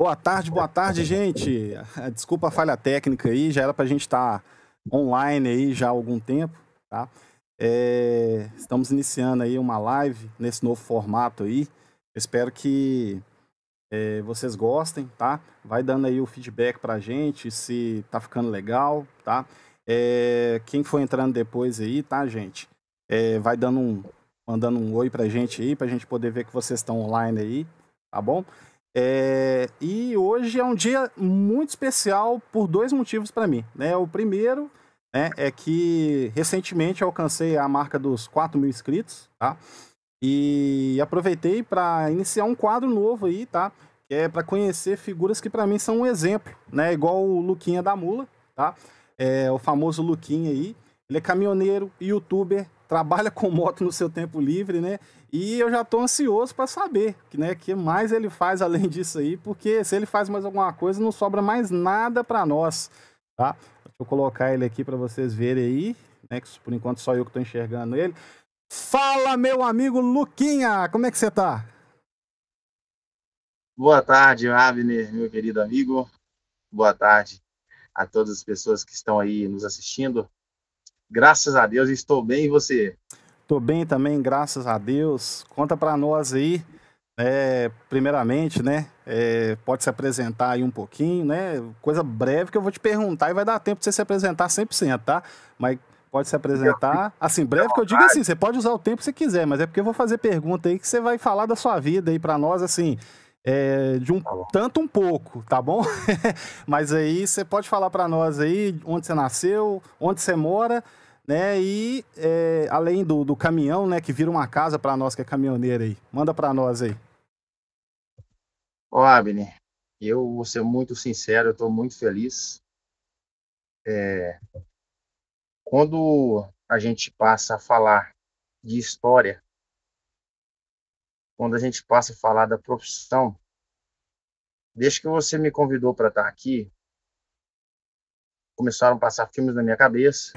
Boa tarde, boa tarde, gente. Desculpa a falha técnica aí, já era para a gente estar tá online aí já há algum tempo, tá? É, estamos iniciando aí uma live nesse novo formato aí. espero que é, vocês gostem, tá? Vai dando aí o feedback pra gente se tá ficando legal, tá? É, quem for entrando depois aí, tá, gente? É, vai dando um, mandando um oi pra gente aí, pra gente poder ver que vocês estão online aí, tá bom? É, e hoje é um dia muito especial por dois motivos para mim, né? O primeiro né, é que recentemente alcancei a marca dos 4 mil inscritos, tá? E aproveitei para iniciar um quadro novo aí, tá? Que é para conhecer figuras que para mim são um exemplo, né? Igual o Luquinha da Mula, tá? É o famoso Luquinha aí. Ele é caminhoneiro, youtuber, trabalha com moto no seu tempo livre, né? E eu já estou ansioso para saber, né, que mais ele faz além disso aí, porque se ele faz mais alguma coisa, não sobra mais nada para nós, tá? Deixa eu colocar ele aqui para vocês verem aí, né, que por enquanto só eu que estou enxergando ele. Fala, meu amigo Luquinha, como é que você tá? Boa tarde, Abner, meu querido amigo. Boa tarde a todas as pessoas que estão aí nos assistindo. Graças a Deus estou bem e você? Estou bem também, graças a Deus. Conta para nós aí, é, primeiramente, né? É, pode se apresentar aí um pouquinho, né? Coisa breve que eu vou te perguntar e vai dar tempo de você se apresentar 100%, tá? Mas pode se apresentar. Assim, breve que eu digo assim, você pode usar o tempo que você quiser, mas é porque eu vou fazer pergunta aí que você vai falar da sua vida aí para nós, assim, é, de um tá tanto um pouco, tá bom? Mas aí você pode falar para nós aí onde você nasceu, onde você mora, né? E é, além do, do caminhão, né, que vira uma casa para nós que é caminhoneiro aí. Manda para nós aí. Ó, Abner, eu vou ser muito sincero, eu estou muito feliz. É, quando a gente passa a falar de história quando a gente passa a falar da profissão, desde que você me convidou para estar aqui, começaram a passar filmes na minha cabeça.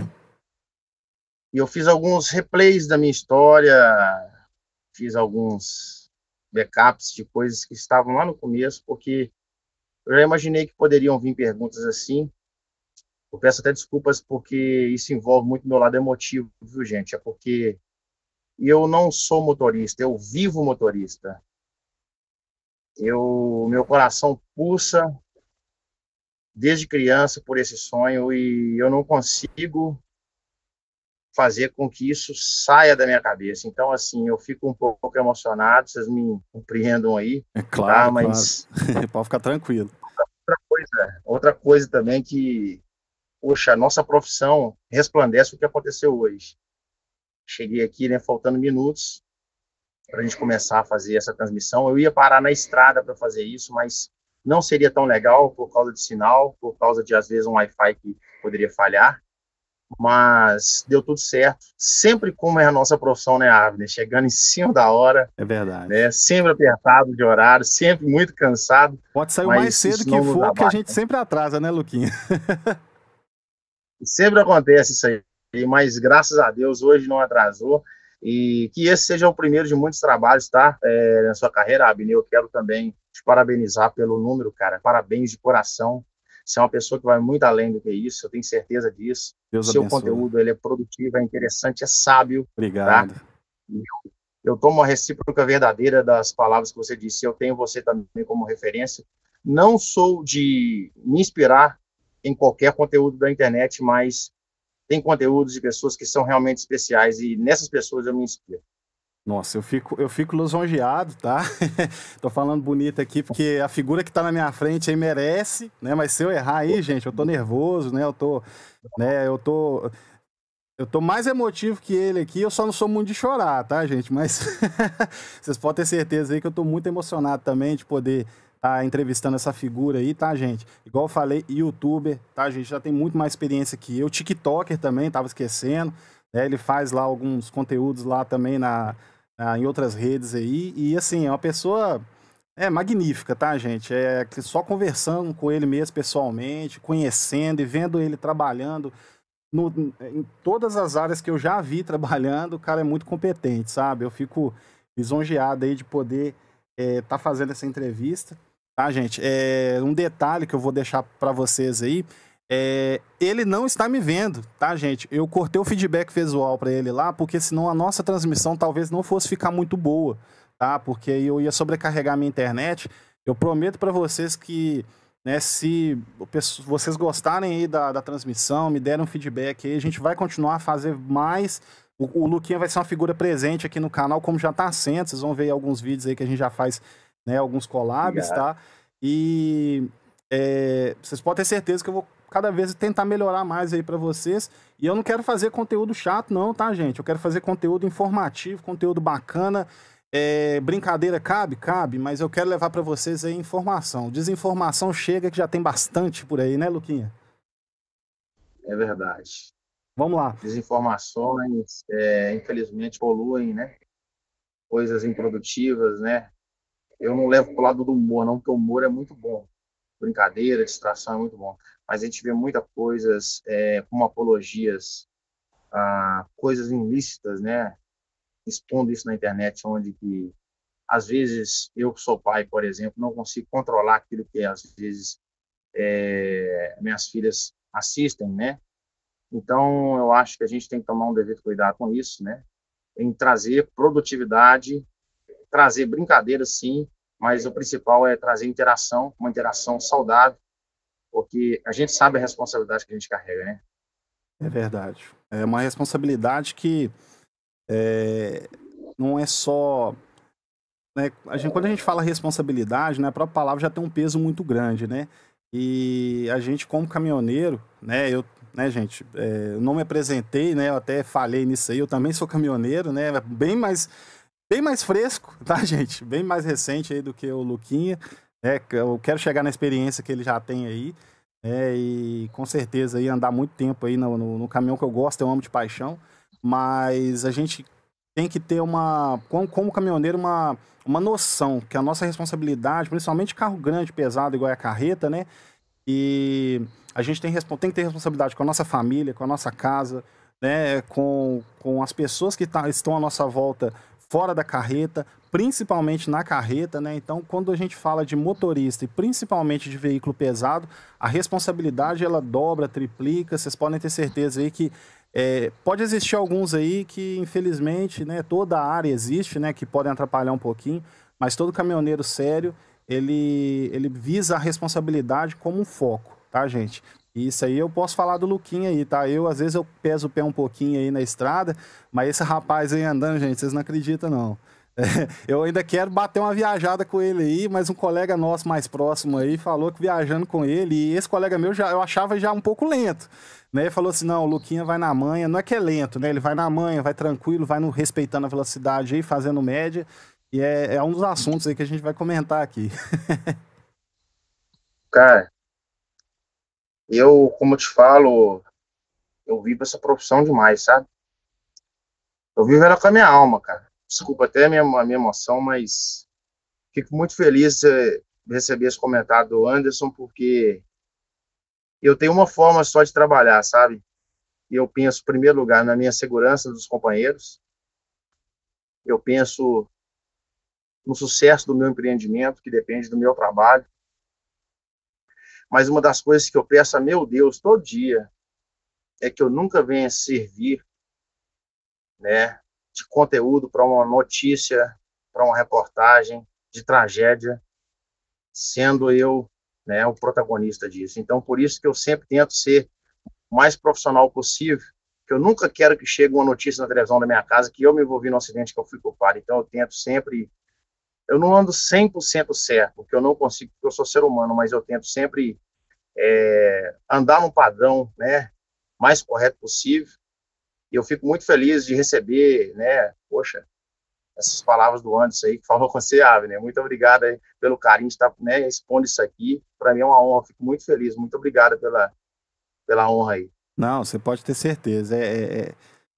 E eu fiz alguns replays da minha história, fiz alguns backups de coisas que estavam lá no começo, porque eu já imaginei que poderiam vir perguntas assim. Eu peço até desculpas porque isso envolve muito meu lado emotivo, viu, gente? É porque e eu não sou motorista, eu vivo motorista. Eu, meu coração pulsa desde criança por esse sonho e eu não consigo fazer com que isso saia da minha cabeça. Então, assim, eu fico um pouco emocionado, vocês me compreendam aí. É claro, tá? mas claro. pode ficar tranquilo. Outra coisa, outra coisa também que, poxa, a nossa profissão resplandece o que aconteceu hoje. Cheguei aqui, né, faltando minutos para a gente começar a fazer essa transmissão. Eu ia parar na estrada para fazer isso, mas não seria tão legal por causa de sinal, por causa de às vezes um Wi-Fi que poderia falhar. Mas deu tudo certo. Sempre como é a nossa profissão, né, Avner? Chegando em cima da hora. É verdade. Né? Sempre apertado de horário, sempre muito cansado. Pode sair o mais cedo que for, que a gente sempre atrasa, né, Luquinha? sempre acontece isso aí mas graças a Deus hoje não atrasou. E que esse seja o primeiro de muitos trabalhos, tá? É, na sua carreira, Abner, eu quero também te parabenizar pelo número, cara. Parabéns de coração. Você é uma pessoa que vai muito além do que isso, eu tenho certeza disso. Deus Seu abençoe. conteúdo ele é produtivo, é interessante, é sábio. Obrigado. Tá? Eu, eu tomo a recíproca verdadeira das palavras que você disse. Eu tenho você também como referência. Não sou de me inspirar em qualquer conteúdo da internet, mas tem conteúdos de pessoas que são realmente especiais e nessas pessoas eu me inspiro. Nossa, eu fico, eu fico lisonjeado, tá? tô falando bonito aqui porque a figura que tá na minha frente aí merece, né? Mas se eu errar aí, gente, eu tô nervoso, né? Eu tô, né? Eu tô, eu tô mais emotivo que ele aqui, eu só não sou muito de chorar, tá, gente? Mas vocês podem ter certeza aí que eu tô muito emocionado também de poder tá entrevistando essa figura aí, tá, gente? Igual eu falei, youtuber, tá, gente? Já tem muito mais experiência que eu. TikToker também, tava esquecendo. Né? Ele faz lá alguns conteúdos lá também na, na, em outras redes aí. E assim, é uma pessoa é magnífica, tá, gente? É só conversando com ele mesmo pessoalmente, conhecendo e vendo ele trabalhando no, em todas as áreas que eu já vi trabalhando, o cara é muito competente, sabe? Eu fico lisonjeado aí de poder estar é, tá fazendo essa entrevista. Tá, gente? É, um detalhe que eu vou deixar para vocês aí. É, ele não está me vendo, tá, gente? Eu cortei o feedback visual para ele lá, porque senão a nossa transmissão talvez não fosse ficar muito boa, tá? Porque eu ia sobrecarregar minha internet. Eu prometo para vocês que né, se vocês gostarem aí da, da transmissão, me deram um feedback aí, a gente vai continuar a fazer mais. O, o Luquinha vai ser uma figura presente aqui no canal, como já está sendo. Vocês vão ver alguns vídeos aí que a gente já faz, né, alguns collabs, tá? E é, vocês podem ter certeza que eu vou cada vez tentar melhorar mais aí para vocês. E eu não quero fazer conteúdo chato, não, tá, gente? Eu quero fazer conteúdo informativo, conteúdo bacana. É, brincadeira cabe? Cabe, mas eu quero levar para vocês aí informação. Desinformação chega que já tem bastante por aí, né, Luquinha? É verdade. Vamos lá. Desinformações, é, infelizmente, poluem, né? Coisas improdutivas, né? Eu não levo pro lado do humor, não, porque o humor é muito bom. Brincadeira, distração é muito bom. Mas a gente vê muitas coisas é, como apologias, a coisas ilícitas, né? expondo isso na internet, onde que às vezes eu que sou pai, por exemplo, não consigo controlar aquilo que às vezes é, minhas filhas assistem, né? Então eu acho que a gente tem que tomar um devido cuidado com isso, né? Em trazer produtividade, trazer brincadeira, sim, mas o principal é trazer interação, uma interação saudável, porque a gente sabe a responsabilidade que a gente carrega, né? É verdade. É uma responsabilidade que é, não é só. Né, a gente, quando a gente fala responsabilidade, né, a própria palavra já tem um peso muito grande, né? E a gente, como caminhoneiro, né, eu, né, gente, é, eu não me apresentei, né, eu até falei nisso aí, eu também sou caminhoneiro, né, bem mais, bem mais fresco, tá, gente? Bem mais recente aí do que o Luquinha, né, eu quero chegar na experiência que ele já tem aí, né, e com certeza aí andar muito tempo aí no, no, no caminhão que eu gosto, eu amo de paixão, mas a gente tem que ter uma, como, como caminhoneiro, uma, uma noção que a nossa responsabilidade, principalmente carro grande, pesado, igual é a carreta, né? E a gente tem, tem que ter responsabilidade com a nossa família, com a nossa casa, né? Com, com as pessoas que tá, estão à nossa volta fora da carreta, principalmente na carreta, né? Então, quando a gente fala de motorista e principalmente de veículo pesado, a responsabilidade ela dobra, triplica. Vocês podem ter certeza aí que é, pode existir alguns aí que, infelizmente, né, toda a área existe, né, que podem atrapalhar um pouquinho, mas todo caminhoneiro sério, ele, ele visa a responsabilidade como um foco, tá, gente? Isso aí eu posso falar do Luquinha aí, tá? Eu, às vezes, eu peso o pé um pouquinho aí na estrada, mas esse rapaz aí andando, gente, vocês não acreditam, não. É, eu ainda quero bater uma viajada com ele aí, mas um colega nosso mais próximo aí falou que viajando com ele, e esse colega meu já, eu achava já um pouco lento. Né? Ele falou assim: não, o Luquinha vai na manha, não é que é lento, né? Ele vai na manha, vai tranquilo, vai no, respeitando a velocidade aí, fazendo média. E é, é um dos assuntos aí que a gente vai comentar aqui. Cara, eu, como eu te falo, eu vivo essa profissão demais, sabe? Eu vivo ela com a minha alma, cara. Desculpa até a minha, a minha emoção, mas fico muito feliz de receber esse comentário do Anderson, porque eu tenho uma forma só de trabalhar, sabe? E eu penso, em primeiro lugar, na minha segurança dos companheiros. Eu penso no sucesso do meu empreendimento, que depende do meu trabalho. Mas uma das coisas que eu peço a meu Deus todo dia é que eu nunca venha servir, né, de conteúdo para uma notícia, para uma reportagem de tragédia, sendo eu né, o protagonista disso. Então, por isso que eu sempre tento ser o mais profissional possível, que eu nunca quero que chegue uma notícia na televisão da minha casa que eu me envolvi no acidente que eu fui culpado. Então, eu tento sempre eu não ando 100% certo, porque eu não consigo, porque eu sou ser humano, mas eu tento sempre é, andar num padrão, né, mais correto possível. E eu fico muito feliz de receber, né, poxa, essas palavras do Anderson aí, que falou com você, Avner. Muito obrigado pelo carinho de estar né, expondo isso aqui. Para mim é uma honra, fico muito feliz. Muito obrigado pela, pela honra aí. Não, você pode ter certeza. É, é,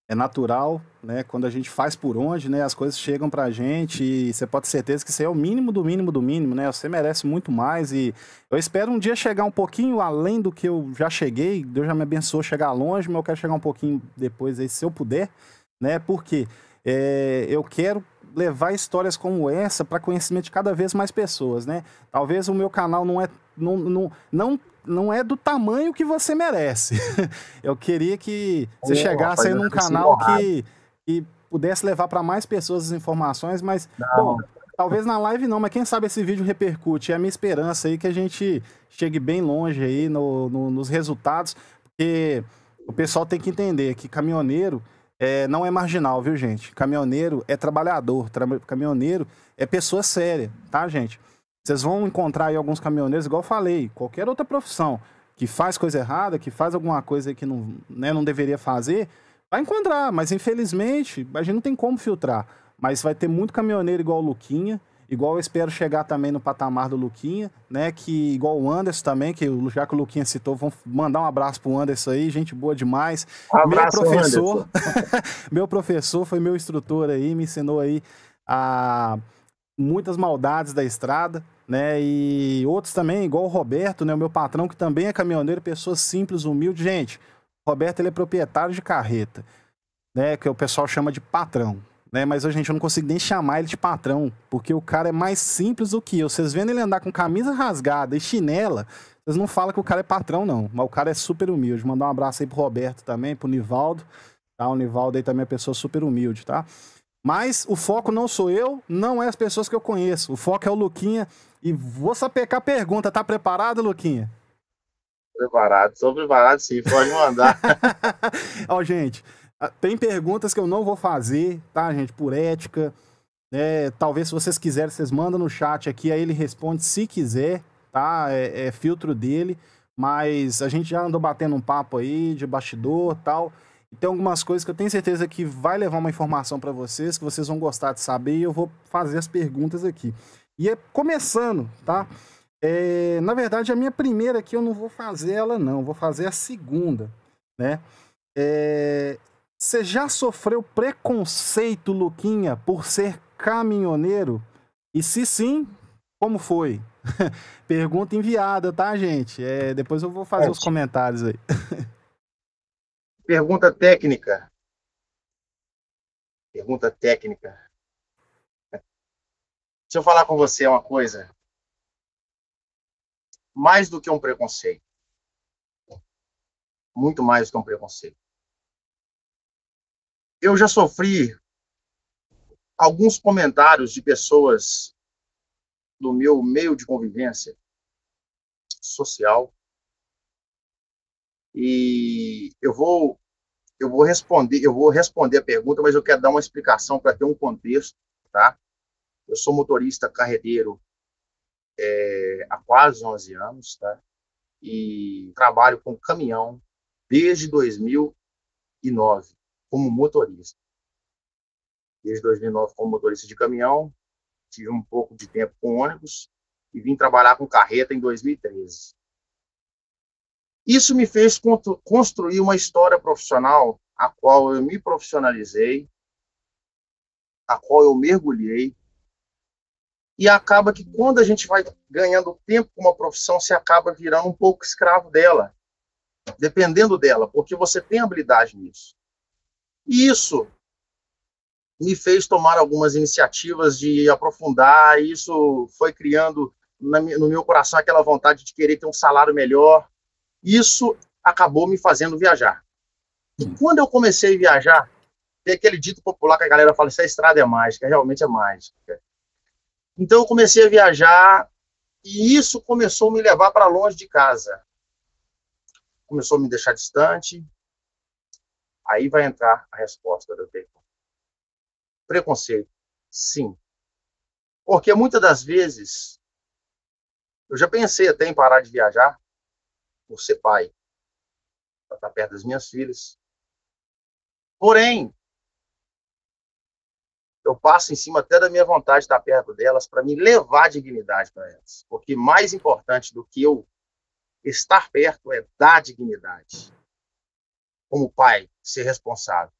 é, natural, né? Quando a gente faz por onde, né? As coisas chegam pra gente e você pode ter certeza que isso é o mínimo do mínimo do mínimo, né? Você merece muito mais e eu espero um dia chegar um pouquinho além do que eu já cheguei. Deus já me abençoou chegar longe, mas eu quero chegar um pouquinho depois aí, se eu puder, né? Porque é, eu quero levar histórias como essa para conhecimento de cada vez mais pessoas, né? Talvez o meu canal não é não, não, não, não é do tamanho que você merece. Eu queria que você oh, chegasse aí num canal que, que pudesse levar para mais pessoas as informações, mas bom, talvez na live não, mas quem sabe esse vídeo repercute. É a minha esperança aí que a gente chegue bem longe aí no, no, nos resultados, porque o pessoal tem que entender que caminhoneiro é, não é marginal, viu, gente? Caminhoneiro é trabalhador, tra caminhoneiro é pessoa séria, tá, gente? Vocês vão encontrar aí alguns caminhoneiros, igual eu falei, qualquer outra profissão que faz coisa errada, que faz alguma coisa que não, né, não deveria fazer, vai encontrar, mas infelizmente a gente não tem como filtrar. Mas vai ter muito caminhoneiro igual o Luquinha, igual eu espero chegar também no patamar do Luquinha, né? Que igual o Anderson também, que já que o Luquinha citou, vamos mandar um abraço pro Anderson aí, gente boa demais. Um abraço, meu professor, meu professor foi meu instrutor aí, me ensinou aí a muitas maldades da estrada, né? E outros também, igual o Roberto, né? O meu patrão, que também é caminhoneiro, pessoa simples, humilde. Gente, o Roberto ele é proprietário de carreta, né? Que o pessoal chama de patrão né? Mas a gente não consigo nem chamar ele de patrão, porque o cara é mais simples do que eu. Vocês vendo ele andar com camisa rasgada e chinela, vocês não falam que o cara é patrão, não. Mas o cara é super humilde. Mandar um abraço aí pro Roberto também, pro Nivaldo. Tá? O Nivaldo aí também é pessoa super humilde, tá? Mas o foco não sou eu, não é as pessoas que eu conheço. O foco é o Luquinha. E vou sapecar a pergunta. Tá preparado, Luquinha? Preparado, sou preparado sim, pode mandar. Ó, gente, ah, tem perguntas que eu não vou fazer, tá, gente? Por ética. É, talvez se vocês quiserem, vocês mandam no chat aqui, aí ele responde se quiser, tá? É, é, filtro dele. Mas a gente já andou batendo um papo aí de bastidor tal. E tem algumas coisas que eu tenho certeza que vai levar uma informação para vocês, que vocês vão gostar de saber, e eu vou fazer as perguntas aqui. E é começando, tá? É, na verdade, a minha primeira aqui eu não vou fazer ela, não. Vou fazer a segunda, né? É, você já sofreu preconceito, Luquinha, por ser caminhoneiro? E se sim, como foi? Pergunta enviada, tá, gente? É, depois eu vou fazer os comentários aí. Pergunta técnica. Pergunta técnica. Deixa eu falar com você uma coisa. Mais do que um preconceito. Muito mais do que um preconceito eu já sofri alguns comentários de pessoas do meu meio de convivência social e eu vou eu vou responder eu vou responder a pergunta mas eu quero dar uma explicação para ter um contexto tá eu sou motorista carreteiro é, há quase 11 anos tá e trabalho com caminhão desde 2009 como motorista. Desde 2009 como motorista de caminhão, tive um pouco de tempo com ônibus e vim trabalhar com carreta em 2013. Isso me fez construir uma história profissional a qual eu me profissionalizei, a qual eu mergulhei, e acaba que quando a gente vai ganhando tempo com uma profissão, se acaba virando um pouco escravo dela, dependendo dela, porque você tem habilidade nisso. Isso me fez tomar algumas iniciativas de aprofundar, isso foi criando no meu coração aquela vontade de querer ter um salário melhor. Isso acabou me fazendo viajar. E quando eu comecei a viajar, tem aquele dito popular que a galera fala: essa estrada é mágica, realmente é mágica. Então eu comecei a viajar e isso começou a me levar para longe de casa. Começou a me deixar distante, Aí vai entrar a resposta da pergunta. Preconceito, sim. Porque muitas das vezes, eu já pensei até em parar de viajar por ser pai, para estar perto das minhas filhas. Porém, eu passo em cima até da minha vontade de estar perto delas para me levar dignidade para elas. Porque mais importante do que eu estar perto é dar dignidade como pai, ser responsável.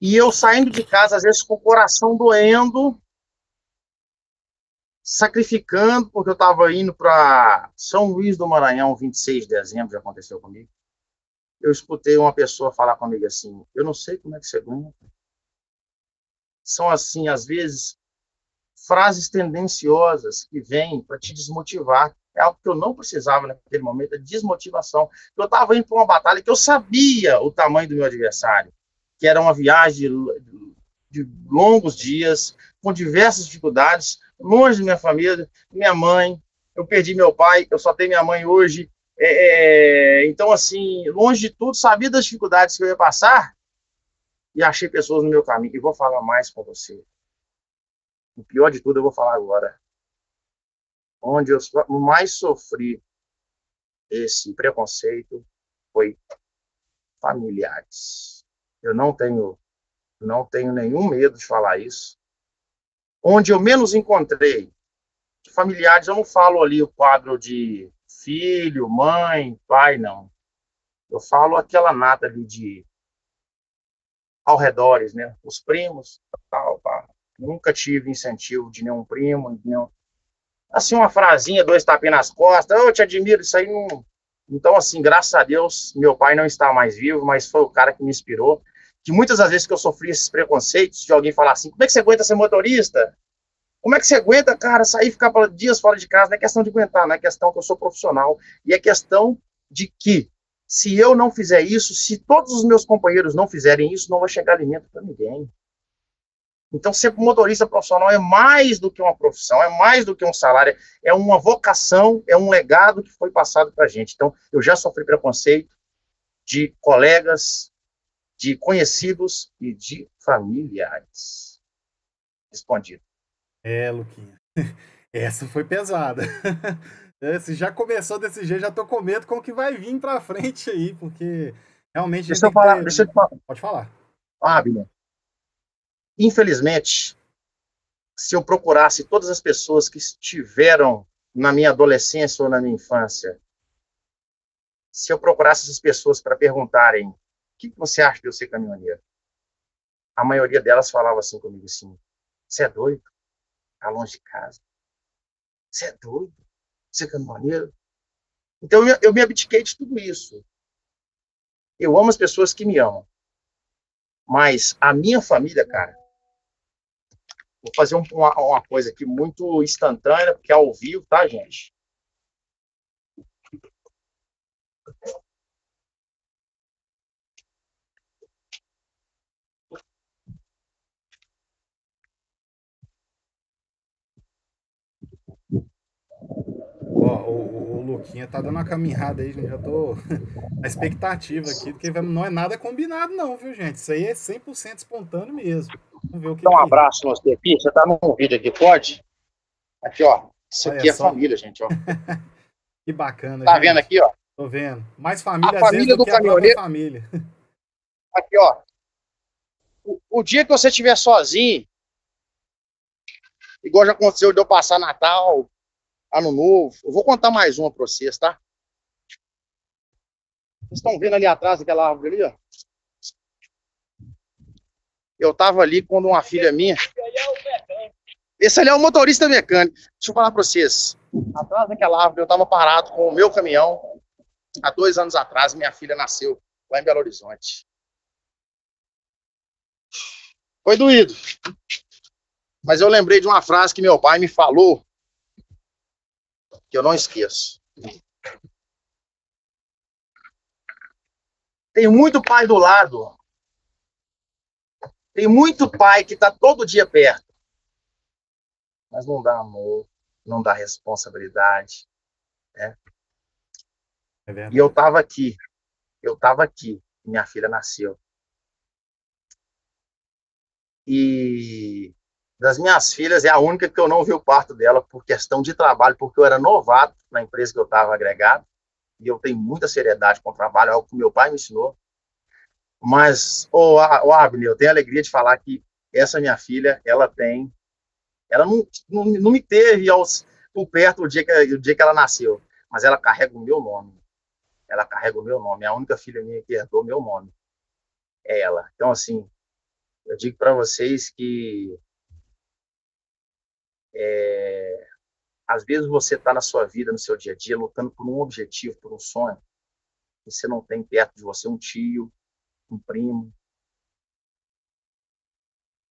E eu saindo de casa, às vezes com o coração doendo, sacrificando, porque eu estava indo para São Luís do Maranhão, 26 de dezembro, já aconteceu comigo. Eu escutei uma pessoa falar comigo assim: Eu não sei como é que você aguenta. são assim, às vezes, frases tendenciosas que vêm para te desmotivar. É algo que eu não precisava naquele momento, a desmotivação. Eu estava indo para uma batalha que eu sabia o tamanho do meu adversário, que era uma viagem de longos dias, com diversas dificuldades, longe da minha família, minha mãe. Eu perdi meu pai, eu só tenho minha mãe hoje. É, é então, assim, longe de tudo, sabia das dificuldades que eu ia passar e achei pessoas no meu caminho. E vou falar mais com você. O pior de tudo eu vou falar agora. Onde eu mais sofri esse preconceito foi familiares. Eu não tenho não tenho nenhum medo de falar isso. Onde eu menos encontrei de familiares, eu não falo ali o quadro de filho, mãe, pai, não. Eu falo aquela nata ali de ao redores, né? Os primos, tal, tal. Nunca tive incentivo de nenhum primo, de nenhum... Assim, uma frasinha, dois tapinhos nas costas, eu te admiro, isso aí não... Então, assim, graças a Deus, meu pai não está mais vivo, mas foi o cara que me inspirou. Que muitas das vezes que eu sofri esses preconceitos de alguém falar assim, como é que você aguenta ser motorista? Como é que você aguenta, cara, sair e ficar dias fora de casa? Não é questão de aguentar, não é questão que eu sou profissional. E é questão de que se eu não fizer isso, se todos os meus companheiros não fizerem isso, não vai chegar alimento para ninguém. Então, ser motorista profissional é mais do que uma profissão, é mais do que um salário, é uma vocação, é um legado que foi passado para a gente. Então, eu já sofri preconceito de colegas, de conhecidos e de familiares. Respondido. É, Luquinha. Essa foi pesada. Se já começou desse jeito, já tô com medo com o que vai vir para frente aí, porque realmente. Deixa eu falar, ter... deixa eu falar. Pode falar. Ah, Infelizmente, se eu procurasse todas as pessoas que estiveram na minha adolescência ou na minha infância, se eu procurasse essas pessoas para perguntarem que você acha de eu ser caminhoneiro, a maioria delas falava assim comigo assim: você é doido? Tá longe de casa. Você é doido? Ser caminhoneiro? Então eu me abdiquei de tudo isso. Eu amo as pessoas que me amam. Mas a minha família, cara, Vou fazer um, uma, uma coisa aqui muito instantânea, porque é ao vivo, tá, gente? Ó, o, o, Luquinha tá dando uma caminhada aí, gente. Já tô na expectativa aqui, porque não é nada combinado, não, viu, gente? Isso aí é 100% espontâneo mesmo. Vamos ver o que. Dá um abraço no você aqui. Você tá num vídeo aqui, pode? Aqui, ó. Isso Olha aqui é só. família, gente, ó. que bacana. Tá gente. vendo aqui, ó? Tô vendo. Mais família, a família do, do caminhoneiro. família. Aqui, ó. O, o, dia que você estiver sozinho, igual já aconteceu de eu passar Natal, Ano Novo, eu vou contar mais uma para vocês, tá? Vocês estão vendo ali atrás daquela árvore ali, ó? Eu tava ali quando uma filha minha. Esse ali é o motorista mecânico. Deixa eu falar para vocês. Atrás daquela árvore, eu tava parado com o meu caminhão. Há dois anos atrás, minha filha nasceu lá em Belo Horizonte. Foi doído. Mas eu lembrei de uma frase que meu pai me falou, que eu não esqueço. Tem muito pai do lado tem muito pai que está todo dia perto, mas não dá amor, não dá responsabilidade. Né? É e eu estava aqui, eu estava aqui, minha filha nasceu. E das minhas filhas é a única que eu não vi o parto dela por questão de trabalho, porque eu era novato na empresa que eu estava agregado, e eu tenho muita seriedade com o trabalho, é algo que meu pai me ensinou. Mas, o oh, Abner, eu tenho a alegria de falar que essa minha filha, ela tem. Ela não, não, não me teve aos, por perto o dia, que, o dia que ela nasceu, mas ela carrega o meu nome. Ela carrega o meu nome. É a única filha minha que herdou meu nome. É ela. Então, assim, eu digo para vocês que. É, às vezes você está na sua vida, no seu dia a dia, lutando por um objetivo, por um sonho, e você não tem perto de você um tio, um primo,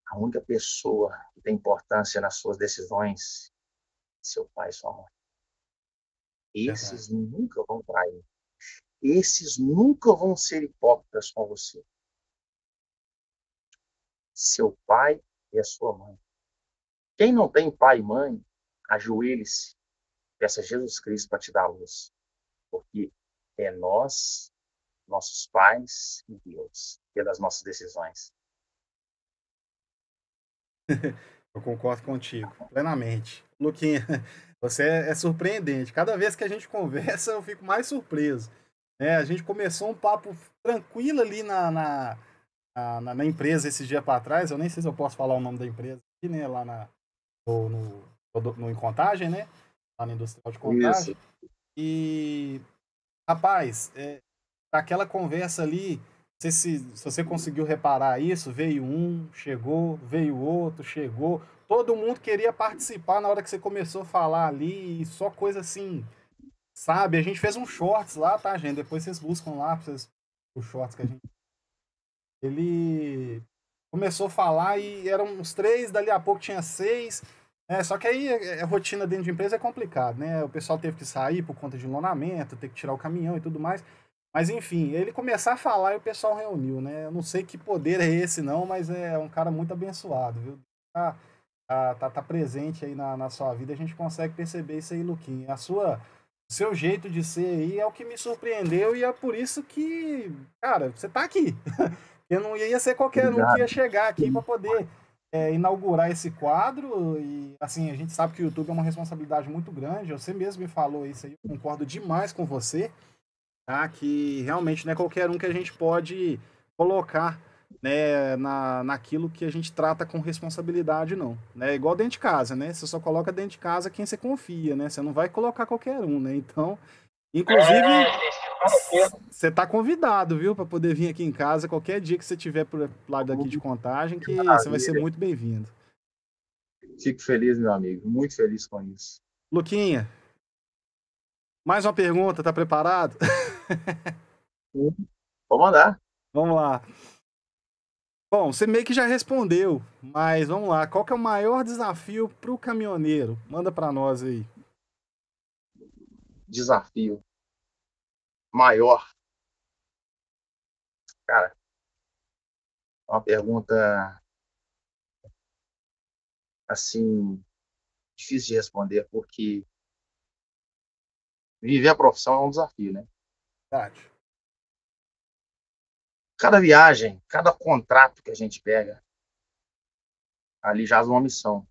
A única pessoa que tem importância nas suas decisões seu pai sua mãe. Esses nunca vão trair. Esses nunca vão ser hipócritas com você. Seu pai e a sua mãe. Quem não tem pai e mãe, ajoelhe-se, peça Jesus Cristo para te dar a luz. Porque é nós, nossos pais e Deus, pelas nossas decisões. Eu concordo contigo, plenamente. Luquinha, você é, é, surpreendente. Cada vez que a gente conversa, eu fico mais surpreso. É, a gente começou um papo tranquilo ali na, na, na, na empresa esses dias para trás. Eu nem sei se eu posso falar o nome da empresa aqui, né? Lá na, no, no, no, em contagem, né? Lá na industrial de contagem. Isso. E, rapaz, é, aquela conversa ali, se, se, se você conseguiu reparar isso, veio um, chegou, veio outro, chegou. Todo mundo queria participar na hora que você começou a falar ali, e só coisa assim, sabe? A gente fez um shorts lá, tá, gente? Depois vocês buscam lá vocês, os shorts que a gente. Ele começou a falar e eram uns três, dali a pouco tinha seis. É, só que aí a, é, é, rotina dentro de empresa é complicado, né? O pessoal teve que sair por conta de lonamento, ter que tirar o caminhão e tudo mais. Mas enfim, ele começar a falar e o pessoal reuniu, né? Eu não sei que poder é esse, não, mas é um cara muito abençoado, viu? Tá, tá, tá, tá presente aí na, na sua vida, a gente consegue perceber isso aí, Luquinha. A sua, seu jeito de ser aí é o que me surpreendeu e é por isso que, cara, você tá aqui. Eu não ia ser qualquer um que ia chegar aqui para poder é, inaugurar esse quadro. E assim, a gente sabe que o YouTube é uma responsabilidade muito grande. Você mesmo me falou isso aí, eu concordo demais com você tá? que realmente não é qualquer um que a gente pode colocar né, na, naquilo que a gente trata com responsabilidade, não. Né? Igual dentro de casa, né? Você só coloca dentro de casa quem você confia, né? Você não vai colocar qualquer um, né? Então, inclusive, é, você tá convidado, viu, para poder vir aqui em casa qualquer dia que você tiver por lado daqui de contagem, que você vai ser muito bem-vindo. Fico feliz, meu amigo, muito feliz com isso. Luquinha, mais uma pergunta, tá preparado? Vou mandar. Vamos lá. Bom, você meio que já respondeu, mas vamos lá. Qual que é o maior desafio para o caminhoneiro? Manda para nós aí. Desafio maior. Cara, uma pergunta assim difícil de responder porque viver a profissão é um desafio, né? Verdade. Cada viagem, cada contrato que a gente pega, ali já uma missão.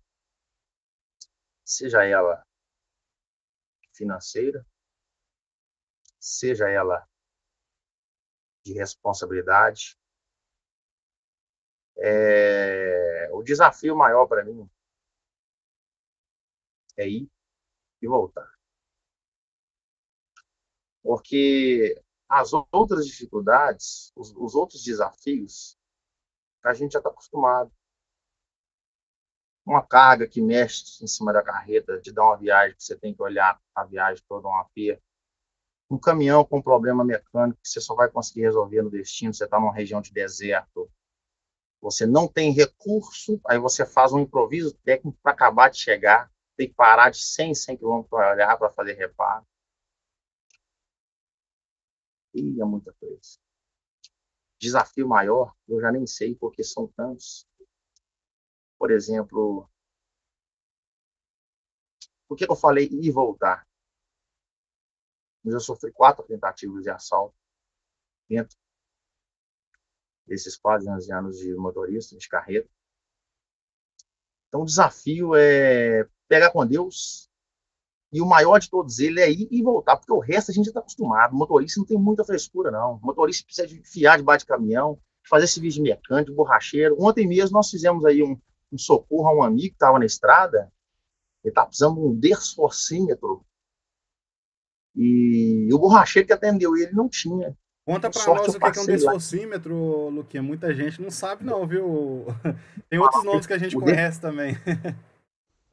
Seja ela financeira, seja ela de responsabilidade. É... O desafio maior para mim é ir e voltar porque as outras dificuldades, os, os outros desafios, a gente já está acostumado. Uma carga que mexe em cima da carreta, de dar uma viagem que você tem que olhar a viagem toda uma pia. Um caminhão com problema mecânico que você só vai conseguir resolver no destino, você está numa região de deserto, você não tem recurso, aí você faz um improviso técnico para acabar de chegar, tem que parar de 100, 100 km para olhar, para fazer reparo. E é muita coisa. Desafio maior, eu já nem sei, porque são tantos. Por exemplo, por que eu falei ir e voltar? Eu já sofri quatro tentativas de assalto dentro desses quase 11 anos de motorista, de carreta. Então, o desafio é pegar com Deus, e o maior de todos eles é ir e voltar, porque o resto a gente já está acostumado. O motorista não tem muita frescura, não. O motorista precisa de fiar debaixo de caminhão, fazer serviço de mecânico, borracheiro. Ontem mesmo nós fizemos aí um, um socorro a um amigo que estava na estrada, ele estava precisando de um desforcímetro. E o borracheiro que atendeu ele não tinha. Conta para nós o que é um desforcímetro, Luquinha. Muita gente não sabe, não, viu? Tem outros nomes que a gente conhece também.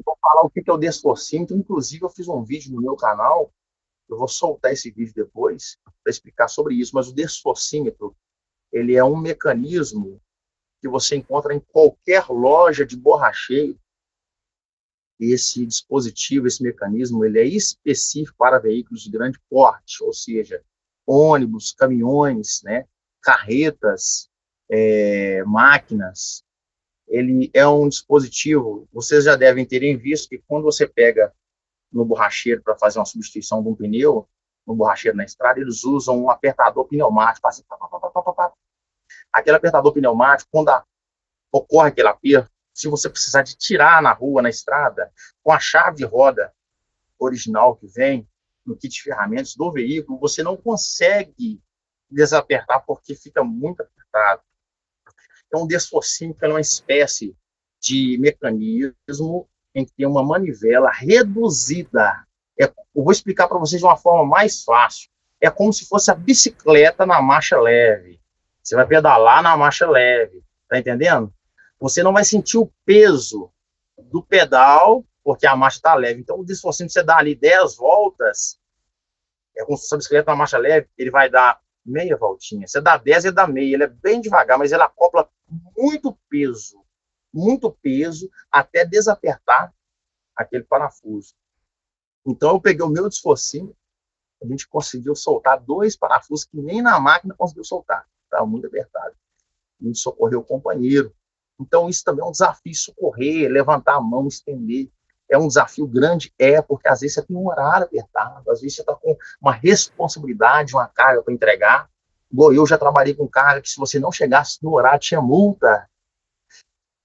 vou falar o que é o desforcímetro. Inclusive, eu fiz um vídeo no meu canal. Eu vou soltar esse vídeo depois para explicar sobre isso. Mas o desforcímetro ele é um mecanismo que você encontra em qualquer loja de borracheiro. Esse dispositivo, esse mecanismo, ele é específico para veículos de grande porte, ou seja, ônibus, caminhões, né, carretas, é, máquinas. Ele é um dispositivo, vocês já devem terem visto que quando você pega no borracheiro para fazer uma substituição de um pneu, no borracheiro na estrada, eles usam um apertador pneumático, assim, pá, pá, pá, aquele apertador pneumático, quando a, ocorre aquele aperto, se você precisar de tirar na rua, na estrada, com a chave de roda original que vem no kit de ferramentas do veículo, você não consegue desapertar porque fica muito apertado. Então, o desforcímetro é uma espécie de mecanismo em que tem uma manivela reduzida. É, eu vou explicar para vocês de uma forma mais fácil. É como se fosse a bicicleta na marcha leve. Você vai pedalar na marcha leve, tá entendendo? Você não vai sentir o peso do pedal, porque a marcha está leve. Então, o desforcímetro, você dá ali 10 voltas, é como se a bicicleta na marcha leve, ele vai dar meia voltinha. Você dá 10, ele dá meia. Ele é bem devagar, mas ele acopla muito peso muito peso até desapertar aquele parafuso. Então eu peguei o meu desforcinho, a gente conseguiu soltar dois parafusos que nem na máquina conseguiu soltar, estava muito apertado. A gente socorreu o companheiro. Então isso também é um desafio, socorrer, levantar a mão, estender. É um desafio grande? É, porque às vezes você tem um horário apertado, às vezes você está com uma responsabilidade, uma carga para entregar. Eu já trabalhei com carga que se você não chegasse no horário tinha multa.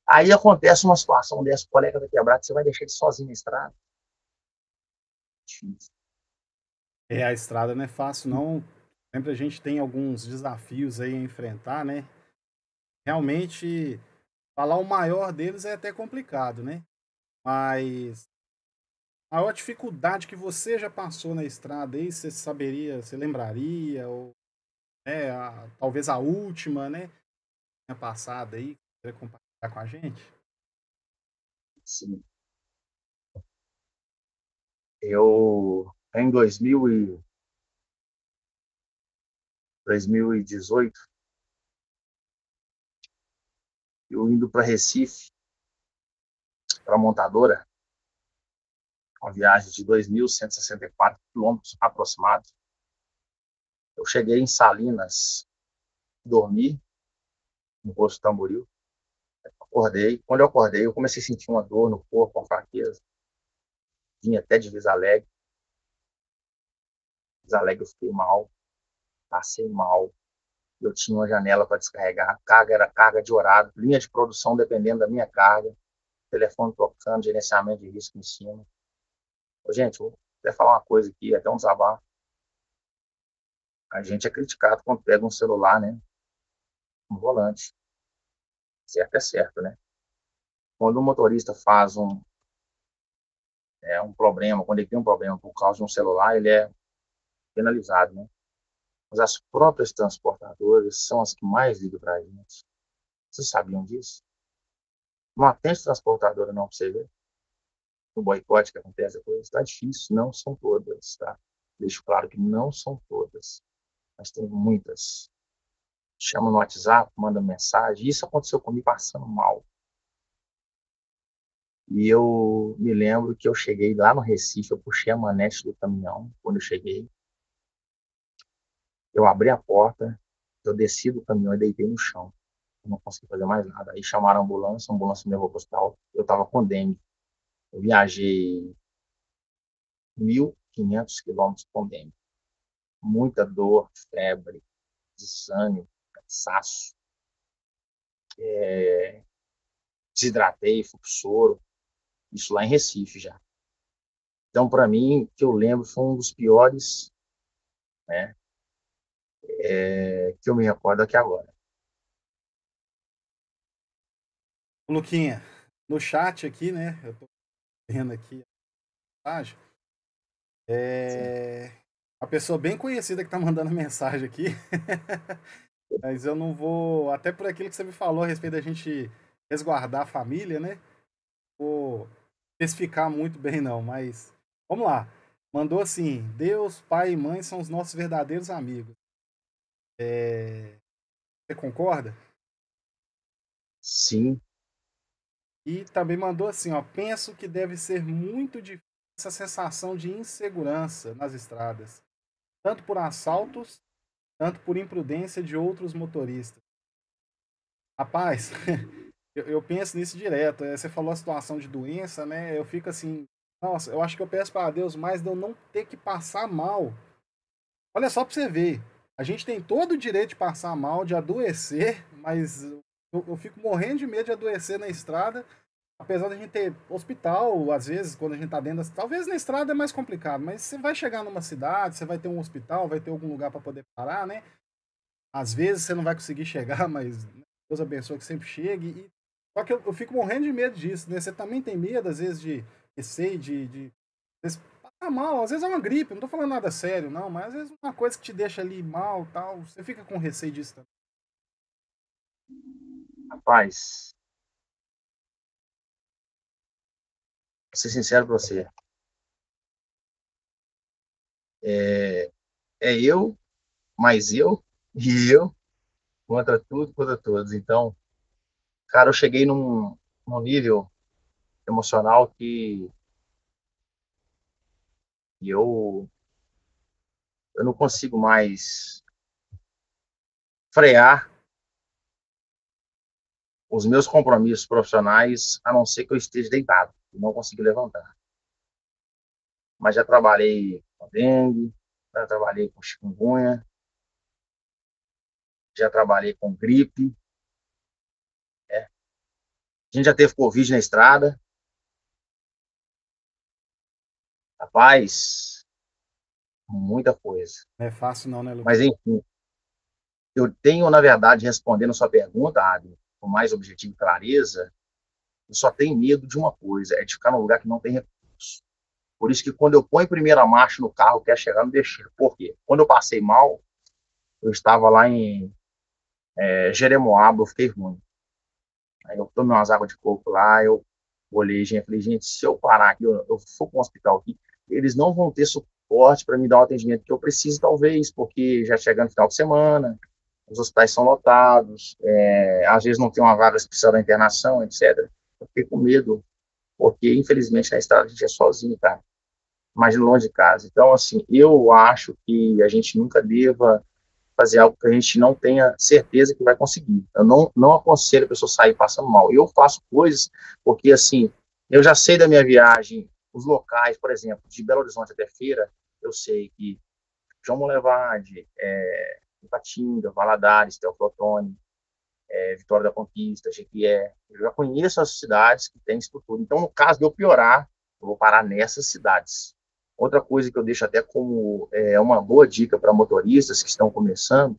Aí acontece uma situação dessa, o colega da quebrada, você vai deixar ele sozinho na estrada? É, a estrada não é fácil, não. Sempre a gente tem alguns desafios aí a enfrentar, né? Realmente, falar o maior deles é até complicado, né? Mas a maior dificuldade que você já passou na estrada aí, você saberia, você lembraria, ou é, a, talvez a última, né? Passada aí, compartilhar Tá com a gente? Sim. Eu, em 2000 e 2018, eu indo para Recife, para montadora, uma viagem de 2.164 quilômetros aproximados. Eu cheguei em Salinas, dormi no Posto Tamboril, acordei. Quando eu acordei, eu comecei a sentir uma dor no corpo, uma fraqueza. Vinha até de Visalegre. Visalegre eu fiquei mal. Passei mal. Eu tinha uma janela para descarregar. A carga era carga de horário. Linha de produção dependendo da minha carga. Telefone tocando, gerenciamento de risco em cima. Ô, gente, vou até falar uma coisa aqui, até um desabafo. A gente é criticado quando pega um celular, né? Um volante certo é certo, né? Quando o motorista faz um, é, um problema, quando ele tem um problema por causa de um celular, ele é penalizado, né? Mas as próprias transportadoras são as que mais ligam para a gente. Vocês sabiam disso? Não atende transportadora não para você ver. No boicote que acontece depois, está difícil. Não são todas, tá? Deixo claro que não são todas. Mas tem muitas chama no WhatsApp, manda mensagem. Isso aconteceu comigo passando mal. E eu me lembro que eu cheguei lá no Recife, eu puxei a manete do caminhão quando eu cheguei. Eu abri a porta, eu desci do caminhão e deitei no chão. Eu não consegui fazer mais nada. Aí chamaram a ambulância, a ambulância me levou para o hospital. Eu estava com dengue. Eu viajei 1.500 quilômetros com dengue. Muita dor, febre, desânimo, cansaço, é, desidratei, fui pro soro, isso lá em Recife já. Então, para mim, que eu lembro, foi um dos piores, né, é, que eu me recordo aqui agora. Luquinha, no chat aqui, né, eu tô vendo aqui a mensagem, é, uma pessoa bem conhecida que tá mandando mensagem aqui Mas eu não vou. Até por aquilo que você me falou a respeito da gente resguardar a família, né? Vou especificar muito bem, não, mas. Vamos lá. Mandou assim: Deus, pai e mãe são os nossos verdadeiros amigos. É... Você concorda? Sim. E também mandou assim, ó, penso que deve ser muito difícil essa sensação de insegurança nas estradas, tanto por assaltos, tanto por imprudência de outros motoristas. Rapaz, eu, eu penso nisso direto. É, você falou a situação de doença, né? Eu fico assim, nossa, eu acho que eu peço para Deus mais de eu não ter que passar mal. Olha só para você ver. A gente tem todo o direito de passar mal, de adoecer, mas eu, eu fico morrendo de medo de adoecer na estrada apesar de a gente ter hospital, às vezes, quando a gente tá dentro talvez na estrada é mais complicado, mas você vai chegar numa cidade, você vai ter um hospital, vai ter algum lugar para poder parar, né? Às vezes você não vai conseguir chegar, mas Deus abençoe que sempre chegue. E... Só que eu, eu, fico morrendo de medo disso, né? Você também tem medo, às vezes, de receio, de, de... passar mal, às vezes é uma gripe, não tô falando nada sério, não, mas às vezes uma coisa que te deixa ali mal tal, você fica com receio disso também. Rapaz, ser sincero com você. É, é eu, mais eu, e eu, contra tudo, contra todos. Então, cara, eu cheguei num, num nível emocional que eu eu não consigo mais frear os meus compromissos profissionais, a não ser que eu esteja deitado e não consegui levantar. Mas já trabalhei com dengue, já trabalhei com chikungunya, já trabalhei com gripe. É. A gente já teve Covid na estrada. Rapaz, muita coisa. Não é fácil não, né, Lucas? Mas enfim, eu tenho, na verdade, respondendo a sua pergunta, Adri, com mais objetivo e clareza, eu só tenho medo de uma coisa, é de ficar num lugar que não tem recurso. Por isso que quando eu ponho primeira marcha no carro, eu quero chegar no destino. Por quê? Quando eu passei mal, eu estava lá em é, Jeremoabo, eu fiquei ruim. Aí eu tomei umas águas de coco lá, eu olhei, gente, falei, gente, se eu parar aqui, eu, eu for para um hospital aqui, eles não vão ter suporte para me dar o atendimento que eu preciso, talvez, porque já chegando no final de semana, os hospitais são lotados, é, às vezes não tem uma vaga especial da internação, etc. Eu fiquei com medo, porque infelizmente na estrada a gente é sozinho, cara. Mais longe de casa. Então, assim, eu acho que a gente nunca deva fazer algo que a gente não tenha certeza que vai conseguir. Eu não, não aconselho a pessoa sair passando mal. Eu faço coisas porque, assim, eu já sei da minha viagem, os locais, por exemplo, de Belo Horizonte até Feira, eu sei que João Molevade, é, Ipatinga, Valadares, Teoflotone, é, Vitória da Conquista, Jequié. Eu já conheço as cidades que têm estrutura. Então, no caso de eu piorar, eu vou parar nessas cidades. Outra coisa que eu deixo até como é, uma boa dica para motoristas que estão começando,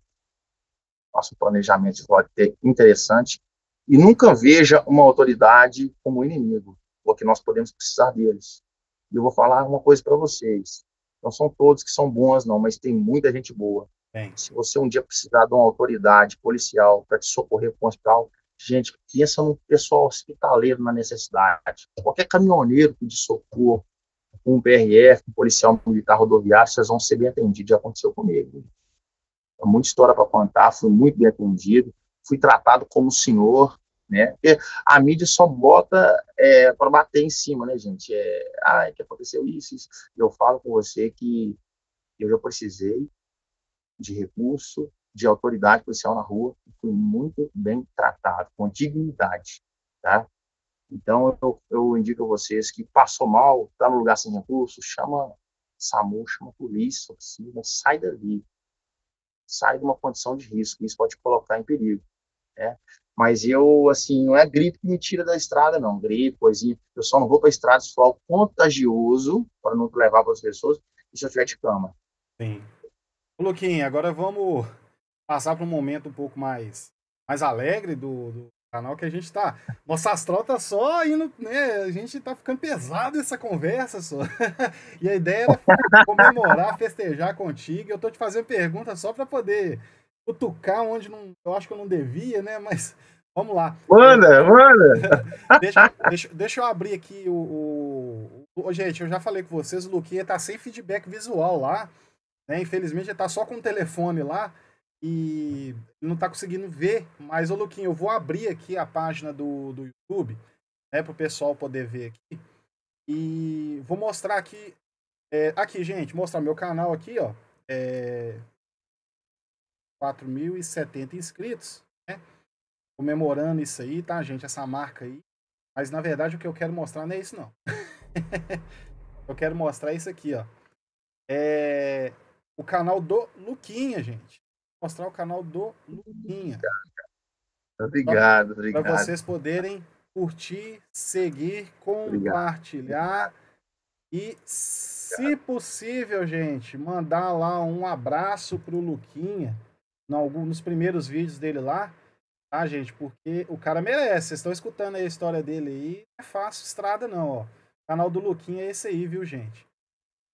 nosso planejamento pode ter interessante, e nunca veja uma autoridade como inimigo, porque nós podemos precisar deles. E eu vou falar uma coisa para vocês. Não são todos que são bons, não, mas tem muita gente boa. Bem. Se você um dia precisar de uma autoridade policial para te socorrer para um hospital, gente, pensa no pessoal hospitaleiro na necessidade. Qualquer caminhoneiro de socorro, um PRF, um policial militar rodoviário, vocês vão ser bem atendidos. Já aconteceu comigo. É muita história para contar, fui muito bem atendido, fui tratado como senhor, né? Porque a mídia só bota é, para bater em cima, né, gente? É, ah, que aconteceu isso, isso. Eu falo com você que eu já precisei de recurso, de autoridade policial na rua, fui muito bem tratado, com dignidade, tá? Então, eu, eu indico a vocês que passou mal, está no lugar sem recurso, chama SAMU, chama polícia, oficina, sai dali. Sai de uma condição de risco, isso pode colocar em perigo, né? Mas eu, assim, não é gripe que me tira da estrada, não. Gripe, coisinha. Eu só não vou para estrada se for contagioso, para não levar para as pessoas, e se eu tiver de cama. Sim. Luquinha, agora vamos passar para um momento um pouco mais, mais alegre do, do canal que a gente tá. Nossa astral tá só indo, né? A gente tá ficando pesado essa conversa só. e a ideia era comemorar, festejar contigo. Eu tô te fazendo pergunta só para poder cutucar onde não, eu acho que eu não devia, né? Mas vamos lá. Manda, manda! deixa, deixa, deixa eu abrir aqui o, o, o, Gente, eu já falei com vocês, o Luquinha tá sem feedback visual lá. Né? Infelizmente ele está só com o telefone lá. e não está conseguindo ver. Mas, ô Luquinho, eu vou abrir aqui a página do, do YouTube, né, para o pessoal poder ver aqui. E vou mostrar aqui. É, aqui, gente, mostrar meu canal aqui, ó. É, 4.070 inscritos, né? Comemorando isso aí, tá, gente? Essa marca aí. Mas na verdade o que eu quero mostrar não é isso, não. eu quero mostrar isso aqui, ó. É o canal do Luquinha, gente. Vou mostrar o canal do Luquinha. Obrigado, obrigado. Para vocês poderem curtir, seguir, compartilhar obrigado. e, se possível, gente, mandar lá um abraço pro Luquinha nos primeiros vídeos dele lá, tá, gente? Porque o cara merece. Vocês estão escutando aí a história dele aí. Não é fácil estrada, não, ó. O canal do Luquinha é esse aí, viu, gente?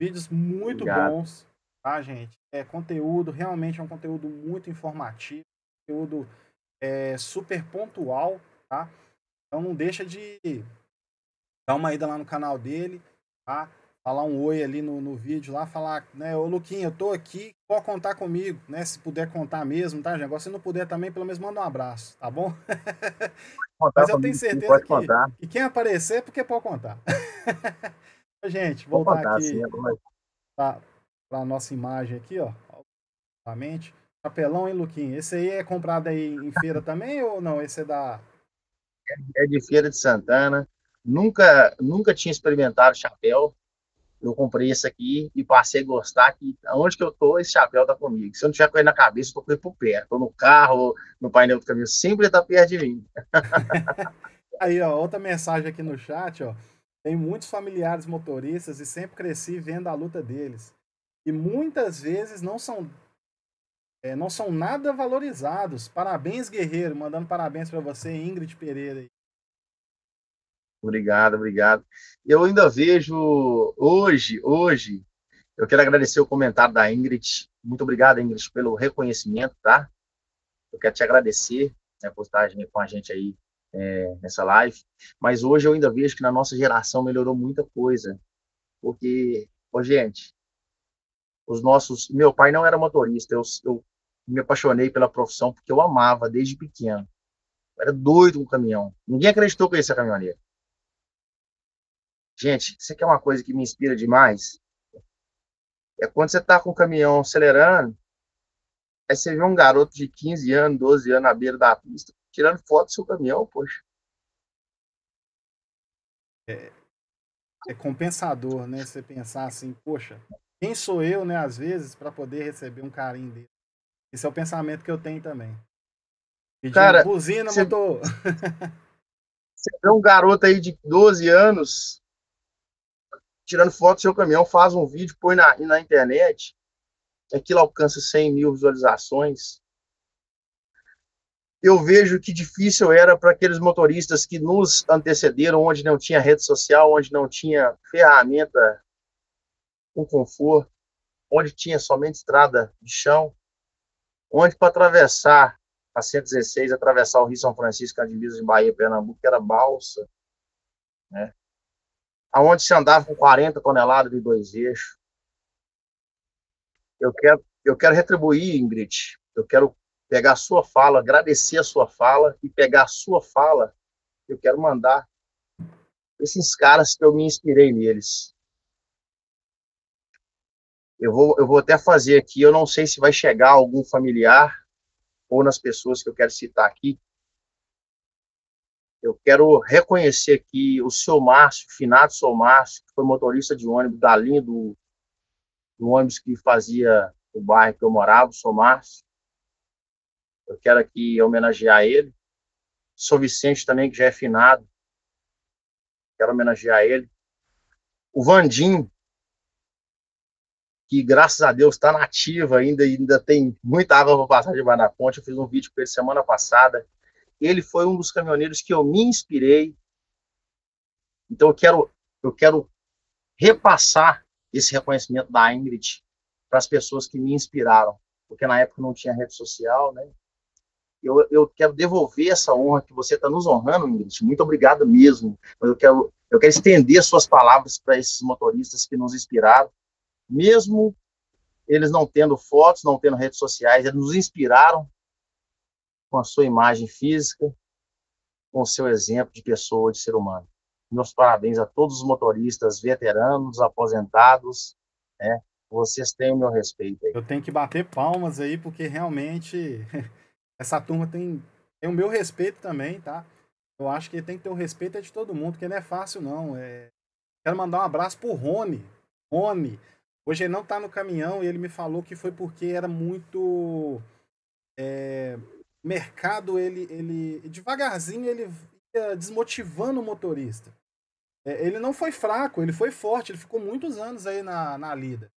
Vídeos muito Obrigado. bons, tá, gente? É conteúdo, realmente é um conteúdo muito informativo, conteúdo é, super pontual, tá? Então não deixa de dar uma ida lá no canal dele, tá? Falar um oi ali no, no vídeo lá, falar, né, ô Luquinha, eu tô aqui, pode contar comigo, né, se puder contar mesmo, tá, gente? Agora, se não puder também, pelo menos manda um abraço, tá bom? Mas eu tenho certeza que, que, quem aparecer, é porque pode contar. gente, voltar contar, aqui para a nossa imagem aqui, ó, novamente. Chapelão, hein, Luquinha? Esse aí é comprado aí em feira também ou não? Esse é da... É de Feira de Santana. Nunca, nunca tinha experimentado chapéu eu comprei esse aqui e passei a gostar que aonde que eu tô, esse chapéu tá comigo. Se eu não tiver com ele na cabeça, eu tô com ele por perto. Tô no carro, no painel do caminho, sempre tá perto de mim. Aí, ó, outra mensagem aqui no chat, ó. Tem muitos familiares motoristas e sempre cresci vendo a luta deles. E muitas vezes não são é, não são nada valorizados. Parabéns, guerreiro. Mandando parabéns para você, Ingrid Pereira. Obrigado, obrigado. Eu ainda vejo hoje, hoje, eu quero agradecer o comentário da Ingrid. Muito obrigado, Ingrid, pelo reconhecimento, tá? Eu quero te agradecer né, por estar com a gente aí é, nessa live. Mas hoje eu ainda vejo que na nossa geração melhorou muita coisa. Porque, ô, gente, os nossos. Meu pai não era motorista, eu, eu me apaixonei pela profissão porque eu amava desde pequeno. Eu era doido com caminhão. Ninguém acreditou que eu ia ser caminhoneiro. Gente, isso aqui é uma coisa que me inspira demais. É quando você tá com o caminhão acelerando, aí você vê um garoto de 15 anos, 12 anos na beira da pista, tirando foto do seu caminhão, poxa. É, é compensador, né? Você pensar assim, poxa, quem sou eu, né, às vezes, para poder receber um carinho dele. Esse é o pensamento que eu tenho também. Pedindo Cara, buzina, você, motor. você vê um garoto aí de 12 anos tirando foto do seu caminhão, faz um vídeo, põe na, na internet, aquilo alcança 100 mil visualizações. Eu vejo que difícil era para aqueles motoristas que nos antecederam, onde não tinha rede social, onde não tinha ferramenta com conforto, onde tinha somente estrada de chão, onde para atravessar a 116, atravessar o Rio São Francisco, a divisa de Bahia Pernambuco, era balsa, né? Aonde se andava com 40 toneladas de dois eixos. Eu quero, eu quero retribuir, Ingrid, eu quero pegar a sua fala, agradecer a sua fala e pegar a sua fala, eu quero mandar esses caras que eu me inspirei neles. Eu vou, eu vou até fazer aqui, eu não sei se vai chegar algum familiar ou nas pessoas que eu quero citar aqui, eu quero reconhecer aqui o seu Márcio, finado seu Márcio, que foi motorista de ônibus da linha do, do ônibus que fazia o bairro que eu morava, o seu Márcio. Eu quero aqui homenagear ele. Sou Vicente também, que já é finado. Quero homenagear ele. O Vandim, que graças a Deus está nativa ainda, ainda tem muita água para passar debaixo da ponte. Eu fiz um vídeo com ele semana passada ele foi um dos caminhoneiros que eu me inspirei. Então eu quero, eu quero repassar esse reconhecimento da Ingrid para as pessoas que me inspiraram, porque na época não tinha rede social, né? Eu, eu quero devolver essa honra que você está nos honrando, Ingrid. Muito obrigado mesmo. Eu quero, eu quero estender suas palavras para esses motoristas que nos inspiraram, mesmo eles não tendo fotos, não tendo redes sociais, eles nos inspiraram com a sua imagem física, com o seu exemplo de pessoa, de ser humano. Meus parabéns a todos os motoristas veteranos, aposentados, né? Vocês têm o meu respeito aí. Eu tenho que bater palmas aí, porque realmente essa turma tem, tem o meu respeito também, tá? Eu acho que tem que ter o respeito de todo mundo, porque não é fácil, não. É... Quero mandar um abraço pro Rony. Rony. Hoje ele não tá no caminhão e ele me falou que foi porque era muito. É... Mercado, ele, ele. Devagarzinho ele ia desmotivando o motorista. É, ele não foi fraco, ele foi forte, ele ficou muitos anos aí na, na lida.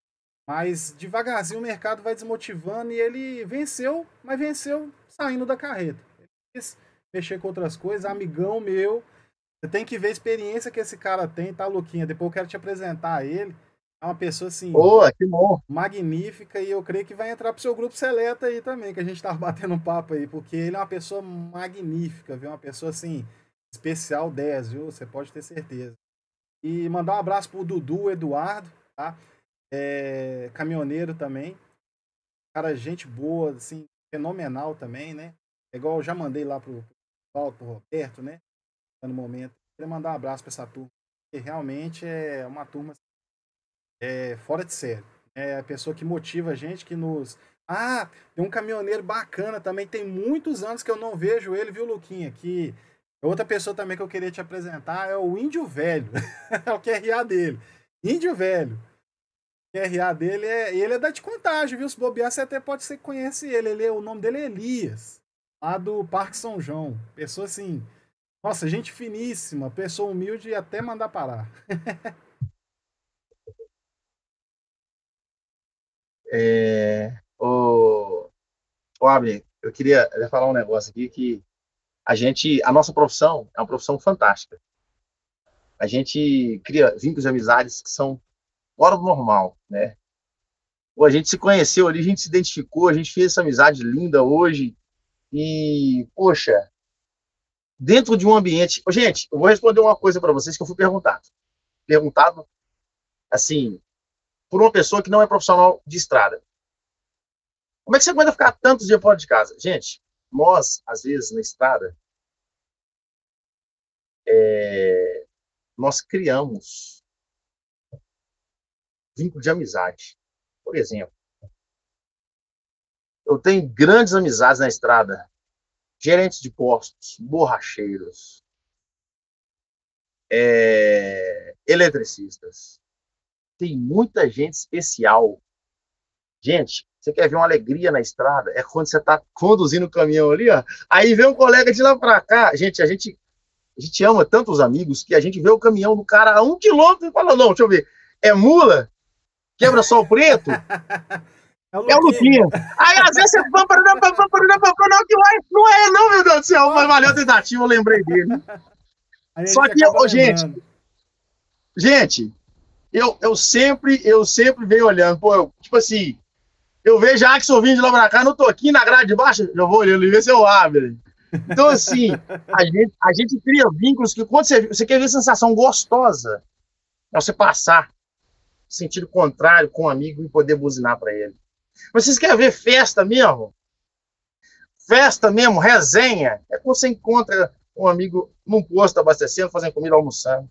Mas devagarzinho o mercado vai desmotivando e ele venceu, mas venceu saindo da carreta. Ele quis mexer com outras coisas, amigão meu. Você tem que ver a experiência que esse cara tem, tá, Luquinha? Depois eu quero te apresentar ele. É uma pessoa assim. Boa, que bom. Magnífica, e eu creio que vai entrar pro seu grupo seleta aí também, que a gente tava batendo papo aí, porque ele é uma pessoa magnífica, viu? Uma pessoa assim, especial 10, viu? Você pode ter certeza. E mandar um abraço pro Dudu Eduardo, tá? É, caminhoneiro também. Cara, gente boa, assim, fenomenal também, né? É igual eu já mandei lá pro, Paulo, pro Roberto, né? No momento. Queria mandar um abraço para essa turma, que realmente é uma turma é, fora de série. É a pessoa que motiva a gente, que nos. Ah, tem um caminhoneiro bacana também, tem muitos anos que eu não vejo ele, viu, Luquinha? Que outra pessoa também que eu queria te apresentar é o Índio Velho. é o QRA dele. Índio Velho. O QRA dele é. Ele é da de contagem, viu? Se bobear, você até pode ser conhece ele. ele é, o nome dele é Elias lá do Parque São João. Pessoa assim, nossa, gente finíssima, pessoa humilde e até mandar parar. é, o, o Abner, eu queria falar um negócio aqui que a gente, a nossa profissão é uma profissão fantástica. A gente cria vínculos de amizades que são fora do normal, né? Ou a gente se conheceu ali, a gente se identificou, a gente fez essa amizade linda hoje, e, poxa, dentro de um ambiente. Gente, eu vou responder uma coisa para vocês que eu fui perguntado. Perguntado, assim, por uma pessoa que não é profissional de estrada. Como é que você aguenta ficar tantos dias fora de casa? Gente, nós, às vezes, na estrada, é, nós criamos vínculo de amizade. Por exemplo, eu tenho grandes amizades na estrada. Gerentes de postos, borracheiros, é, eletricistas. Tem muita gente especial. Gente, você quer ver uma alegria na estrada? É quando você está conduzindo o caminhão ali, ó. Aí vem um colega de lá para cá. Gente, a gente, a gente ama tantos amigos que a gente vê o caminhão do cara a um quilômetro e fala: não, deixa eu ver. É mula? Quebra sol preto? É o, é o Luquinha. Aí às vezes você. Não, que vai. Não é, não, meu Deus do céu. Mas valeu a tentativa, eu lembrei dele. Só que, oh, gente. Gente, eu, eu sempre, eu sempre venho olhando. Pô, eu, tipo assim, eu vejo a Axel vindo de lá pra cá, não tô aqui na grade de baixo, eu vou olhando e ver se eu abro. Então, assim, a gente, a gente cria vínculos que quando você, você quer ver sensação gostosa, é você passar sentido contrário com um amigo e poder buzinar para ele. Vocês querem ver festa mesmo? Festa mesmo, resenha. É quando você encontra um amigo num posto abastecendo, fazendo comida, almoçando.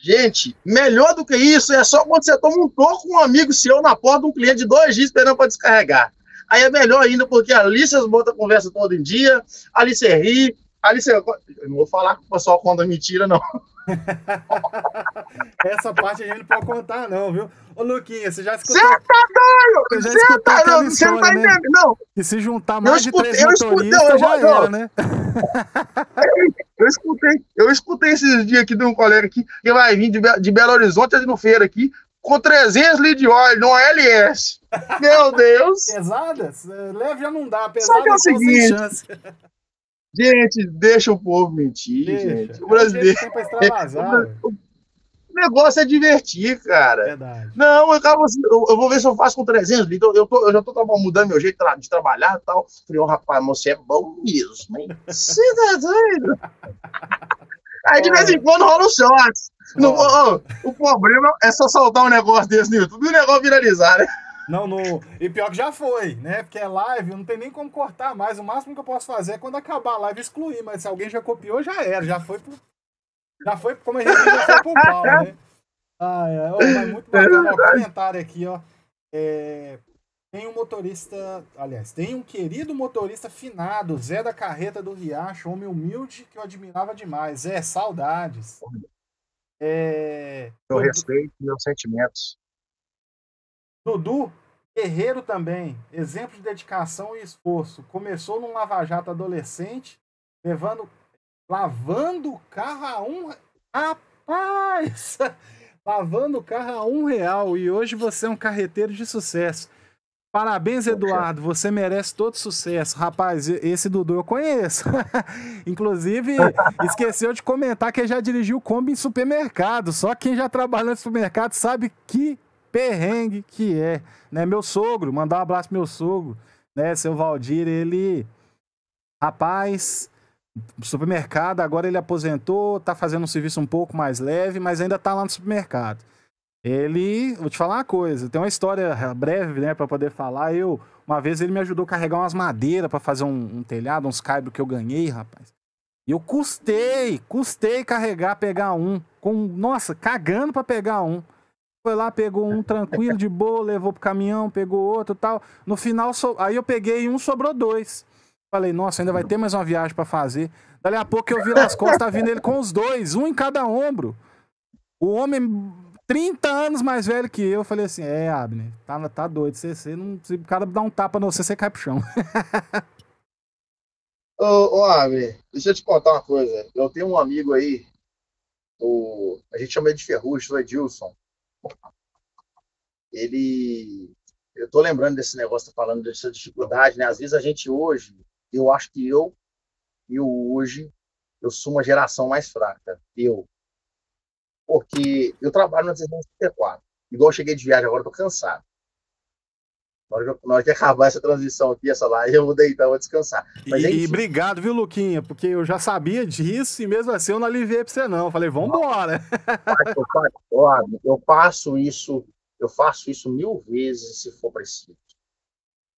Gente, melhor do que isso é só quando você toma um toco com um amigo seu na porta de um cliente de dois dias esperando para descarregar. Aí é melhor ainda, porque ali vocês botam a conversa todo dia, ali você ri, ali você. Eu não vou falar que o pessoal conta mentira, não. Essa parte a gente não pode contar, não, viu? Ô, Luquinha, você já escutou. Você tá doido! Você já escutou tá doido! Você não tá né? entendendo, não. E se juntar mais escutei, de três motoristas, escutei, já eu, era, né? eu escutei, eu escutei esses dias aqui de um colega aqui, que vai vir de, de Belo Horizonte ali no feira aqui, com 300 litros de óleo no LS. Meu Deus! Pesadas? Leve já não dá, pesado Só que é o seguinte. Gente, deixa o povo mentir, deixa. gente. O brasileiro. O, negócio é divertir, cara. Verdade. Não, eu, eu, eu, vou ver se eu faço com 300 litros. Eu, tô, eu já tô mudando meu jeito de trabalhar e tal. Falei, oh, rapaz, você é bom mesmo, hein? Você tá doido? Aí de vez em quando rola um shorts. No, oh, oh, o problema é só soltar um negócio desse no YouTube e o negócio viralizar, né? Não, no... E pior que já foi, né? Porque é live, não tem nem como cortar mais. O máximo que eu posso fazer é quando acabar a live excluir. Mas se alguém já copiou, já era. Já foi pro. Já foi, como a gente já foi pro pau, né? Ah, é. Oh, mas muito bacana. Ó, comentário aqui, ó. É... Tem um motorista, aliás, tem um querido motorista finado, Zé da Carreta do Riacho, homem humilde que eu admirava demais. É, saudades. É... Eu respeito meus sentimentos. Dudu, guerreiro também, exemplo de dedicação e esforço. Começou num lava-jato adolescente, levando, lavando o carro a um. Rapaz! lavando o carro a um real e hoje você é um carreteiro de sucesso. Parabéns, Eduardo. Você merece todo sucesso. Rapaz, esse Dudu eu conheço. Inclusive, esqueceu de comentar que ele já dirigiu Kombi em supermercado. Só quem já trabalhou em supermercado sabe que perrengue que é. Né? Meu sogro, mandar um abraço pro meu sogro, né? Seu Valdir, ele. Rapaz, supermercado, agora ele aposentou, tá fazendo um serviço um pouco mais leve, mas ainda tá lá no supermercado. Ele, vou te falar uma coisa, tem uma história breve, né, para poder falar. Eu, uma vez ele me ajudou a carregar umas madeiras para fazer um, um, telhado, uns caibros que eu ganhei, rapaz. E eu custei, custei carregar, pegar um, com, nossa, cagando para pegar um. Foi lá, pegou um tranquilo, de boa, levou pro caminhão, pegou outro tal. No final, so... aí eu peguei um, sobrou dois. Falei, nossa, ainda vai ter mais uma viagem para fazer. Dali a pouco eu vi nas costas, tá vindo ele com os dois, um em cada ombro. O homem 30 anos mais velho que eu, falei assim: é, Abner, tá, tá doido. Você, você não, se o cara dá um tapa no você, você cai pro chão. ô, ô, Abner, deixa eu te contar uma coisa. Eu tenho um amigo aí, o, a gente chama ele de Ferrugem, o Edilson. Ele. Eu tô lembrando desse negócio, tá falando dessa dificuldade, né? Às vezes a gente hoje, eu acho que eu, eu hoje, eu sou uma geração mais fraca. Eu, porque eu trabalho na 334. Igual eu cheguei de viagem agora, tô cansado. Na hora, que, na hora que acabar essa transição aqui, essa live, eu vou deitar, vou descansar. Mas, e, obrigado, viu, Luquinha? Porque eu já sabia disso e mesmo assim eu não aliviei pra você, não. Eu falei, vambora. Eu faço, eu faço isso, eu faço isso mil vezes se for preciso.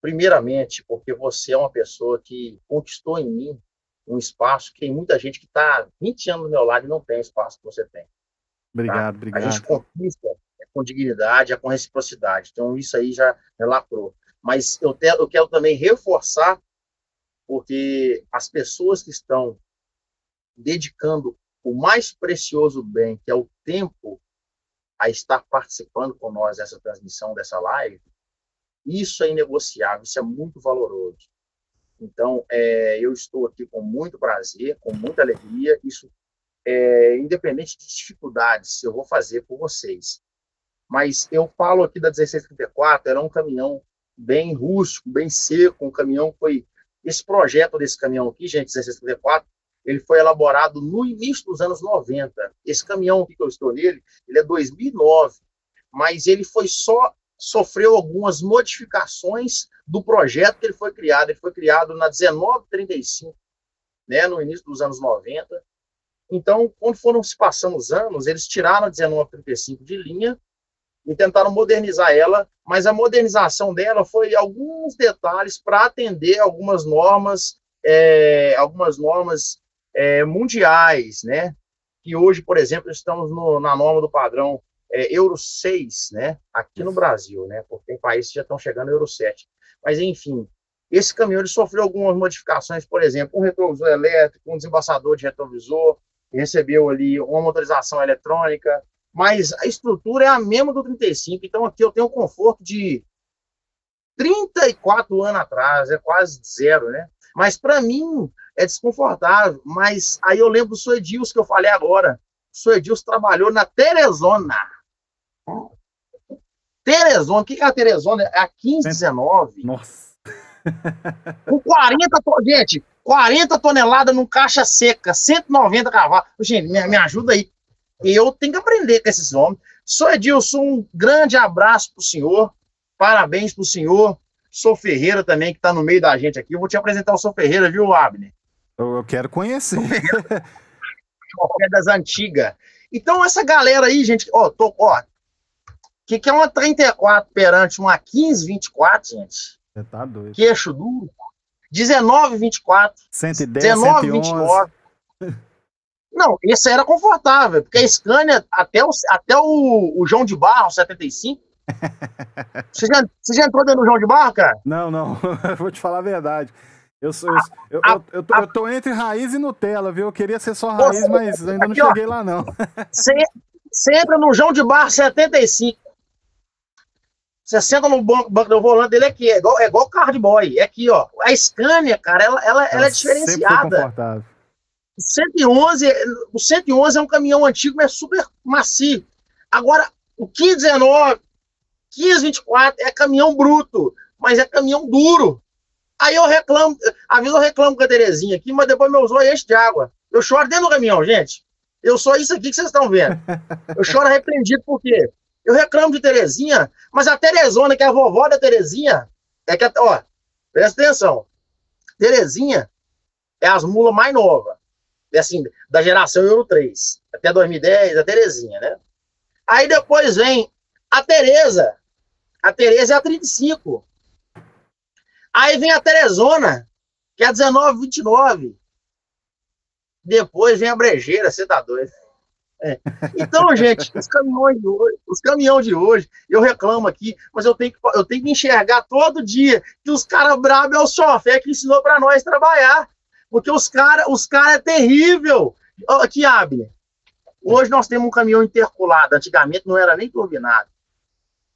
Primeiramente, porque você é uma pessoa que conquistou em mim um espaço que tem muita gente que está 20 anos do meu lado e não tem o espaço que você tem. Obrigado, tá? obrigado. A gente conquista com dignidade, é com reciprocidade. Então, isso aí já relatou. Mas eu, te, eu quero também reforçar, porque as pessoas que estão dedicando o mais precioso bem, que é o tempo, a estar participando com nós dessa transmissão, dessa live, isso é inegociável, isso é muito valoroso. Então, é, eu estou aqui com muito prazer, com muita alegria. Isso é, independente de dificuldades, eu vou fazer por vocês. Mas eu falo aqui da 1634, era um caminhão bem rústico, bem seco, um caminhão que foi... Esse projeto desse caminhão aqui, gente, 1634, ele foi elaborado no início dos anos 90. Esse caminhão que eu estou nele, ele é 2009, mas ele foi só sofreu algumas modificações do projeto que ele foi criado. Ele foi criado na 1935, né, no início dos anos 90, então, quando foram se passando os anos, eles tiraram a 1935 de linha e tentaram modernizar ela, mas a modernização dela foi alguns detalhes para atender algumas normas, é, algumas normas é, mundiais, né? Que hoje, por exemplo, estamos no, na norma do padrão é, Euro 6, né? Aqui no Brasil, né? Porque tem países que já estão chegando Euro 7. Mas, enfim, esse caminhão ele sofreu algumas modificações, por exemplo, um retrovisor elétrico, um desembaçador de retrovisor, recebeu ali uma motorização eletrônica, mas a estrutura é a mesma do 35, então aqui eu tenho um conforto de 34 anos atrás, é quase zero, né? Mas para mim é desconfortável, mas aí eu lembro do Suedilson que eu falei agora. O Suedilson trabalhou na Teresona. Teresona, o que é a Teresona? É a 1519. Nossa. Com 40, gente, 40 toneladas num caixa seca, 190 cavalos. Gente, me, me ajuda aí. Eu tenho que aprender com esses homens. Sou Edilson, um grande abraço para o senhor. Parabéns para o senhor. Sou Ferreira também, que está no meio da gente aqui. Eu vou te apresentar o Sou Ferreira, viu, Abner? Eu, quero conhecer. Café das antigas. Então, essa galera aí, gente, ó, tô, ó, que, que é uma 34 perante uma 1524, gente? Você tá doido. Queixo duro. 1924. 110, 19, 111. Não, esse era confortável, porque a Scania, até o, até o, o João de Barro, 75. você, já, você já entrou dentro do João de Barro, cara? Não, não, vou te falar a verdade. Eu, sou, eu, eu, eu, eu, tô, eu tô entre raiz e Nutella, viu? Eu queria ser só raiz, mas ainda não cheguei lá, não. Você entra no João de Barro 75. Você senta no banco, banco do volante dele aqui, é igual, é igual carro de boy. É aqui, ó. A Scania, cara, ela, ela, ela é diferenciada. O 111, o 111 é um caminhão antigo, mas super macio. Agora, o 1519, 1524 é caminhão bruto, mas é caminhão duro. Aí eu reclamo, às vezes eu reclamo com a Terezinha aqui, mas depois meu zóio enche de água. Eu choro dentro do caminhão, gente. Eu sou isso aqui que vocês estão vendo. Eu choro arrependido por quê? Eu reclamo de Terezinha, mas a Terezona, que é a vovó da Terezinha, é que, ó, presta atenção. Terezinha é as mulas mais novas, é assim, da geração Euro 3, até 2010, a Terezinha, né? Aí depois vem a Tereza. A Tereza é a 35. Aí vem a Terezona, que é a 1929. Depois vem a brejeira, você tá doido. É. Então, gente, os caminhões de hoje, os caminhões de hoje, eu reclamo aqui, mas eu tenho que, eu tenho que enxergar todo dia que os caras bravos é o chofer que ensinou para nós trabalhar. Porque os caras os cara é terrível. Aqui, Abner. Hoje nós temos um caminhão interculado. Antigamente não era nem turbinado.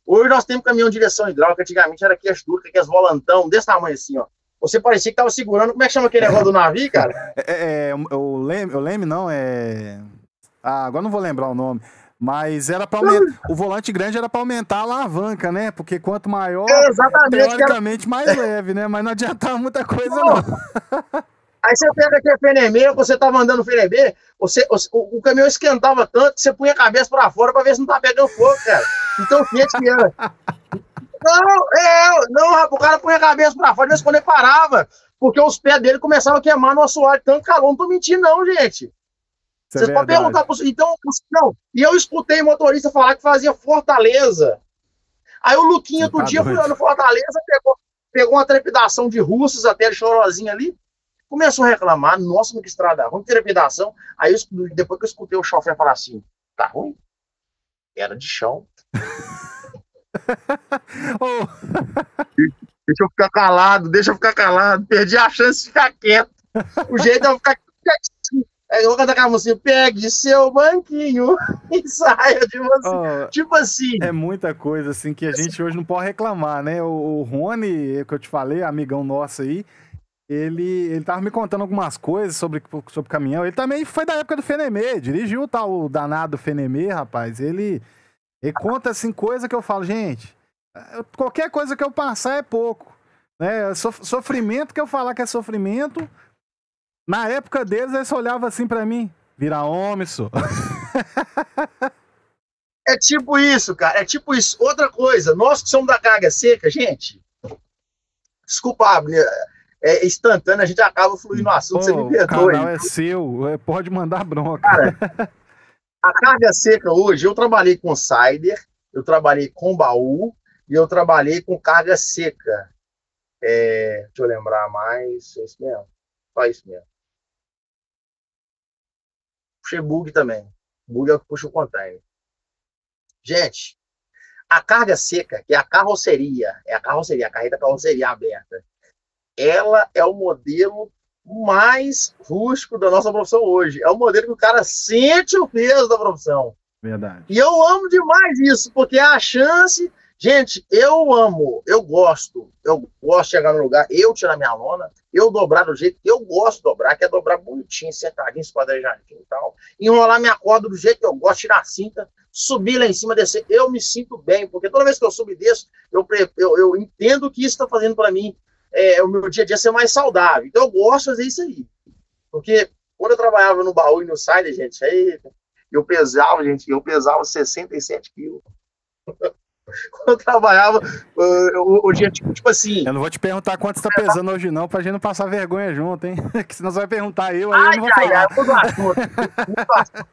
Hoje nós temos um caminhão de direção hidráulica. Antigamente era queixo duro, que é volantão, desse tamanho assim, ó. Você parecia que tava segurando. Como é que chama aquele negócio do navio, cara? É, é, é o Leme, o Leme não, é. Ah, agora não vou lembrar o nome. Mas era para aumentar. O volante grande era para aumentar a alavanca, né? Porque quanto maior, é teoricamente era... mais leve, né? Mas não adiantava muita coisa, não. não. Aí você pega aqui a FNB, você tava andando no você, o, o, caminhão esquentava tanto que você punha a cabeça para fora para ver se não tá pegando fogo, cara. Então quente que era. Não, é, não, rapaz, o cara punha a cabeça pra fora, quando ele parava, porque os pés dele começavam a queimar no de tanto calor. Não tô mentindo, não, gente. Isso Vocês é podem perguntar pro. Então, não. E eu escutei motorista falar que fazia Fortaleza. Aí o Luquinha, outro tá dia, fui lá no Fortaleza, pegou, pegou uma trepidação de russos até ele chorosinho ali, começou a reclamar, nossa, que estrada ruim, trepidação. Aí, eu, depois que eu escutei o chofer falar assim, tá ruim? Era de chão. oh. Deixa eu ficar calado, deixa eu ficar calado. Perdi a chance de ficar quieto. O jeito é eu ficar quietinho. É igual cantar aquela música, pegue seu banquinho e saia de você. Oh, tipo assim. É muita coisa assim que a gente hoje não pode reclamar, né? O, o Rony, que eu te falei, amigão nosso aí, ele, ele tava me contando algumas coisas sobre, sobre caminhão. Ele também foi da época do Fenemê, dirigiu o tal danado Fenemê, rapaz. Ele, ele conta assim coisa que eu falo, gente, qualquer coisa que eu passar é pouco. Né? Sofrimento que eu falar que é sofrimento, na época deles eles olhavam assim para mim, vira homem, só. É tipo isso, cara. É tipo isso. Outra coisa, nós que somos da carga seca, gente. Desculpa, é instantâneo, a gente acaba fluindo no assunto, Pô, você me perdoa. O canal é seu, é, pode mandar bronca. Cara, a carga seca hoje, eu trabalhei com cider, eu trabalhei com baú e eu trabalhei com carga seca. É, deixa eu lembrar mais, é isso mesmo, só isso mesmo. Puxei bug também. Bug é o que puxa o container. Gente, a carga seca, que é a carroceria, é a carroceria, a carreta carroceria aberta ela é o modelo mais rústico da nossa profissão hoje. É o modelo que o cara sente o peso da profissão. Verdade. E eu amo demais isso, porque é a chance. Gente, eu amo, eu gosto, eu gosto de chegar no lugar, eu tirar minha lona, eu dobrar do jeito que eu gosto de dobrar, que é dobrar bonitinho, sentadinho, esquadrejadinho e tal. Enrolar minha corda do jeito que eu gosto, tirar a cinta, subir lá em cima, descer. Eu me sinto bem, porque toda vez que eu subo e desço, eu, eu, eu entendo o que isso está fazendo para mim é, o meu dia a dia ser mais saudável. Então eu gosto de fazer isso aí. Porque quando eu trabalhava no baú e no side, gente, aí eu pesava, gente, eu pesava 67 quilos. quando eu trabalhava, hoje tipo, tipo assim. Eu não vou te perguntar quanto você tá pesando hoje, não, pra gente não passar vergonha junto, hein? que senão você vai perguntar eu, aí ai, eu não vou ai, falar. Ai, assunto, assunto.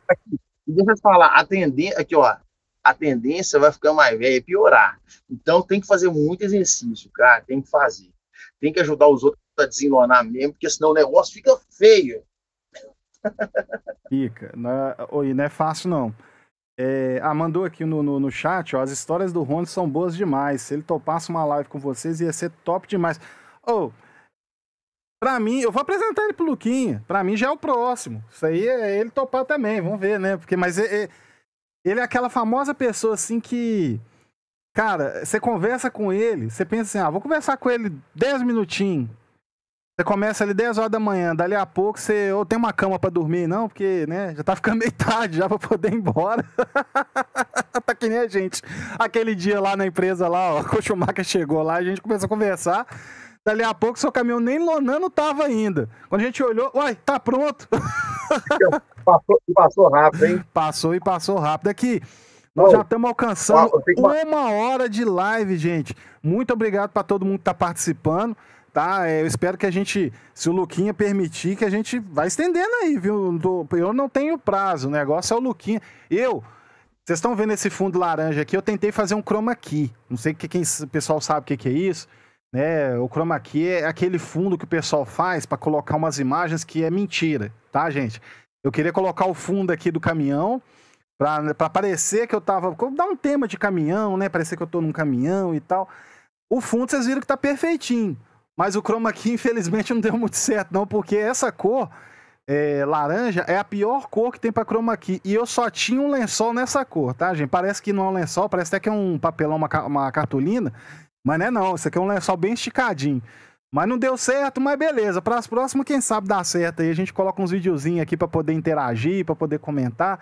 Aqui, deixa eu falar, atender, aqui, ó. a tendência vai ficar mais velha e piorar. Então tem que fazer muito exercício, cara, tem que fazer. Tem que ajudar os outros a desenlonar mesmo, porque senão o negócio fica feio. Fica. Não é, oi, não é fácil, não. É, ah, mandou aqui no, no, no, chat, ó, as histórias do Rony são boas demais. Se ele topasse uma live com vocês, ia ser top demais. Oh, pra mim, eu vou apresentar ele pro Luquinha. Pra mim já é o próximo. Isso aí é ele topar também, vamos ver, né? Porque, mas é, é, ele é aquela famosa pessoa assim que. Cara, você conversa com ele, você pensa assim, ah, vou conversar com ele 10 minutinhos. Você começa ali 10 horas da manhã, dali a pouco você ou tem uma cama para dormir, não, porque, né, já tá ficando meio tarde já pra poder ir embora. tá que nem a gente. Aquele dia lá na empresa lá, ó, o Schumacher chegou lá, a gente começou a conversar. Dali a pouco seu caminhão nem lonando tava ainda. Quando a gente olhou, uai, tá pronto. passou, passou rápido, hein? Passou e passou rápido. Aqui, nós já estamos alcançando uma hora de live, gente. Muito obrigado para todo mundo que está participando. Tá, é, eu espero que a gente, se o Luquinha permitir, que a gente vai estendendo aí, viu? Eu não tenho prazo, o negócio é o Luquinha. Eu, vocês estão vendo esse fundo laranja aqui? Eu tentei fazer um chroma key. Não sei que quem o pessoal sabe o que, que é isso. Né? O chroma key é aquele fundo que o pessoal faz para colocar umas imagens que é mentira, tá, gente? Eu queria colocar o fundo aqui do caminhão para parecer que eu tava. Dar um tema de caminhão, né? Parecer que eu tô num caminhão e tal. O fundo vocês viram que tá perfeitinho. Mas o chroma key, infelizmente, não deu muito certo, não, porque essa cor é, laranja é a pior cor que tem para chroma key. E eu só tinha um lençol nessa cor, tá, gente? Parece que não é um lençol, parece até que é um papelão, uma, uma cartolina. Mas não é não, isso aqui é um lençol bem esticadinho. Mas não deu certo, mas beleza. Para as próximas, quem sabe dá certo aí. A gente coloca uns videozinhos aqui para poder interagir, para poder comentar.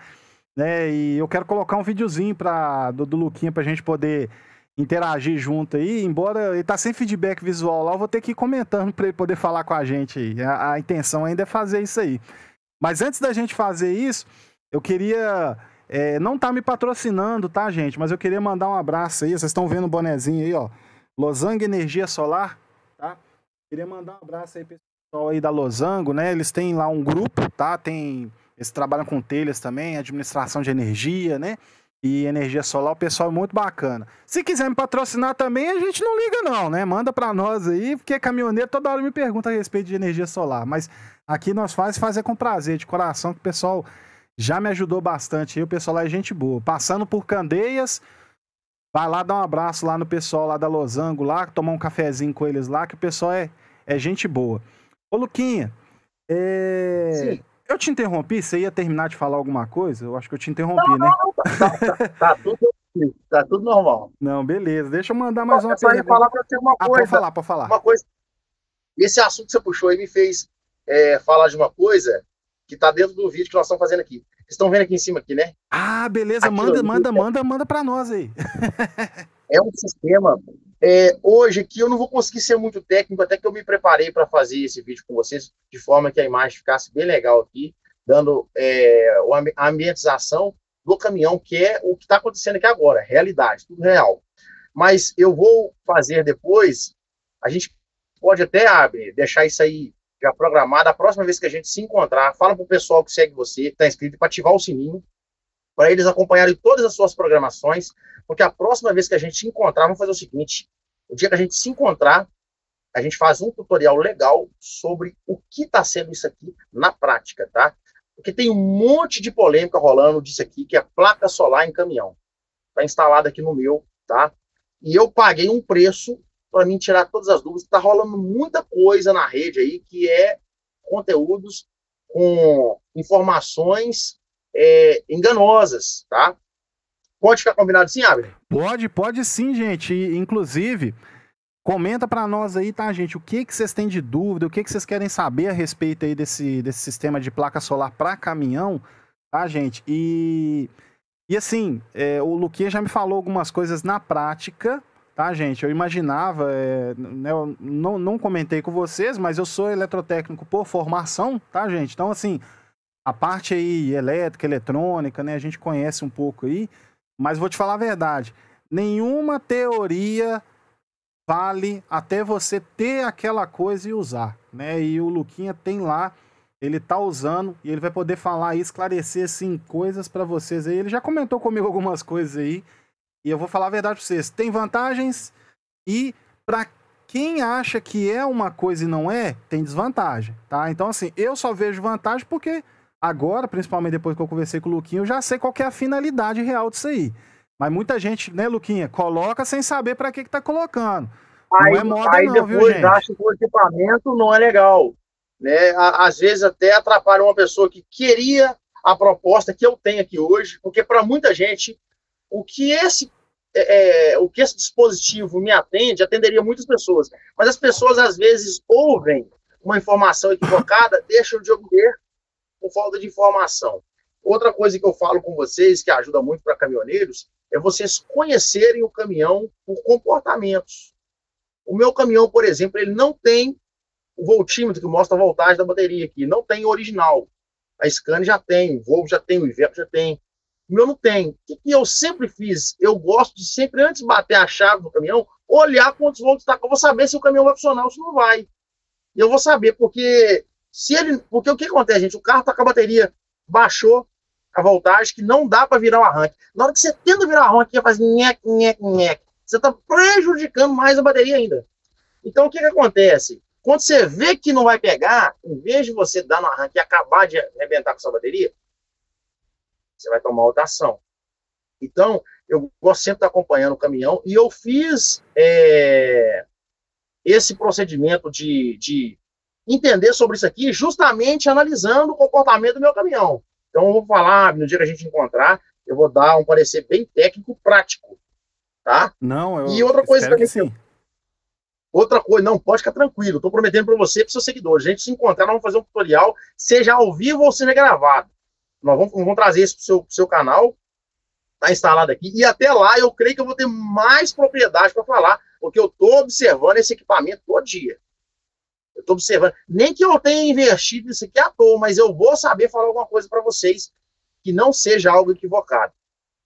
Né? E eu quero colocar um videozinho pra, do, do Luquinha pra gente poder interagir junto aí, embora ele tá sem feedback visual lá, eu vou ter que ir comentando para ele poder falar com a gente aí. A, a, intenção ainda é fazer isso aí. Mas antes da gente fazer isso, eu queria. É, não tá me patrocinando, tá, gente? Mas eu queria mandar um abraço aí. Vocês estão vendo o bonezinho aí, ó. Losango Energia Solar, tá? Queria mandar um abraço aí pessoal aí da Losango, né? Eles têm lá um grupo, tá? Tem. Eles trabalham com telhas também, administração de energia, né? e energia solar, o pessoal é muito bacana. Se quiser me patrocinar também, a gente não liga não, né? Manda para nós aí, porque caminhoneiro toda hora me pergunta a respeito de energia solar, mas aqui nós faz fazer com prazer, de coração, que o pessoal já me ajudou bastante aí, o pessoal lá é gente boa. Passando por Candeias, vai lá dar um abraço lá no pessoal lá da Losango lá, tomar um cafezinho com eles lá, que o pessoal é, é gente boa. Ô Luquinha, é... Sim. Eu te interrompi? Você ia terminar de falar alguma coisa? Eu acho que eu te interrompi, não, né? Não, tá, tá, tá, tudo, tá tudo normal. Não, beleza. Deixa eu mandar mais uma pergunta. falar pra você uma coisa. Ah, pode falar, pode falar. Uma coisa. Esse assunto que você puxou aí me fez é, falar de uma coisa que tá dentro do vídeo que nós estamos fazendo aqui. Vocês estão vendo aqui em cima aqui, né? Ah, beleza. Aqui, manda, manda, manda, manda para nós aí. é um sistema é, hoje aqui eu não vou conseguir ser muito técnico, até que eu me preparei para fazer esse vídeo com vocês, de forma que a imagem ficasse bem legal aqui, dando é, a ambientização do caminhão, que é o que está acontecendo aqui agora, realidade, tudo real. Mas eu vou fazer depois, a gente pode até abrir, deixar isso aí já programado, a próxima vez que a gente se encontrar, fala para o pessoal que segue você, que está inscrito, para ativar o sininho, para eles acompanharem todas as suas programações, porque a próxima vez que a gente se encontrar, vamos fazer o seguinte: o dia que a gente se encontrar, a gente faz um tutorial legal sobre o que está sendo isso aqui na prática, tá? Porque tem um monte de polêmica rolando disso aqui, que é placa solar em caminhão. Está instalada aqui no meu, tá? E eu paguei um preço para mim tirar todas as dúvidas. Está rolando muita coisa na rede aí que é conteúdos com informações é, enganosas, tá? Pode ficar combinado assim, Abner? Pode, pode sim, gente. E, inclusive, comenta para nós aí, tá, gente? O que que vocês têm de dúvida? O que que vocês querem saber a respeito aí desse, desse sistema de placa solar para caminhão, tá, gente? E, e assim, é, o Luquinha já me falou algumas coisas na prática, tá, gente? Eu imaginava, é, né, eu não, não comentei com vocês, mas eu sou eletrotécnico por formação, tá, gente? Então, assim, a parte aí elétrica, eletrônica, né, a gente conhece um pouco aí, mas vou te falar a verdade, nenhuma teoria vale até você ter aquela coisa e usar, né? E o Luquinha tem lá ele tá usando e ele vai poder falar e esclarecer assim coisas para vocês aí. Ele já comentou comigo algumas coisas aí e eu vou falar a verdade para vocês. Tem vantagens e para quem acha que é uma coisa e não é, tem desvantagem, tá? Então assim, eu só vejo vantagem porque agora, principalmente depois que eu conversei com o Luquinho, eu já sei qual é a finalidade real disso aí. Mas muita gente, né, Luquinha, coloca sem saber para que que tá colocando. Aí, não é moda aí não, depois viu, gente? acha que o equipamento não é legal. Né? Às vezes até atrapalha uma pessoa que queria a proposta que eu tenho aqui hoje, porque para muita gente o que esse é, é, o que esse dispositivo me atende atenderia muitas pessoas, mas as pessoas às vezes ouvem uma informação equivocada, deixam de ouvir por falta de informação. Outra coisa que eu falo com vocês que ajuda muito para caminhoneiros é vocês conhecerem o caminhão por comportamentos. O meu caminhão, por exemplo, ele não tem o voltímetro que mostra a voltagem da bateria aqui, não tem original. A Scania já tem, o Volvo já tem, o Iveco já tem. O meu não tem. O que, que eu sempre fiz? Eu gosto de sempre, antes de bater a chave do caminhão, olhar quantos volts está. Eu vou saber se o caminhão vai funcionar ou se não vai. E eu vou saber, porque se ele. Porque o que acontece, gente? O carro está com a bateria, baixou a voltagem, que não dá para virar o arranque. Na hora que você tenta virar o arranque, faz nhec, nhec, nhec você está prejudicando mais a bateria ainda. Então, o que, que acontece? Quando você vê que não vai pegar, em vez de você dar no arranque e acabar de arrebentar com sua bateria, você vai tomar outra ação. Então, eu gosto sempre de estar acompanhando o caminhão e eu fiz é, esse procedimento de, de entender sobre isso aqui justamente analisando o comportamento do meu caminhão. Então, eu vou falar, no dia que a gente encontrar, eu vou dar um parecer bem técnico, prático tá? Não, eu E outra coisa também. Que sim. Outra coisa, não, pode ficar tranquilo. Estou prometendo para você e para seus seguidores. A gente se encontrar, nós vamos fazer um tutorial, seja ao vivo ou seja gravado. Nós vamos, vamos trazer isso para o seu, seu canal. Está instalado aqui. E até lá, eu creio que eu vou ter mais propriedade para falar, porque eu estou observando esse equipamento todo dia. Eu estou observando. Nem que eu tenha investido nisso aqui à toa, mas eu vou saber falar alguma coisa para vocês que não seja algo equivocado.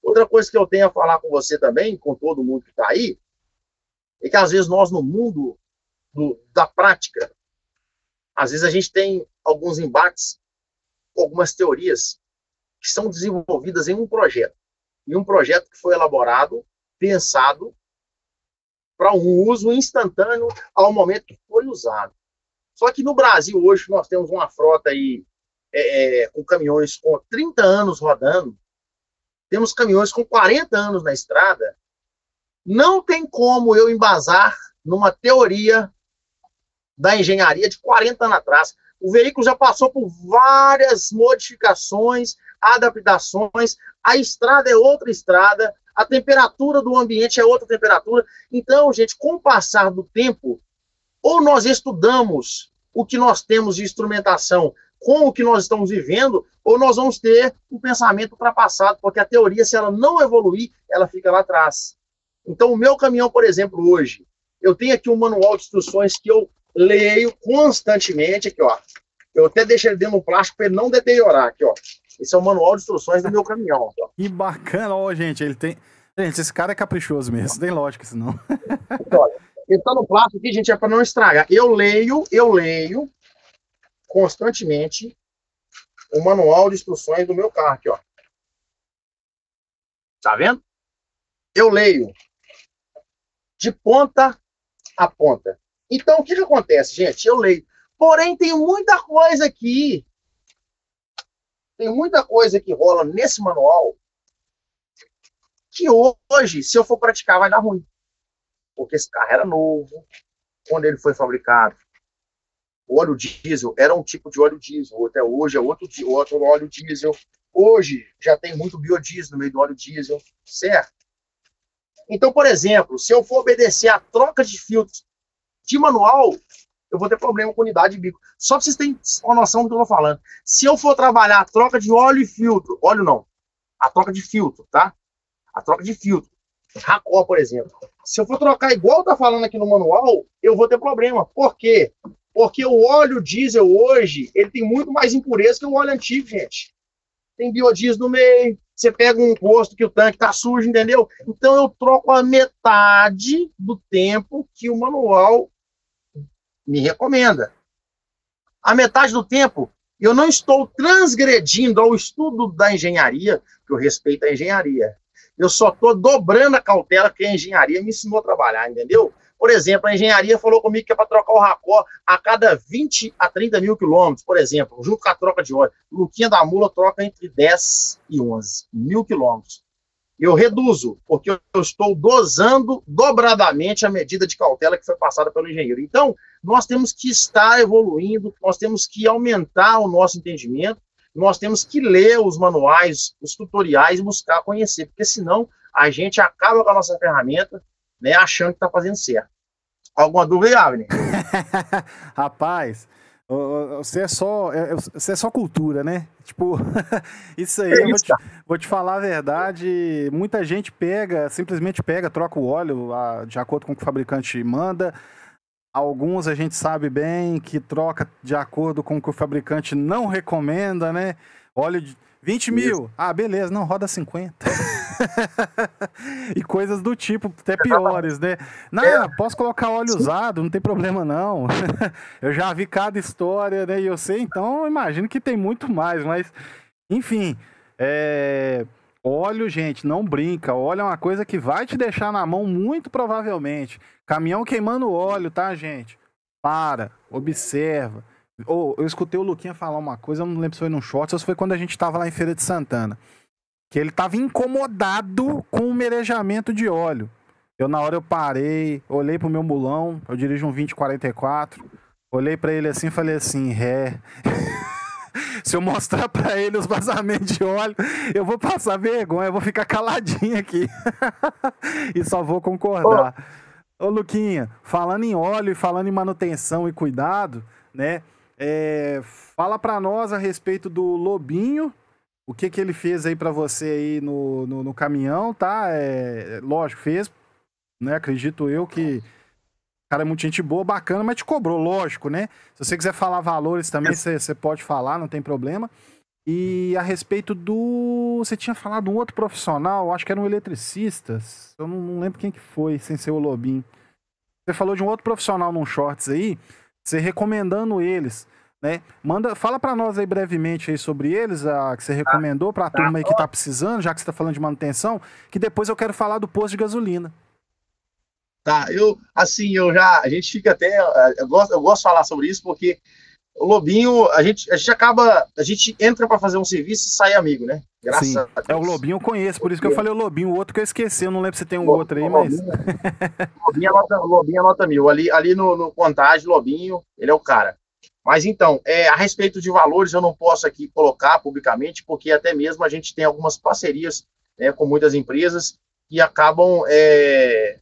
Outra coisa que eu tenho a falar com você também, com todo mundo que está aí, é que às vezes nós, no mundo do, da prática, às vezes a gente tem alguns embates, algumas teorias que são desenvolvidas em um projeto. E um projeto que foi elaborado, pensado para um uso instantâneo ao momento que foi usado. Só que no Brasil, hoje, nós temos uma frota aí é, é com caminhões com 30 anos rodando, temos caminhões com 40 anos na estrada, não tem como eu embasar numa teoria da engenharia de 40 anos atrás. O veículo já passou por várias modificações, adaptações, a estrada é outra estrada, a temperatura do ambiente é outra temperatura. Então, gente, com o passar do tempo, ou nós estudamos o que nós temos de instrumentação com o que nós estamos vivendo, ou nós vamos ter um pensamento ultrapassado, porque a teoria, se ela não evoluir, ela fica lá atrás. Então, o meu caminhão, por exemplo, hoje, eu tenho aqui um manual de instruções que eu leio constantemente, aqui, ó. Eu até deixo ele dentro do plástico para ele não deteriorar, aqui, ó. Esse é o manual de instruções do meu caminhão. Ó. Que bacana, ó, gente, ele tem... Gente, esse cara é caprichoso mesmo, tem lógica isso não. Olha, ele tá no plástico aqui, gente, é para não estragar. Eu leio, eu leio, constantemente o manual de instruções do meu carro aqui, ó. Tá vendo? Eu leio de ponta a ponta. Então, o que, que acontece, gente? Eu leio. Porém, tem muita coisa aqui. Tem muita coisa que rola nesse manual que hoje, se eu for praticar, vai dar ruim. Porque esse carro era novo quando ele foi fabricado. O óleo diesel era um tipo de óleo diesel, até hoje é outro, outro óleo diesel. Hoje já tem muito biodiesel no meio do óleo diesel, certo? Então, por exemplo, se eu for obedecer a troca de filtros de manual, eu vou ter problema com unidade de bico. Só para vocês terem uma noção do que eu estou falando. Se eu for trabalhar a troca de óleo e filtro, óleo não, a troca de filtro, tá? A troca de filtro. Racó, por exemplo. Se eu for trocar igual está falando aqui no manual, eu vou ter problema. Por quê? Porque o óleo diesel hoje, ele tem muito mais impureza que o óleo antigo, gente. Tem biodiesel no meio, você pega um posto que o tanque tá sujo, entendeu? Então eu troco a metade do tempo que o manual me recomenda. A metade do tempo Eu não estou transgredindo ao estudo da engenharia, que eu respeito a engenharia. Eu só estou dobrando a cautela que a engenharia me ensinou a trabalhar, entendeu? Por exemplo, a engenharia falou comigo que é para trocar o racó a cada 20 a 30 mil quilômetros, por exemplo, junto com a troca de óleo. Luquinha da Mula troca entre 10 e 11 mil quilômetros. Eu reduzo, porque eu estou dosando dobradamente a medida de cautela que foi passada pelo engenheiro. Então, nós temos que estar evoluindo, nós temos que aumentar o nosso entendimento, nós temos que ler os manuais, os tutoriais e buscar conhecer, porque senão a gente acaba com a nossa ferramenta né, achando que está fazendo certo. Alguma dúvida, Avner? Rapaz, você é só, é, é, você é só cultura, né? Tipo, isso aí, é isso, vou, te, vou, te, falar a verdade. Muita gente pega, simplesmente pega, troca o óleo a, de acordo com o que o fabricante manda. Alguns a gente sabe bem que troca de acordo com o que o fabricante não recomenda, né? Óleo de 20 mil. Ah, beleza, não, roda 50. e coisas do tipo, até piores, né? Não, é. posso colocar óleo usado, não tem problema não. eu já vi cada história, né? E eu sei, então imagino que tem muito mais, mas enfim, é... óleo, gente, não brinca. Óleo é uma coisa que vai te deixar na mão muito provavelmente. Caminhão queimando óleo, tá, gente? Para, observa Oh, eu escutei o Luquinha falar uma coisa, eu não lembro se foi no short ou se foi quando a gente tava lá em Feira de Santana. Que ele tava incomodado com o merejamento de óleo. Eu, na hora, eu parei, olhei pro meu mulão, eu dirijo um 2044, olhei para ele assim e falei assim, ré. se eu mostrar para ele os vazamentos de óleo, eu vou passar vergonha, eu vou ficar caladinho aqui. e só vou concordar. Ô, Ô Luquinha, falando em óleo e falando em manutenção e cuidado, né? É, fala para nós a respeito do Lobinho, o que que ele fez aí para você aí no, no, no, caminhão, tá? É, lógico, fez, né? Acredito eu que cara é muito gente boa, bacana, mas te cobrou, lógico, né? Se você quiser falar valores também, você pode falar, não tem problema. E a respeito do. Você tinha falado um outro profissional, acho que era um eletricista. Eu não, não lembro quem que foi, sem ser o Lobinho. Você falou de um outro profissional num shorts aí você recomendando eles, né? Manda, fala para nós aí brevemente aí sobre eles, a que você recomendou para a tá. turma aí que tá precisando, já que você tá falando de manutenção, que depois eu quero falar do posto de gasolina. Tá, eu assim, eu já a gente fica até eu gosto, eu gosto de falar sobre isso porque o Lobinho, a gente, a gente acaba, a gente entra para fazer um serviço e sai amigo, né? Graças Sim. a Deus. É o Lobinho eu conheço, por isso que eu falei o Lobinho, o outro que eu esqueci, eu não lembro se tem um Lobinho, outro aí, mas. Lobinho anota, Lobinho anota mil. Ali, ali no, no Contagem, Lobinho, ele é o cara. Mas então, é, a respeito de valores, eu não posso aqui colocar publicamente, porque até mesmo a gente tem algumas parcerias né, com muitas empresas que acabam, é,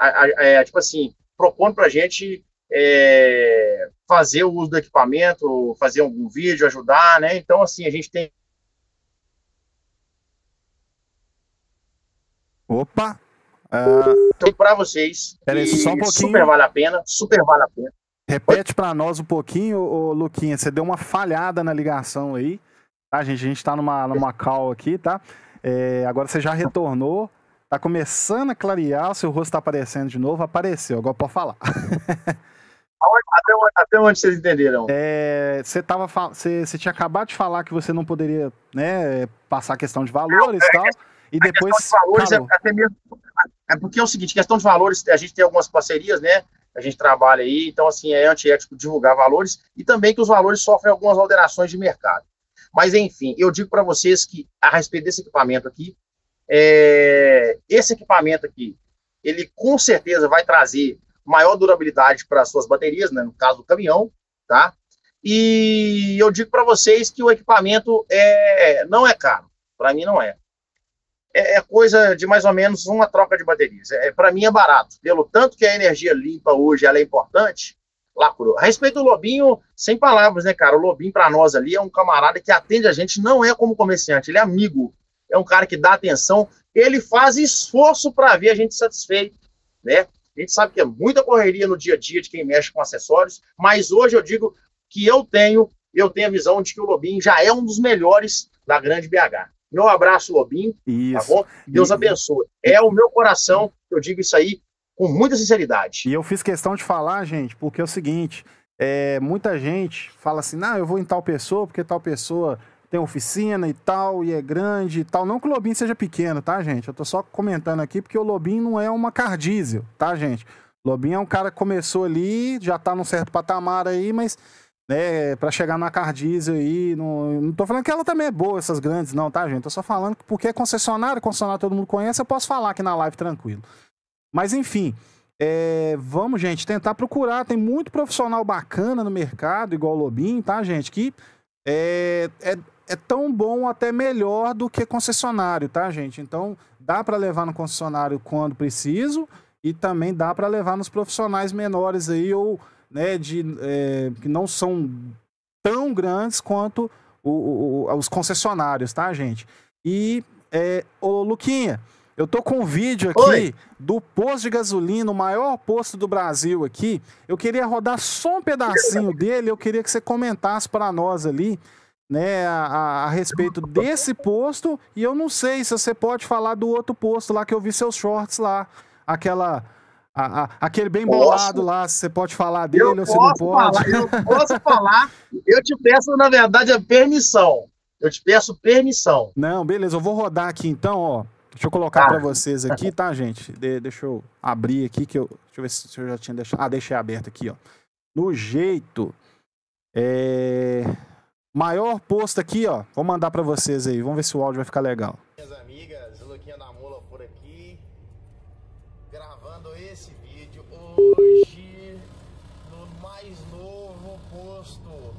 é, tipo assim, propondo para a gente é, fazer o uso do equipamento, fazer algum vídeo, ajudar, né? Então, assim, a gente tem. Opa! Uh... Então, para vocês, Peraí, só um pouquinho. super vale a pena, super vale a pena. Repete para nós um pouquinho, ô, Luquinha, você deu uma falhada na ligação aí, tá, gente? A gente tá numa, numa call aqui, tá? É, agora você já retornou, tá começando a clarear, o seu rosto tá aparecendo de novo, apareceu, agora pode falar. Até onde, até onde vocês entenderam? É, você, tava, você, você tinha acabado de falar que você não poderia né, passar a questão de valores e é, tal. E depois. De valores é, até mesmo, é porque é o seguinte: questão de valores, a gente tem algumas parcerias, né? A gente trabalha aí, então, assim, é antiético divulgar valores e também que os valores sofrem algumas alterações de mercado. Mas, enfim, eu digo para vocês que, a respeito desse equipamento aqui, é, esse equipamento aqui, ele com certeza vai trazer maior durabilidade para suas baterias, né, no caso do caminhão, tá? E eu digo para vocês que o equipamento é, não é caro, para mim não é. é. é. coisa de mais ou menos uma troca de baterias. É, para mim é barato, pelo tanto que a energia limpa hoje ela é importante. Lá por... A respeito do Lobinho, sem palavras, né, cara? O Lobinho para nós ali é um camarada que atende a gente, não é como comerciante, ele é amigo, é um cara que dá atenção, ele faz esforço para ver a gente satisfeito, né? A gente sabe que é muita correria no dia a dia de quem mexe com acessórios, mas hoje eu digo que eu tenho, eu tenho a visão de que o Lobinho já é um dos melhores da grande BH. Meu abraço, Lobinho. Tá isso. Tá bom? Deus abençoe. É o meu coração, eu digo isso aí com muita sinceridade. E eu fiz questão de falar, gente, porque é o seguinte: é, muita gente fala assim, não, eu vou em tal pessoa porque tal pessoa tem oficina e tal, e é grande e tal. Não que o Lobinho seja pequeno, tá, gente? Eu tô só comentando aqui porque o Lobinho não é uma cardísio, tá, gente? O Lobinho é um cara que começou ali, já tá num certo patamar aí, mas né, para chegar na Cardísio aí, não, não tô falando que ela também é boa, essas grandes, não, tá, gente? Tô só falando que porque é concessionária, concessionária todo mundo conhece, eu posso falar aqui na live tranquilo. Mas enfim, é, vamos, gente, tentar procurar. Tem muito profissional bacana no mercado, igual o Lobinho, tá, gente? Que é, é, é tão bom, até melhor do que concessionário, tá, gente? Então, dá para levar no concessionário quando preciso e também dá para levar nos profissionais menores aí ou né, de, é, que não são tão grandes quanto o, o, os concessionários, tá, gente? E, é, ô, Luquinha, eu tô com um vídeo aqui Oi. do posto de gasolina, o maior posto do Brasil aqui. Eu queria rodar só um pedacinho dele, eu queria que você comentasse para nós ali, né, a, a, respeito desse posto. E eu não sei se você pode falar do outro posto lá que eu vi seus shorts lá, aquela a, a, aquele bem bolado posso, lá, você pode falar dele ou você não pode? Falar, eu posso falar, eu te peço, na verdade, a permissão. Eu te peço permissão. Não, beleza, eu vou rodar aqui então, ó. Deixa eu colocar ah. para vocês aqui, tá, gente? De, deixa eu abrir aqui que eu. Deixa eu ver se eu já tinha deixado. Ah, deixei aberto aqui, ó. No jeito. É... Maior posto aqui, ó. Vou mandar para vocês aí. Vamos ver se o áudio vai ficar legal. Minhas amigas, Luquinha da Mula por aqui. Gravando esse vídeo hoje no mais novo posto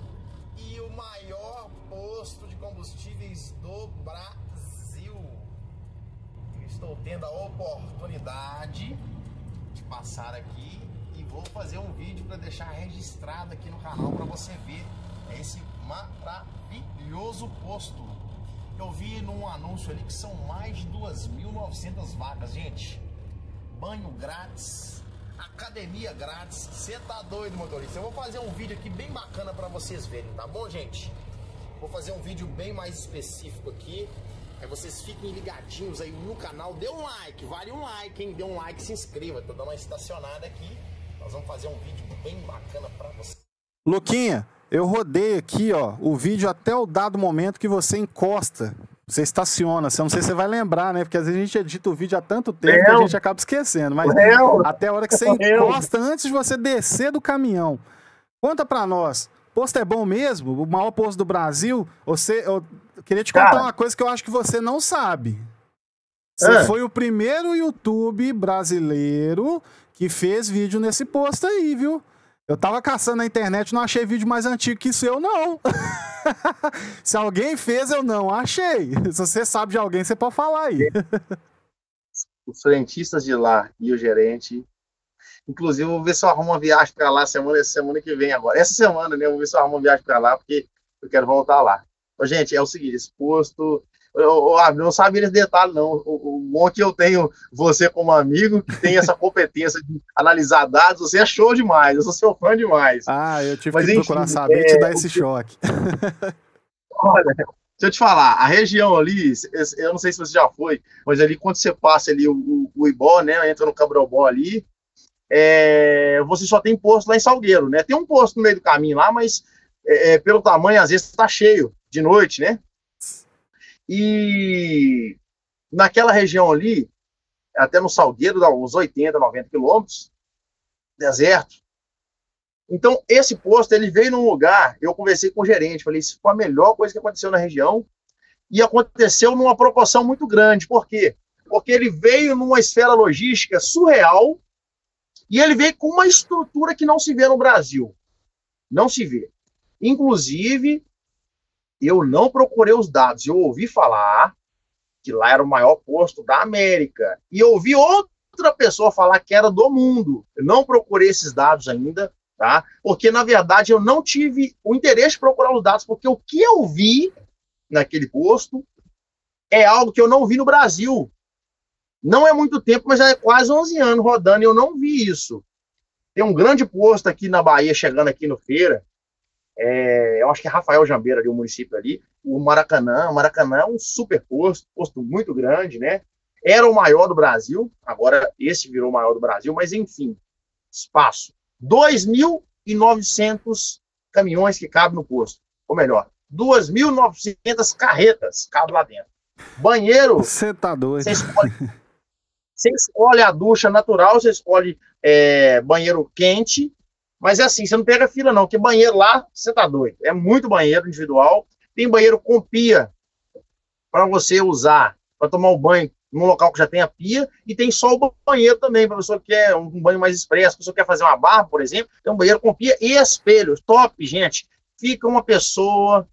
e o maior posto de combustíveis do Brasil estou tendo a oportunidade de passar aqui e vou fazer um vídeo para deixar registrado aqui no canal para você ver esse maravilhoso posto. Eu vi num anúncio ali que são mais de 2.900 vagas, gente. Banho grátis, academia grátis. Você tá doido, motorista? Eu vou fazer um vídeo aqui bem bacana para vocês verem, tá bom, gente? Vou fazer um vídeo bem mais específico aqui é vocês fiquem ligadinhos aí no canal, dê um like, vale um like, hein? Dê um like, se inscreva. Tô dando uma estacionada aqui. Nós vamos fazer um vídeo bem bacana para você. Luquinha, eu rodei aqui, ó, o vídeo até o dado momento que você encosta. Você estaciona, você não sei se você vai lembrar, né? Porque às vezes a gente edita o vídeo há tanto tempo que a gente acaba esquecendo. Mas até a hora que você encosta, antes de você descer do caminhão. Conta pra nós, posto é bom mesmo? O maior posto do Brasil? Você, eu queria te contar Cara, uma coisa que eu acho que você não sabe. Você é. foi o primeiro YouTube brasileiro que fez vídeo nesse posto aí, viu? Eu tava caçando na internet, não achei vídeo mais antigo que seu, não. Se alguém fez, eu não achei. Se você sabe de alguém, você pode falar aí. Os frentistas de lá e o gerente Inclusive, vou ver se eu arrumo uma viagem para lá semana, semana que vem agora. Essa semana, né? Vou ver se eu arrumo uma viagem para lá, porque eu quero voltar lá. Ô, gente, é o seguinte, esse posto. Eu, eu, eu não sabia esse detalhe, não. O, o bom que eu tenho você como amigo, que tem essa competência de analisar dados, você é show demais. Eu sou seu fã demais. Ah, eu tive Mas, que enfim, procurar saber é, te dar esse choque. Olha, Deixa eu te falar, a região ali, eu não sei se você já foi, mas ali quando você passa ali o, o, o Ibó, né, entra no Cabrobó ali, é, você só tem posto lá em Salgueiro, né? Tem um posto no meio do caminho lá, mas é, é pelo tamanho, às vezes está cheio de noite, né? E naquela região ali, até no Salgueiro, dá uns 80, 90 quilômetros, deserto. Então, esse posto, ele veio num lugar, eu conversei com o gerente, falei, isso foi a melhor coisa que aconteceu na região, e aconteceu numa proporção muito grande. Por quê? Porque ele veio numa esfera logística surreal, e ele veio com uma estrutura que não se vê no Brasil. Não se vê. Inclusive, eu não procurei os dados, eu ouvi falar que lá era o maior posto da América. E eu ouvi outra pessoa falar que era do mundo. Eu não procurei esses dados ainda, tá? Porque, na verdade, eu não tive o interesse de procurar os dados, porque o que eu vi naquele posto é algo que eu não vi no Brasil. Não é muito tempo, mas já é quase 11 anos rodando e eu não vi isso. Tem um grande posto aqui na Bahia, chegando aqui no Feira. É, eu acho que é Rafael Jambeira, ali, o município ali. O Maracanã. O Maracanã é um super posto, posto muito grande, né? Era o maior do Brasil, agora esse virou o maior do Brasil, mas enfim, espaço. 2.900 2.900 caminhões que cabem no posto. Ou melhor, 2.900 carretas cabem lá dentro. Banheiro. Você tá doido. Você escolhe, você escolhe a ducha natural, você escolhe é, banheiro quente, mas é assim, você não pega fila, não, porque banheiro lá, você tá doido. É muito banheiro individual. Tem banheiro com pia para você usar, para tomar o um banho num local que já tem a pia, e tem só o banheiro também, para pessoa que quer um banho mais expresso, a pessoa quer fazer uma barra, por exemplo, tem um banheiro com pia e espelhos. Top, gente. Fica uma pessoa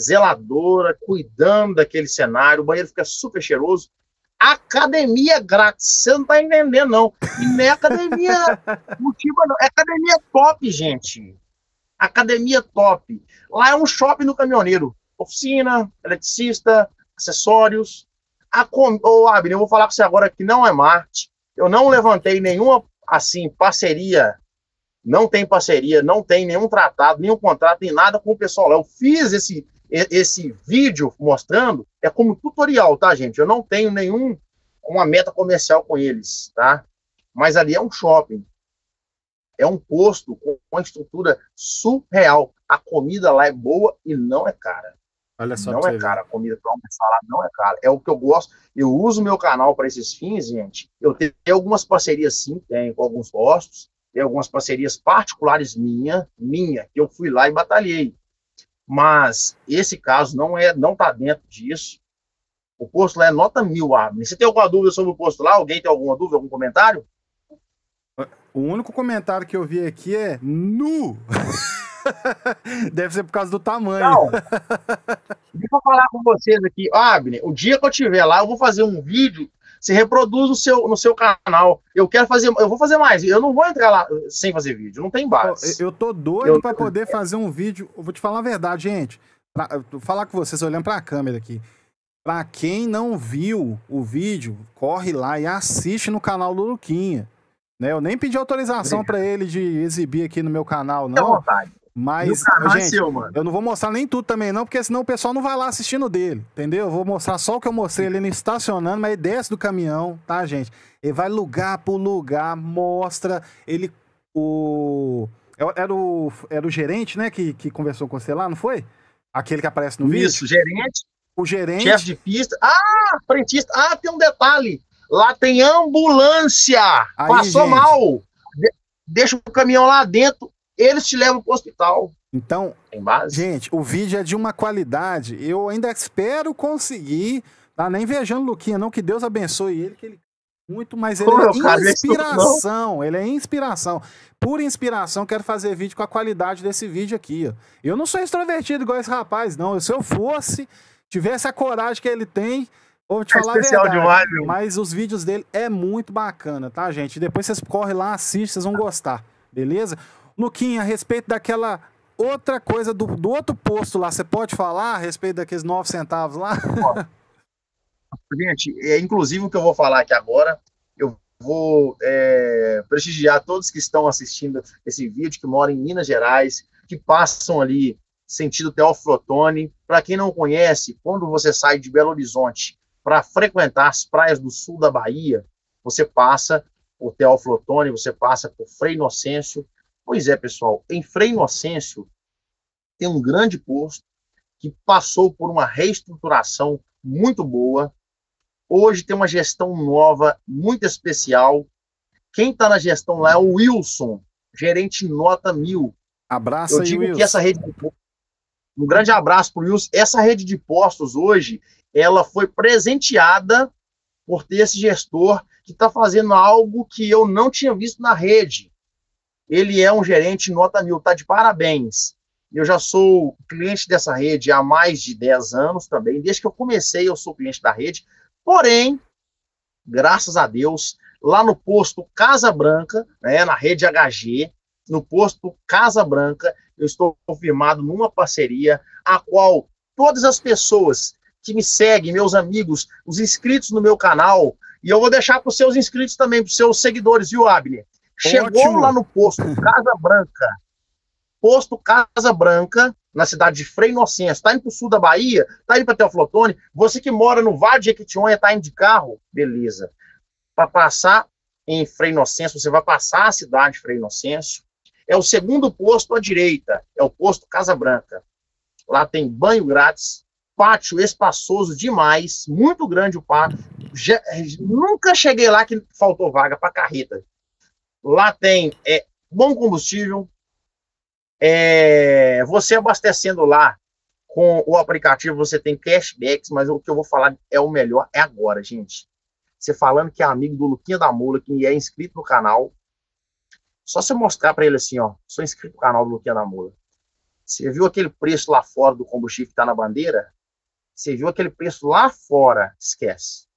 zeladora, cuidando daquele cenário, o banheiro fica super cheiroso. Academia grátis, você não tá entendendo, não. E não é academia motiva, não. É academia top, gente. Academia top. Lá é um shopping no caminhoneiro. Oficina, eletricista, acessórios. A com... Ô, Abner, eu vou falar com você agora que não é Marte. Eu não levantei nenhuma, assim, parceria. Não tem parceria, não tem nenhum tratado, nenhum contrato, nem nada com o pessoal. Eu fiz esse, esse vídeo mostrando, é como tutorial, tá, gente? Eu não tenho nenhum uma meta comercial com eles, tá? Mas ali é um shopping. É um posto com uma estrutura surreal. A comida lá é boa e não é cara. Olha só não é cara. A comida para almoçar lá não é cara. É o que eu gosto. Eu uso meu canal para esses fins, gente. Eu tenho algumas parcerias, sim, tenho com alguns postos. Tem algumas parcerias particulares minha, minha, que eu fui lá e batalhei. Mas esse caso não é, não está dentro disso. O posto lá é nota mil, Abner. Você tem alguma dúvida sobre o posto lá? Alguém tem alguma dúvida, algum comentário? O único comentário que eu vi aqui é nu. Deve ser por causa do tamanho. Não. Deixa eu falar com vocês aqui. Abner, o dia que eu estiver lá, eu vou fazer um vídeo se reproduz no seu, no seu canal. Eu quero fazer, eu vou fazer mais. Eu não vou entrar lá sem fazer vídeo, não tem base. Eu, eu tô doido para poder fazer um vídeo. Eu vou te falar a verdade, gente. Pra, falar com vocês olhando para a câmera aqui. Para quem não viu o vídeo, corre lá e assiste no canal do Luquinha. Né? Eu nem pedi autorização para ele de exibir aqui no meu canal, não. vontade. Mas, gente, seu, eu não vou mostrar nem tudo também, não, porque senão o pessoal não vai lá assistindo dele, entendeu? Eu vou mostrar só o que eu mostrei ali no estacionando, mas ele desce do caminhão, tá, gente? Ele vai lugar por lugar, mostra, ele. O. É era o, era o gerente, né, que, que conversou com você lá, não foi? Aquele que aparece no vídeo? Isso, gerente. O gerente. Chefe de pista. Ah, frentista. Ah, tem um detalhe. Lá tem ambulância. Aí, Passou gente. mal. De deixa o caminhão lá dentro eles te levam para o hospital. Então, gente, o vídeo é de uma qualidade. Eu ainda espero conseguir, tá? Nem viajando Luquinha, não, que Deus abençoe ele, que ele muito, mas ele Pô, é cara, inspiração, ele é inspiração. Por inspiração, quero fazer vídeo com a qualidade desse vídeo aqui. Ó. Eu não sou extrovertido igual esse rapaz, não. Se eu fosse, tivesse a coragem que ele tem, vou te é falar a verdade. Demais, mas os vídeos dele é muito bacana, tá, gente? Depois vocês correm lá, assistem, vocês vão gostar, beleza? Luquinha, a respeito daquela outra coisa do, do outro posto lá, você pode falar a respeito daqueles 9 centavos lá? Gente, é, inclusive o que eu vou falar aqui agora, eu vou é, prestigiar todos que estão assistindo esse vídeo, que moram em Minas Gerais, que passam ali sentido Teófilo. Para quem não conhece, quando você sai de Belo Horizonte para frequentar as praias do sul da Bahia, você passa por Teófilo Otoni, você passa por Frei Inocêncio, Pois é, pessoal, em Frei Inocêncio tem um grande posto que passou por uma reestruturação muito boa. Hoje tem uma gestão nova, muito especial. Quem está na gestão lá é o Wilson, gerente nota mil. Abraço Eu digo aí, que essa rede de... um grande abraço para o Wilson. Essa rede de postos hoje, ela foi presenteada por ter esse gestor que está fazendo algo que eu não tinha visto na rede ele é um gerente nota mil, tá de parabéns. Eu já sou cliente dessa rede há mais de 10 anos também. Desde que eu comecei, eu sou cliente da rede. Porém, graças a Deus, lá no posto Casa Branca, né, na rede HG, no posto Casa Branca, eu estou confirmado numa parceria a qual todas as pessoas que me seguem, meus amigos, os inscritos no meu canal, e eu vou deixar para os seus inscritos também, para os seus seguidores, viu, Abner? Chegou Ótimo. lá no posto Casa Branca, posto Casa Branca, na cidade de Frei Inocêncio, está indo para o sul da Bahia, está indo para Teoflotone, você que mora no Vale de Jequitinhonha, está indo de carro, beleza. Para passar em Frei Inocêncio, você vai passar a cidade de Frei Inocêncio, é o segundo posto à direita, é o posto Casa Branca. Lá tem banho grátis, pátio espaçoso demais, muito grande o pátio. Já, nunca cheguei lá que faltou vaga para carreta. Lá tem é, bom combustível. É, você abastecendo lá com o aplicativo, você tem cashbacks, mas o que eu vou falar é o melhor é agora, gente. Você falando que é amigo do Luquinha da Mula, que é inscrito no canal, só você mostrar para ele assim, ó, sou inscrito no canal do Luquinha da Mula. Você viu aquele preço lá fora do combustível que está na bandeira? Você viu aquele preço lá fora, esquece.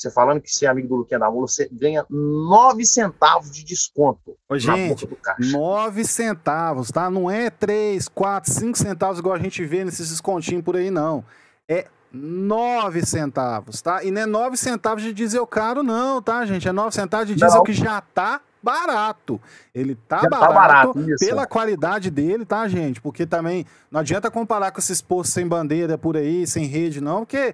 Você falando que você é amigo do Luquinha da Mula, você ganha 9 centavos de desconto. Ô, gente, 9 centavos, tá? Não é 3, 4, 5 centavos igual a gente vê nesses descontinhos por aí, não. É 9 centavos, tá? E não é 9 centavos de diesel caro, não, tá, gente? É 9 centavos de diesel não. que já tá barato. Ele tá já barato, tá barato pela qualidade dele, tá, gente? Porque também não adianta comparar com esses postos sem bandeira por aí, sem rede, não, porque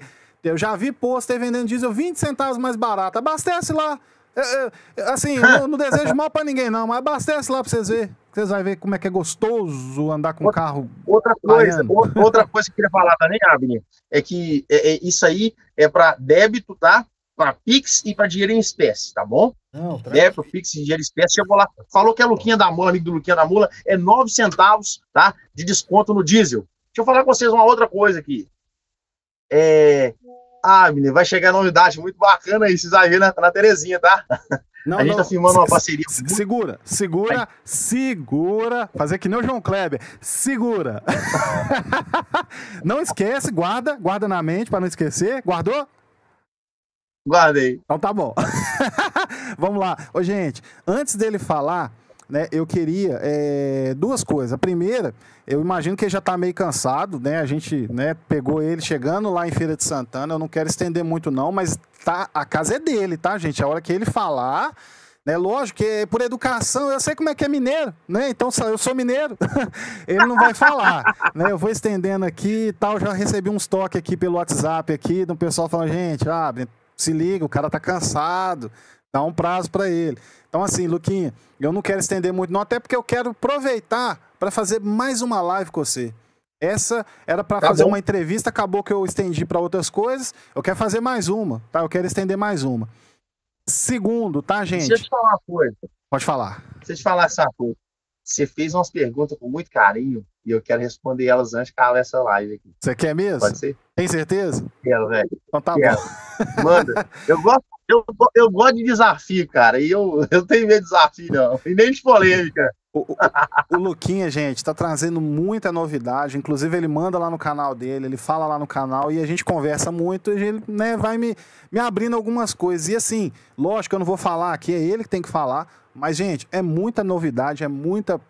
eu já vi posto vendendo diesel 20 centavos mais barato. Abastece lá. É, é, assim, não, não, desejo mal para ninguém, não, mas abastece lá para vocês verem. Vocês vão ver como é que é gostoso andar com outra, carro. Outra coisa, outra coisa que eu queria falar também, Abner, é que é, é, isso aí é para débito, tá? Para Pix e para dinheiro em espécie, tá bom? Não, débito, Pix e dinheiro em espécie. Chegou lá, falou que a Luquinha da Mula, amigo do Luquinha da Mula, é 9 centavos, tá? De desconto no diesel. Deixa eu falar com vocês uma outra coisa aqui. É, ah, menino, vai chegar novidade muito bacana aí, vocês vão ver na, na Terezinha, tá? Não, a gente não. tá filmando uma parceria. Segura, segura, segura. Fazer que nem o João Kleber. Segura. não esquece, guarda, guarda na mente para não esquecer. Guardou? Guardei. Então tá bom. Vamos lá. Ô, gente, antes dele falar, né, eu queria é, duas coisas. A primeira, eu imagino que ele já está meio cansado, né? A gente né, pegou ele chegando lá em Feira de Santana. Eu não quero estender muito, não, mas tá, a casa é dele, tá, gente? A hora que ele falar. Né, lógico que é por educação, eu sei como é que é mineiro, né? Então eu sou mineiro. ele não vai falar, né? Eu vou estendendo aqui e tal, já recebi uns toques aqui pelo WhatsApp aqui, do pessoal falando, gente, ah, se liga, o cara tá cansado, dá um prazo para ele. Então, assim, Luquinha, eu não quero estender muito, não, até porque eu quero aproveitar para fazer mais uma live com você. Essa era para tá fazer bom. uma entrevista, acabou que eu estendi para outras coisas. Eu quero fazer mais uma, tá? Eu quero estender mais uma. Segundo, tá, gente? Deixa eu te falar uma coisa. Pode falar. Deixa eu te falar essa coisa. Você fez umas perguntas com muito carinho e eu quero responder elas antes que acabe essa live aqui. Você quer mesmo? Pode ser? Tem certeza? Quero, velho. Então tá quero. bom. Manda. Eu gosto, eu, eu gosto de desafio, cara. E eu, eu tenho medo de desafio, não. E nem de polêmica. O, o, o, Luquinha, gente, tá trazendo muita novidade. Inclusive, ele manda lá no canal dele, ele fala lá no canal e a gente conversa muito. E ele né, vai me, me abrindo algumas coisas. E assim, lógico, eu não vou falar aqui, é ele que tem que falar. Mas, gente, é muita novidade, é muita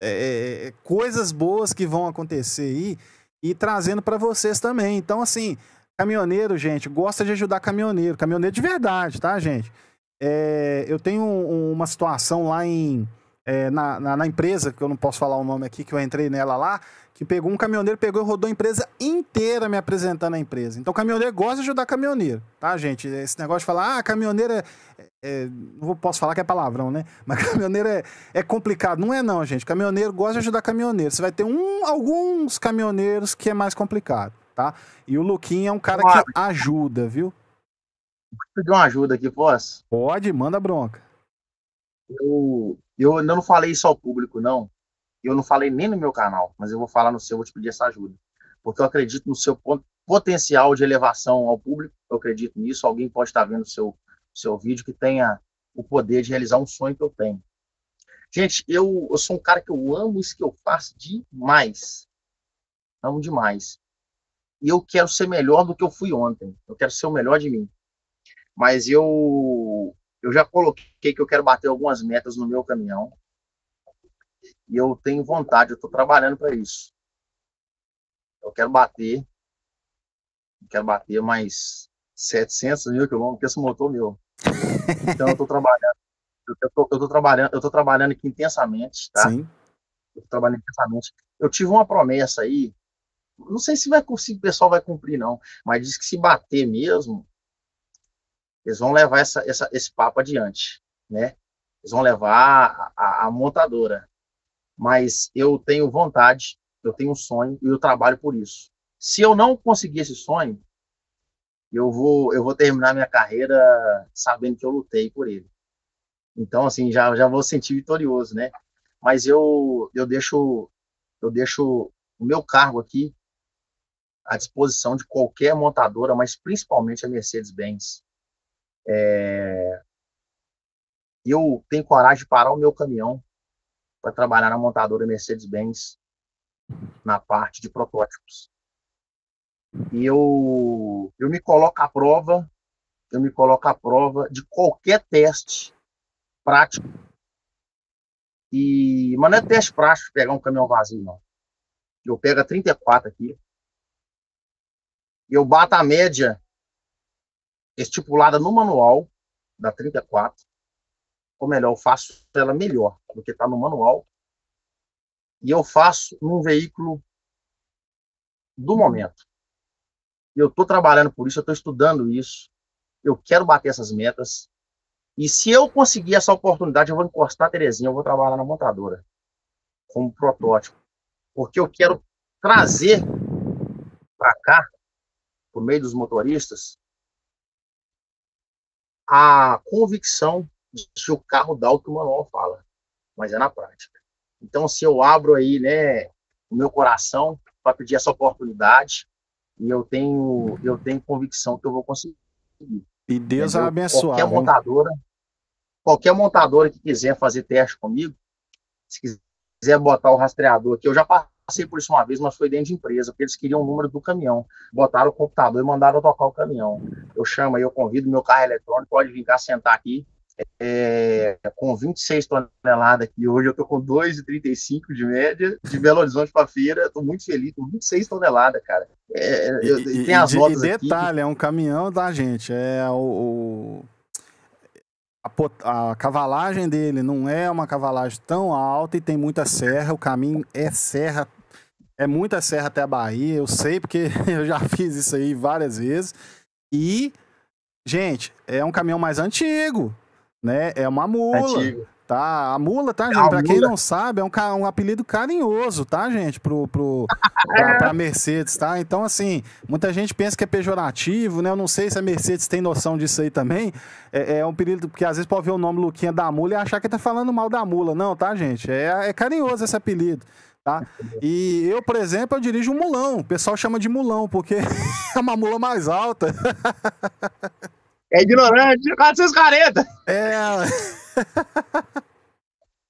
é, é, é coisas boas que vão acontecer aí e trazendo para vocês também. Então, assim, Caminhoneiro, gente, gosta de ajudar caminhoneiro. Caminhoneiro de verdade, tá, gente? É, eu tenho um, uma situação lá em. É, na, na, na, empresa, que eu não posso falar o nome aqui, que eu entrei nela lá, que pegou um caminhoneiro, pegou e rodou a empresa inteira me apresentando a empresa. Então, caminhoneiro gosta de ajudar caminhoneiro, tá, gente? Esse negócio de falar, ah, caminhoneiro é. é não posso falar que é palavrão, né? Mas caminhoneiro é, é complicado. Não é, não, gente. Caminhoneiro gosta de ajudar caminhoneiro. Você vai ter um, alguns caminhoneiros que é mais complicado tá? E o Luquinha é um cara que ajuda, viu? Pedir uma ajuda aqui, posso? Pode, manda bronca. Eu, eu não falei isso ao público, não. Eu não falei nem no meu canal, mas eu vou falar no seu, eu vou te pedir essa ajuda. Porque eu acredito no seu potencial de elevação ao público, eu acredito nisso. Alguém pode estar vendo o seu, seu vídeo que tenha o poder de realizar um sonho que eu tenho. Gente, eu, eu sou um cara que eu amo isso que eu faço demais. Amo demais e eu quero ser melhor do que eu fui ontem. Eu quero ser o melhor de mim. Mas eu eu já coloquei que eu quero bater algumas metas no meu caminhão. E eu tenho vontade, eu estou trabalhando para isso. Eu quero bater, eu quero bater mais 700 mil quilômetros, porque esse motor meu. Então eu estou trabalhando. Eu tô, eu tô, trabalhando, eu tô trabalhando aqui intensamente, tá? Sim. Eu tô trabalhando intensamente. Eu tive uma promessa aí não sei se vai conseguir, o pessoal vai cumprir, não, mas diz que se bater mesmo, eles vão levar essa, essa, esse papo adiante, né? Eles vão levar a, a, a montadora. mas eu tenho vontade, eu tenho um sonho e eu trabalho por isso. Se eu não conseguir esse sonho, eu vou eu vou terminar minha carreira sabendo que eu lutei por ele. Então assim, já já vou sentir vitorioso, né? Mas eu eu deixo eu deixo o meu cargo aqui à disposição de qualquer montadora, mas principalmente a Mercedes-Benz. É... Eu tenho coragem de parar o meu caminhão para trabalhar na montadora Mercedes-Benz na parte de protótipos. E eu, eu me coloco à prova, eu me coloco à prova de qualquer teste prático. E, mas não é teste prático pegar um caminhão vazio, não. Eu pego a 34 aqui, eu bato a média estipulada no manual da 34, ou melhor, eu faço ela melhor do que está no manual, e eu faço num veículo do momento. Eu estou trabalhando por isso, eu estou estudando isso, eu quero bater essas metas, e se eu conseguir essa oportunidade, eu vou encostar a Terezinha, eu vou trabalhar na montadora, como protótipo, porque eu quero trazer para cá por meio dos motoristas, a convicção de que o carro dá o que o manual fala, mas é na prática. Então, se eu abro aí, né, o meu coração para pedir essa oportunidade, e eu tenho, eu tenho convicção que eu vou conseguir. E Deus vai abençoar. Qualquer montadora, qualquer montadora que quiser fazer teste comigo, se quiser botar o rastreador aqui, eu já passei por isso uma vez, mas foi dentro de empresa, porque eles queriam o número do caminhão. Botaram o computador e mandaram tocar o caminhão. Eu chamo aí, eu convido meu carro eletrônico, pode vir cá sentar aqui. É, com 26 toneladas aqui, hoje eu tô com 2,35 de média, de Belo Horizonte para feira, tô muito feliz, com 26 toneladas, cara. É, eu, e, tem as e, notas e detalhe, aqui. é um caminhão da gente, é o, o a, a, cavalagem dele não é uma cavalagem tão alta e tem muita serra, o caminho é serra é muita serra até a Bahia, eu sei porque eu já fiz isso aí várias vezes. E, gente, é um caminhão mais antigo, né? É uma mula. Antigo. Tá, a mula, tá, gente? Pra quem não sabe, é um, um apelido carinhoso, tá, gente? Pro, pro, pra, pra, Mercedes, tá? Então, assim, muita gente pensa que é pejorativo, né? Eu não sei se a Mercedes tem noção disso aí também. É, é um apelido, porque às vezes pode ver o nome Luquinha da mula e achar que tá falando mal da mula. Não, tá, gente? É, é carinhoso esse apelido. Tá? E eu, por exemplo, eu dirijo um mulão. O pessoal chama de mulão, porque é uma mula mais alta. É ignorante, 440. É.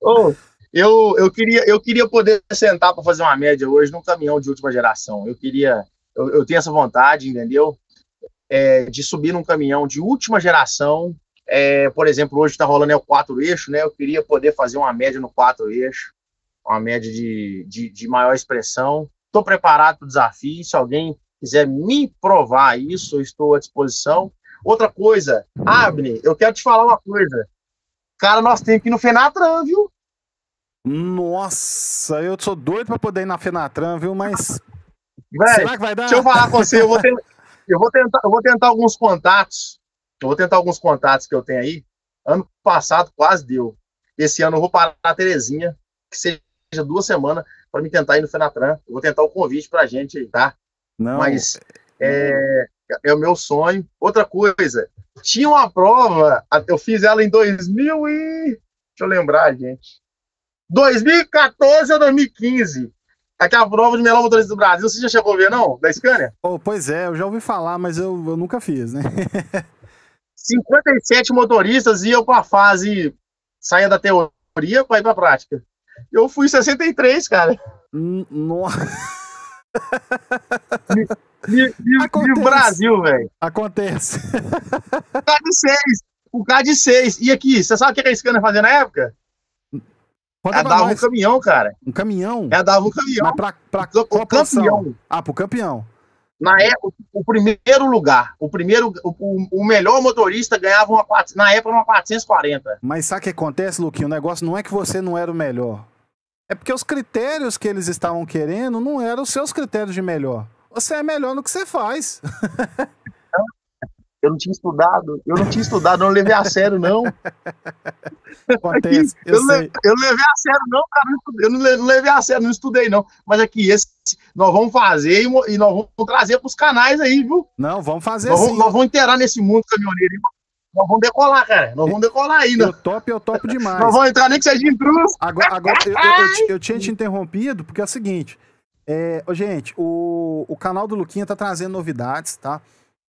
oh, eu, eu, queria, eu queria poder sentar para fazer uma média hoje num caminhão de última geração. Eu queria, eu, eu tenho essa vontade, entendeu? É, de subir num caminhão de última geração. É, por exemplo, hoje está rolando é o quatro eixo, né? Eu queria poder fazer uma média no quatro eixo uma média de, de, de maior expressão. Estou preparado para o desafio. Se alguém quiser me provar isso, eu estou à disposição. Outra coisa, Abner, eu quero te falar uma coisa. Cara, nós temos que ir no Fenatran, viu? Nossa, eu sou doido para poder ir na Fenatran, viu? Mas. Véi, Será que vai dar? Deixa eu falar com você. Eu vou, tentar, eu vou, tentar, eu vou tentar alguns contatos. Eu vou tentar alguns contatos que eu tenho aí. Ano passado quase deu. Esse ano eu vou parar a Terezinha, que seja duas semanas para me tentar ir no Fenatran. Eu vou tentar o convite para a gente, tá? Não. Mas é, é o meu sonho. Outra coisa, tinha uma prova, eu fiz ela em 2000 e... Deixa eu lembrar, gente. 2014 ou 2015. Aquela prova de melhor motorista do Brasil, você já chegou a ver, não? Da Scania? Oh, pois é, eu já ouvi falar, mas eu, eu nunca fiz, né? 57 motoristas iam para a fase, saia da teoria para ir para a prática. Eu fui 63, cara. Nossa. E, o Brasil, velho. Acontece. O K de 6. O K de 6. E aqui, você sabe o que a Scanner fazia na época? Ela dava um caminhão, cara. Um caminhão? Ela dava um caminhão. Mas pra, pra o campeão. Ah, pro campeão. Na época, o primeiro lugar, o primeiro, o, o melhor motorista ganhava uma na época uma 440. Mas sabe o que acontece, Luquinho? O negócio não é que você não era o melhor. É porque os critérios que eles estavam querendo não eram os seus critérios de melhor. Você é melhor no que você faz. Eu não tinha estudado, eu não tinha estudado, não levei a sério, não. Acontece, eu, eu, não, eu levei a sério, não, cara. Eu não, não levei a sério, não estudei, não. Mas aqui, esse nós vamos fazer e, e nós vamos trazer para os canais aí, viu? Não, vamos fazer nós sim. Vamos, nós vamos inteirar nesse mundo caminhoneiro. Nós vamos decolar, cara. Nós vamos decolar ainda. Eu topo, eu topo demais. nós vamos entrar nem que seja intruso. Agora, agora eu, eu, eu, eu, tinha te interrompido, porque é o seguinte. É, gente, o, o canal do Luquinha tá trazendo novidades, tá?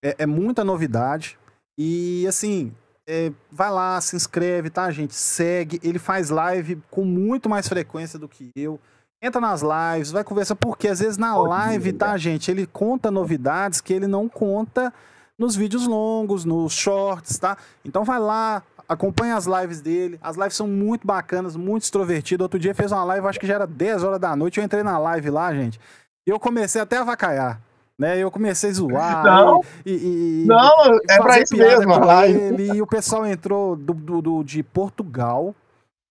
É, é muita novidade. E assim, é, vai lá, se inscreve, tá, gente? Segue. Ele faz live com muito mais frequência do que eu. Entra nas lives, vai conversar, porque às vezes na live, tá, gente? Ele conta novidades que ele não conta nos vídeos longos, nos shorts, tá? Então vai lá, acompanha as lives dele. As lives são muito bacanas, muito extrovertido. Outro dia fez uma live, acho que já era 10 horas da noite. Eu entrei na live lá, gente. E eu comecei até a vacaiar. Né, eu comecei a zoar. Não, e, e, não é pra isso mesmo. Ele, e o pessoal entrou do, do, do, de Portugal,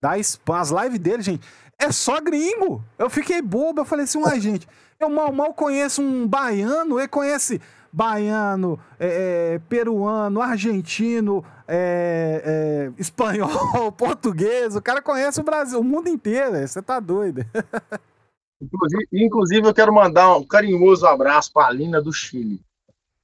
da Espanha. As lives dele, gente, é só gringo. Eu fiquei bobo. Eu falei assim, uai, gente, eu mal, mal conheço um baiano. Ele conhece baiano, é, é, peruano, argentino, é, é espanhol, português. O cara conhece o Brasil, o mundo inteiro. Você tá doido. Inclusive, inclusive, eu quero mandar um carinhoso abraço para a Lina do Chile.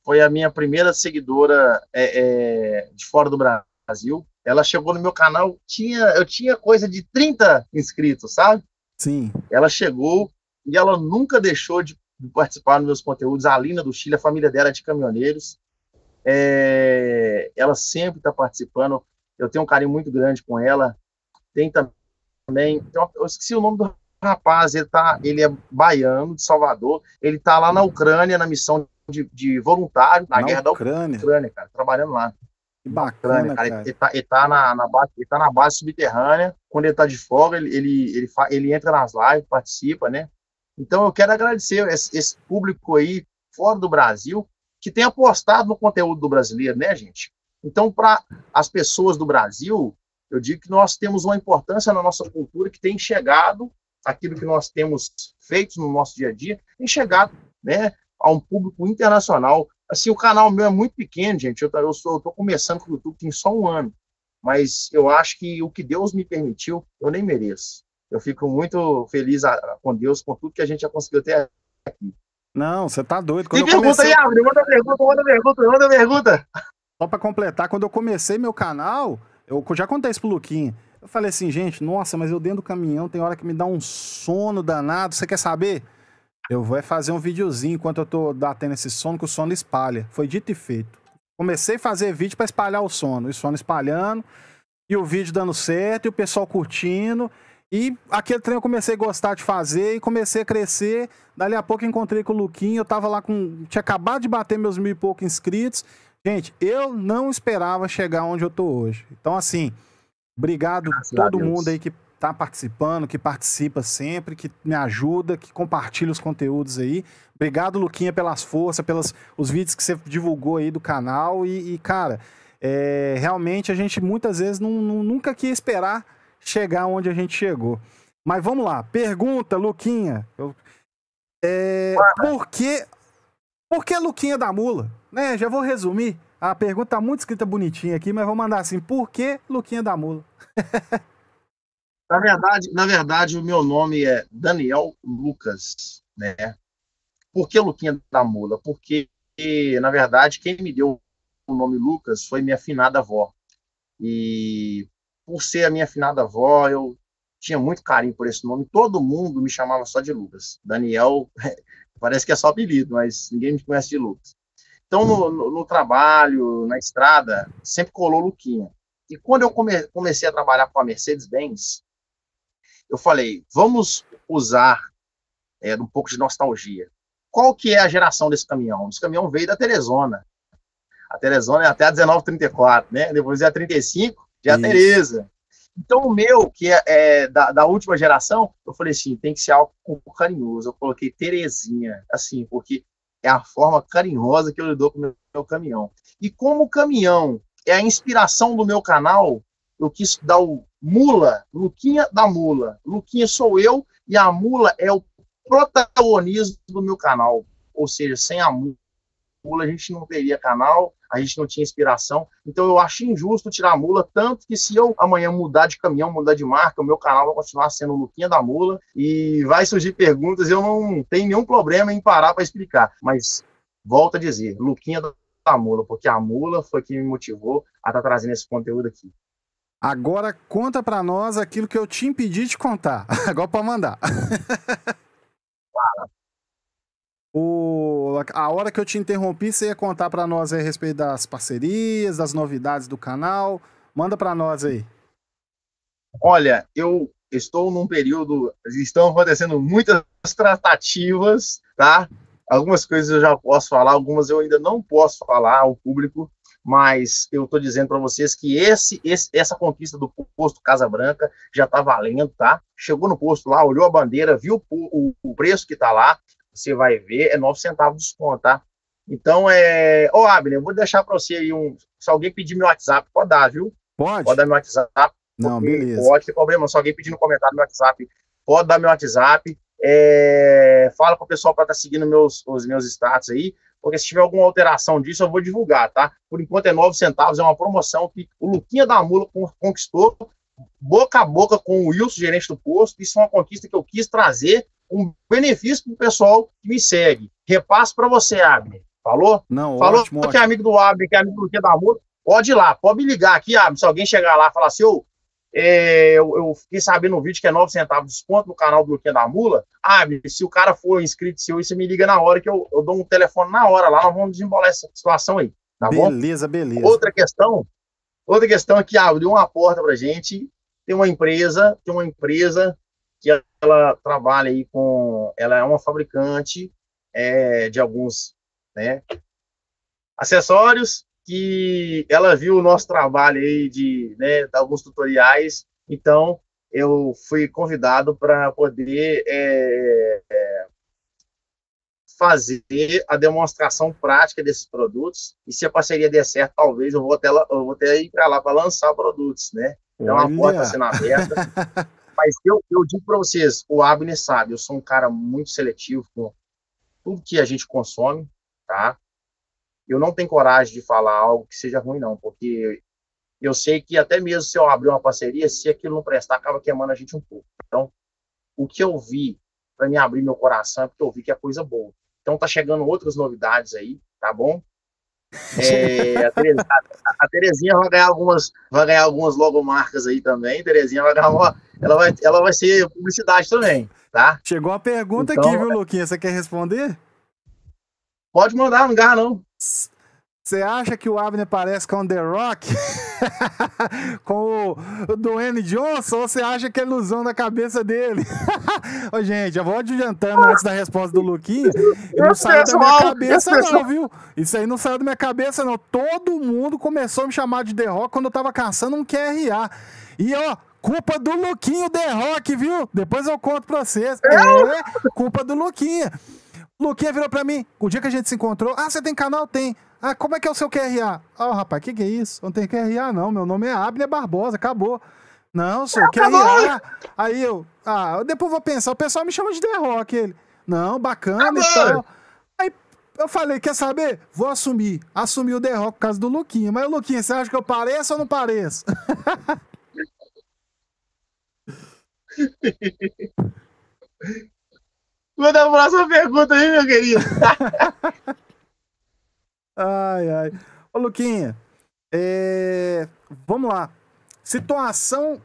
Foi a minha primeira seguidora é, é, de fora do Brasil. Ela chegou no meu canal, tinha, eu tinha coisa de 30 inscritos, sabe? Sim. Ela chegou e ela nunca deixou de participar dos meus conteúdos. A Lina do Chile, a família dela é de caminhoneiros. É, ela sempre está participando. Eu tenho um carinho muito grande com ela. Tem também. Eu esqueci o nome do rapaz. Ele, tá, ele é baiano, de Salvador. Ele está lá na Ucrânia, na missão de, de voluntário, na, na guerra Ucrânia. da Ucrânia, cara, trabalhando lá. Que bacana, Ucrânia, cara. cara. Ele, está ele tá na, na, base, ele tá na base subterrânea. Quando ele está de folga, ele, ele, ele, fa, ele entra nas lives, participa, né? Então, eu quero agradecer esse, esse, público aí, fora do Brasil, que tem apostado no conteúdo do brasileiro, né, gente? Então, para as pessoas do Brasil, eu digo que nós temos uma importância na nossa cultura que tem chegado, aquilo que nós temos feito no nosso dia a dia, tem chegado né, a um público internacional. Assim, o canal meu é muito pequeno, gente. Eu estou começando com o YouTube, tem só um ano. Mas eu acho que o que Deus me permitiu, eu nem mereço eu fico muito feliz a, com Deus, com tudo que a gente já conseguiu ter aqui. Não, você tá doido. Quando pergunta comecei... aí, Abre, manda pergunta, manda pergunta, manda pergunta. Só para completar, quando eu comecei meu canal, eu já contei isso pro Luquinha. Eu falei assim, gente, nossa, mas eu dentro do caminhão tem hora que me dá um sono danado. Você quer saber? Eu vou é fazer um videozinho enquanto eu tô batendo esse sono, que o sono espalha. Foi dito e feito. Comecei a fazer vídeo para espalhar o sono. O sono espalhando, e o vídeo dando certo, e o pessoal curtindo. E aquele trem eu comecei a gostar de fazer e comecei a crescer. Dali a pouco encontrei com o Luquinho, eu tava lá com. Tinha acabado de bater meus mil e poucos inscritos. Gente, eu não esperava chegar onde eu tô hoje. Então, assim, obrigado a todo mundo aí que tá participando, que participa sempre, que me ajuda, que compartilha os conteúdos aí. Obrigado, Luquinha, pelas forças, pelos os vídeos que você divulgou aí do canal. E, e cara, é, realmente a gente muitas vezes não, não, nunca quis esperar chegar onde a gente chegou. Mas vamos lá, pergunta, Luquinha. Eu, é, por que por que Luquinha da Mula? Né, já vou resumir. A pergunta tá muito escrita bonitinha aqui, mas vou mandar assim: por que Luquinha da Mula? na verdade, na verdade, o meu nome é Daniel Lucas, né? Por que Luquinha da Mula? Porque, na verdade, quem me deu o nome Lucas foi minha finada avó. E por ser a minha afinada avó, eu tinha muito carinho por esse nome. Todo mundo me chamava só de Lucas. Daniel, parece que é só apelido, mas ninguém me conhece de Lucas. Então, no, no, no trabalho, na estrada, sempre colou Luquinha. E quando eu come, comecei a trabalhar com a Mercedes-Benz, eu falei, vamos usar é, um pouco de nostalgia. Qual que é a geração desse caminhão? Esse caminhão veio da Teresona. A Teresona é até a 1934, né? Depois é a 35, de a Tereza. Então, o meu, que é, é da, da, última geração, eu falei assim, tem que ser algo carinhoso. Eu coloquei Terezinha, assim, porque é a forma carinhosa que eu lido com o meu, caminhão. E como o caminhão é a inspiração do meu canal, eu quis dar o Mula, Luquinha da Mula. Luquinha sou eu e a Mula é o protagonismo do meu canal. Ou seja, sem a Mula mula, a gente não teria canal, a gente não tinha inspiração. Então eu acho injusto tirar a mula, tanto que se eu amanhã mudar de caminhão, mudar de marca, o meu canal vai continuar sendo Luquinha da Mula e vai surgir perguntas, eu não tenho nenhum problema em parar para explicar. Mas volto a dizer, Luquinha da Mula, porque a mula foi que me motivou a estar tá trazendo esse conteúdo aqui. Agora conta para nós aquilo que eu te impedi de contar. Agora para mandar. O, a hora que eu te interrompi, você ia contar para nós a respeito das parcerias, das novidades do canal. Manda para nós aí. Olha, eu estou num período, estão acontecendo muitas tratativas, tá? Algumas coisas eu já posso falar, algumas eu ainda não posso falar ao público, mas eu estou dizendo para vocês que esse, esse, essa conquista do posto Casa Branca já está valendo, tá? Chegou no posto lá, olhou a bandeira, viu o, o, preço que está lá, você vai ver, é 9 centavos de desconto, tá? Então, é... Ô, Abner, eu vou deixar para você aí um... Se alguém pedir meu WhatsApp, pode dar, viu? Pode? Pode dar meu WhatsApp. Não, beleza. Pode ter problema. Se alguém pedir no comentário meu WhatsApp, pode dar meu WhatsApp. É... Fala para o pessoal para estar tá seguindo meus, os meus status aí, porque se tiver alguma alteração disso, eu vou divulgar, tá? Por enquanto é 9 centavos, é uma promoção que o Luquinha da Mula conquistou boca a boca com o Wilson, gerente do posto. Isso é uma conquista que eu quis trazer um benefício para o pessoal que me segue. Repasso para você, Abner. Falou? Não, Falou ótimo, que ótimo. é amigo do Abner, que é amigo do que da Mula. Pode ir lá, pode me ligar aqui, Abner. Se alguém chegar lá e falar assim, oh, é, eu, eu, fiquei sabendo no vídeo que é 9 centavos de desconto no canal do Luquinha da Mula. Ah, se o cara for inscrito seu, você me liga na hora que eu, eu dou um telefone na hora lá, nós vamos desembolar essa situação aí, tá beleza, bom? Beleza, beleza. Outra questão, outra questão é que abriu uma porta pra gente, tem uma empresa, tem uma empresa que ela trabalha aí com, ela é uma fabricante é, de alguns, né, acessórios que ela viu o nosso trabalho aí de, né, de alguns tutoriais, então eu fui convidado para poder é, é, fazer a demonstração prática desses produtos, e se a parceria der certo, talvez eu vou até, lá, eu vou até ir para lá para lançar produtos, né? Então, a porta sendo aberta. Mas eu, eu digo para vocês, o Abner sabe, eu sou um cara muito seletivo com tudo que a gente consome, tá? Eu não tenho coragem de falar algo que seja ruim, não, porque eu sei que até mesmo se eu abrir uma parceria, se aquilo não prestar, acaba queimando a gente um pouco. Então, o que eu vi para me abrir meu coração é porque eu vi que é coisa boa. Então, tá chegando outras novidades aí, tá bom? É, a, Terezinha, a, Terezinha, vai ganhar algumas, vai ganhar algumas logomarcas aí também. A Terezinha vai ganhar uma, ela vai, ela vai ser publicidade também, tá? Chegou uma pergunta então, aqui, viu, Luquinha? Você quer responder? Pode mandar, não garra não. Você acha que o Abner parece com o The Rock? com o Dwayne Johnson? Ou você acha que é ilusão da cabeça dele? Ô, gente, eu vou adiantando antes da resposta do Luquinha. Não saiu da minha cabeça, não, viu? Isso aí não saiu da minha cabeça, não. Todo mundo começou a me chamar de The Rock quando eu tava caçando um QRA. E, ó, culpa do Luquinho The Rock, viu? Depois eu conto pra vocês. É, culpa do Luquinha. Luquinha virou pra mim, o dia que a gente se encontrou, ah, você tem canal? Tem. Ah, como é que é o seu QRA? Ó, oh, rapaz, o que, que é isso? Não tem QRA, não. Meu nome é Abner Barbosa, acabou. Não, sou QRA. Aí eu, ah, depois vou pensar. O pessoal me chama de The Rock. Ele, não, bacana e tal. Aí eu falei, quer saber? Vou assumir. Assumir o The Rock por causa do Luquinha. Mas, Luquinha, você acha que eu pareço ou não pareço? Manda a próxima pergunta aí, meu querido. ai, ai. Ô, Luquinha, é... vamos lá. Situação.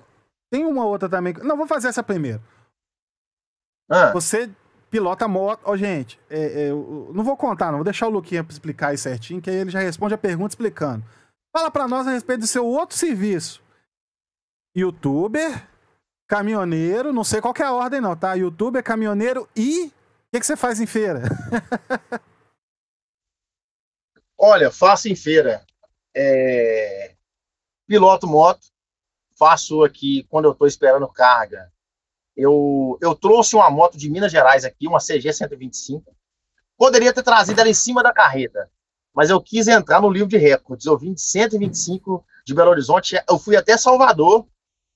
Tem uma outra também. Não, vou fazer essa primeiro. Ah. Você pilota moto. Ó, oh, gente, é, é, não vou contar, não. Vou deixar o Luquinha explicar aí certinho, que aí ele já responde a pergunta explicando. Fala para nós a respeito do seu outro serviço. Youtuber, caminhoneiro, não sei qual é a ordem não, tá? Youtuber, caminhoneiro e... O que, que você faz em feira? Olha, faço em feira. É... Piloto moto. Faço aqui quando eu estou esperando carga. Eu, eu trouxe uma moto de Minas Gerais aqui, uma CG 125. Poderia ter trazido ela em cima da carreta, mas eu quis entrar no livro de recordes. Eu vim de 125 de Belo Horizonte. Eu fui até Salvador.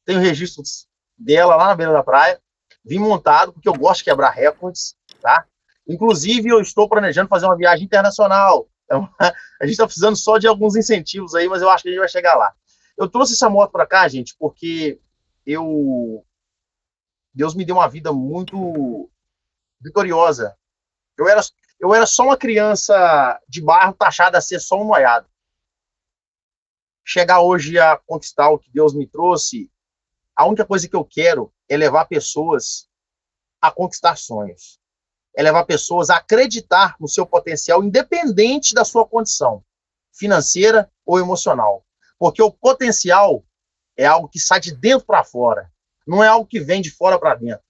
Tenho registros dela lá na beira da praia. Vim montado, porque eu gosto de quebrar recordes, tá? Inclusive, eu estou planejando fazer uma viagem internacional Então, a gente está precisando só de alguns incentivos aí, mas eu acho que a gente vai chegar lá. Eu trouxe essa moto para cá, gente, porque eu Deus me deu uma vida muito vitoriosa. Eu era, eu era só uma criança de bairro taxada a ser só um noiado. Chegar hoje a conquistar o que Deus me trouxe, a única coisa que eu quero é levar pessoas a conquistar sonhos. É levar pessoas a acreditar no seu potencial, independente da sua condição financeira ou emocional. Porque o potencial é algo que sai de dentro para fora, não é algo que vem de fora para dentro.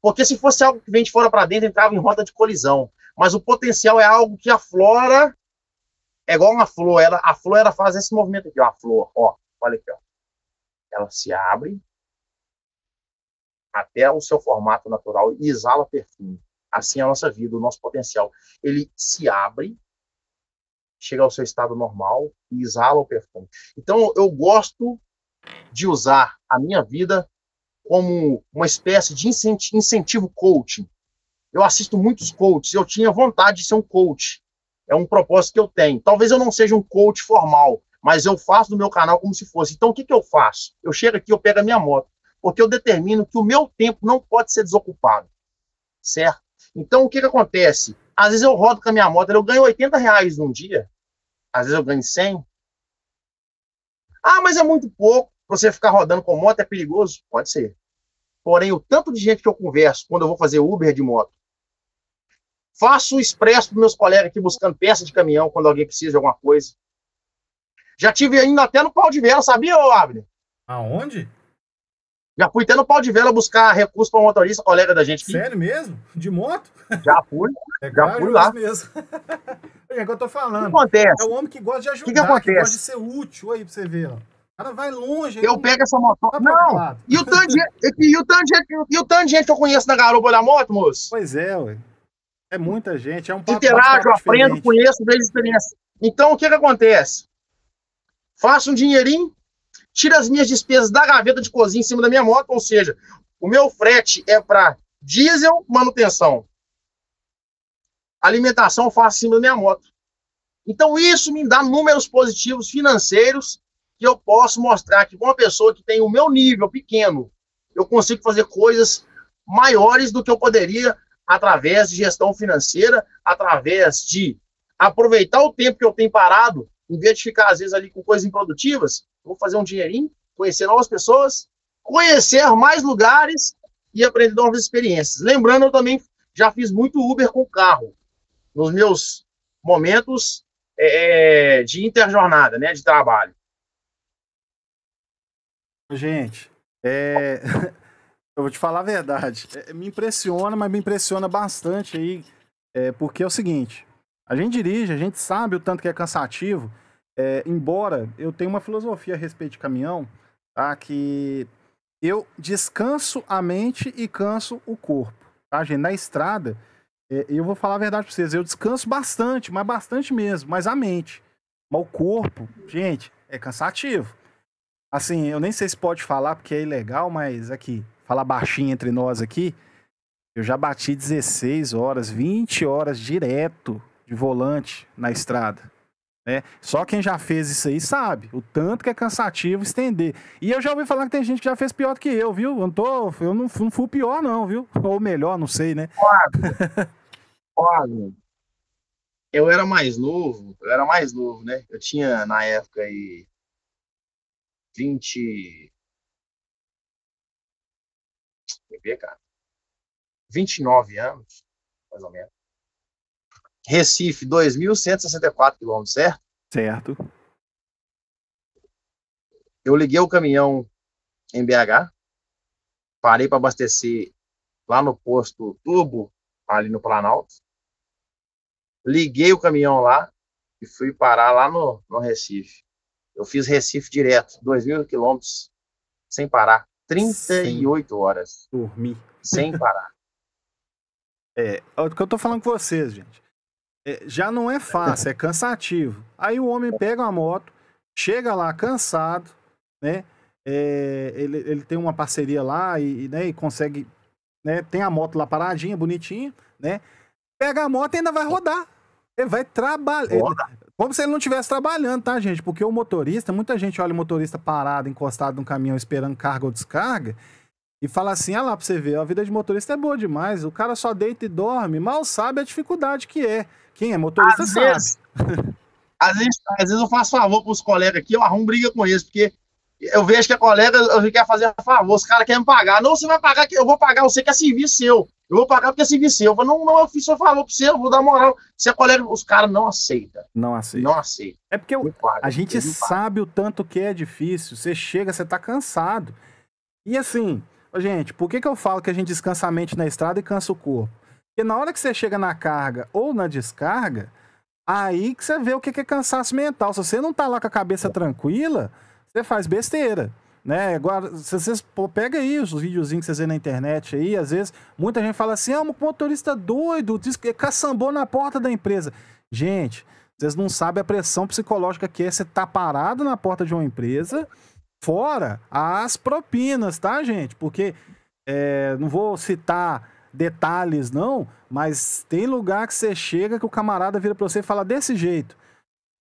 Porque se fosse algo que vem de fora para dentro, entrava em rota de colisão. Mas o potencial é algo que aflora, é igual uma flor. Ela, a flor ela faz esse movimento aqui, ó, a flor, ó, olha aqui, ó. Ela se abre até o seu formato natural e exala perfume. Assim é a nossa vida, o nosso potencial. Ele se abre, chega ao seu estado normal e exala o perfume. Então, eu gosto de usar a minha vida como uma espécie de incentivo coaching. Eu assisto muitos coaches, eu tinha vontade de ser um coach. É um propósito que eu tenho. Talvez eu não seja um coach formal, mas eu faço no meu canal como se fosse. Então, o que, que eu faço? Eu chego aqui, eu pego a minha moto, porque eu determino que o meu tempo não pode ser desocupado. Certo? Então, o que, que acontece? Às vezes eu rodo com a minha moto, eu ganho 80 reais num dia, às vezes eu ganho 100. Ah, mas é muito pouco. Você ficar rodando com moto é perigoso? Pode ser. Porém, o tanto de gente que eu converso quando eu vou fazer Uber de moto, faço o expresso para meus colegas aqui buscando peça de caminhão quando alguém precisa de alguma coisa. Já tive ainda até no pau de vela, sabia, Abner? Aonde? Já fui até no pau de vela buscar recurso para um motorista, colega da gente. Aqui. Sério mesmo? De moto? Já fui. É já fui lá. mesmo. é que eu tô falando. O que acontece? É o homem que gosta de ajudar, que, que, acontece? que gosta de ser útil aí para você ver. Ó cara vai longe. Eu pego essa moto. Tá não! E o, tanto de, e, o tanto de, e o tanto de gente que eu conheço na garupa da moto, moço? Pois é, ué. É muita gente, é um papo Interajo, eu aprendo, conheço, vejo experiência. Então, o que que acontece? Faço um dinheirinho, tiro as minhas despesas da gaveta de cozinha em cima da minha moto, ou seja, o meu frete é para diesel, manutenção. Alimentação eu faço em cima da minha moto. Então, isso me dá números positivos financeiros que eu posso mostrar que uma pessoa que tem o meu nível pequeno, eu consigo fazer coisas maiores do que eu poderia através de gestão financeira, através de aproveitar o tempo que eu tenho parado, em vez de ficar, às vezes, ali com coisas improdutivas, vou fazer um dinheirinho, conhecer novas pessoas, conhecer mais lugares e aprender novas experiências. Lembrando, eu também já fiz muito Uber com carro, nos meus momentos é, de interjornada, né, de trabalho. Gente, é... eu vou te falar a verdade. É, me impressiona, mas me impressiona bastante aí, é, porque é o seguinte: a gente dirige, a gente sabe o tanto que é cansativo. É, embora eu tenha uma filosofia a respeito de caminhão, tá? Que eu descanso a mente e canso o corpo, tá, gente? Na estrada, é, eu vou falar a verdade pra vocês, eu descanso bastante, mas bastante mesmo, mas a mente. Mas o corpo, gente, é cansativo. Assim, eu nem sei se pode falar porque é ilegal, mas aqui, falar baixinho entre nós aqui, eu já bati 16 horas, 20 horas direto de volante na estrada. Né? Só quem já fez isso aí sabe o tanto que é cansativo estender. E eu já ouvi falar que tem gente que já fez pior do que eu, viu? Eu não, tô, eu não, não fui pior, não, viu? Ou melhor, não sei, né? Olha, eu era mais novo, eu era mais novo, né? Eu tinha na época aí 20. Quer ver, cara? 29 anos, mais ou menos. Recife, 2.164 quilômetros, certo? Certo. Eu liguei o caminhão em BH, parei para abastecer lá no posto Turbo, ali no Planalto. Liguei o caminhão lá e fui parar lá no, no Recife. Eu fiz Recife direto, 2 mil quilômetros, sem parar. 38 sem horas. Dormir. Sem parar. É, é, o que eu tô falando com vocês, gente. É, já não é fácil, é cansativo. Aí o homem pega uma moto, chega lá cansado, né? É, ele, ele tem uma parceria lá e, né, e consegue. Né, tem a moto lá paradinha, bonitinha, né? Pega a moto e ainda vai rodar. Ele vai trabalhar. Como se ele não estivesse trabalhando, tá, gente? Porque o motorista, muita gente olha o motorista parado, encostado num caminhão esperando carga ou descarga e fala assim: ah lá, pra você ver, a vida de motorista é boa demais. O cara só deita e dorme, mal sabe a dificuldade que é. Quem é motorista às sabe. Vezes, às, vezes, às vezes eu faço favor pros colegas aqui, eu arrumo briga com eles, porque eu vejo que a colega eu quer fazer favor, os caras querem me pagar. Não, você vai pagar, eu vou pagar, você que é serviço seu. Eu vou pagar porque é serviço seu. Eu falo, não, não, eu fiz seu favor pra você, eu vou dar moral. Se a colega, os caras não aceitam. Não aceitam. Não aceitam. É porque eu, paga, a gente sabe o tanto que é difícil. Você chega, você tá cansado. E assim, gente, por que, que eu falo que a gente descansa a mente na estrada e cansa o corpo? Porque na hora que você chega na carga ou na descarga, aí que você vê o que é cansaço mental. Se você não tá lá com a cabeça tranquila, você faz besteira. Né? Agora, se vocês pô, pega aí os videozinhos que vocês vêem na internet aí, às vezes muita gente fala assim: ah, um motorista doido, diz que caçambou na porta da empresa. Gente, vocês não sabem a pressão psicológica que é você estar tá parado na porta de uma empresa, fora as propinas, tá, gente? Porque é, não vou citar detalhes, não, mas tem lugar que você chega que o camarada vira pra você e fala desse jeito.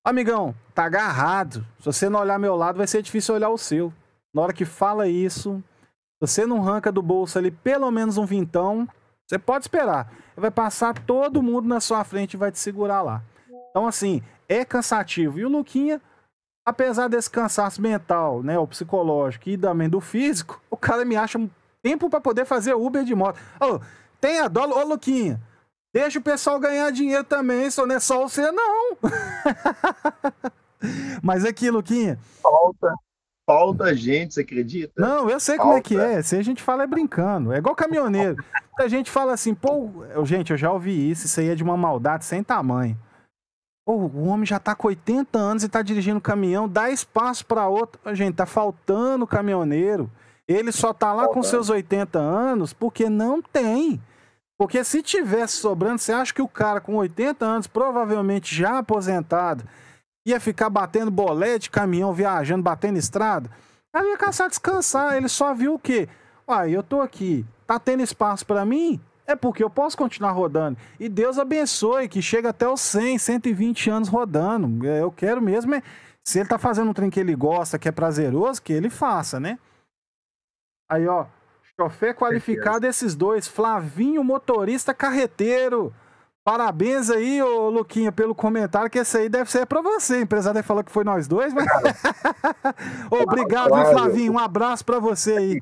Amigão, tá agarrado. Se você não olhar meu lado, vai ser difícil olhar o seu. Na hora que fala isso, você não arranca do bolso ali pelo menos um vintão, você pode esperar. Vai passar todo mundo na sua frente e vai te segurar lá. Então, assim, é cansativo. E o Luquinha, apesar desse cansaço mental, né, o psicológico e também do físico, o cara me acha tempo para poder fazer Uber de moto. Ô, tenha dó, ô Luquinha, Deixa o pessoal ganhar dinheiro também, só não é só você, não. Mas aqui, Luquinha. Falta, falta gente, você acredita? Não, eu sei falta. como é que é. Se a gente fala é brincando. É igual caminhoneiro. a gente fala assim, pô, gente, eu já ouvi isso, isso aí é de uma maldade sem tamanho. Pô, o homem já tá com 80 anos e tá dirigindo caminhão, dá espaço para outro. Gente, tá faltando caminhoneiro. Ele só tá lá com seus 80 anos porque não tem. Porque se tivesse sobrando, você acha que o cara com 80 anos, provavelmente já aposentado, ia ficar batendo bolete, caminhão, viajando, batendo estrada? Ele ia caçar descansar. Ele só viu o quê? Uai, eu tô aqui, tá tendo espaço para mim? É porque eu posso continuar rodando. E Deus abençoe que chega até os 100, 120 anos rodando. É, eu quero mesmo é, se ele tá fazendo um trem que ele gosta, que é prazeroso, que ele faça, né? Aí, ó, Chofer qualificado esses dois. Flavinho, motorista carreteiro. Parabéns aí, ô Luquinha, pelo comentário, que esse aí deve ser para você. A empresária falou que foi nós dois, mas. Obrigado, Flávio. Flavinho. Um abraço para você aí.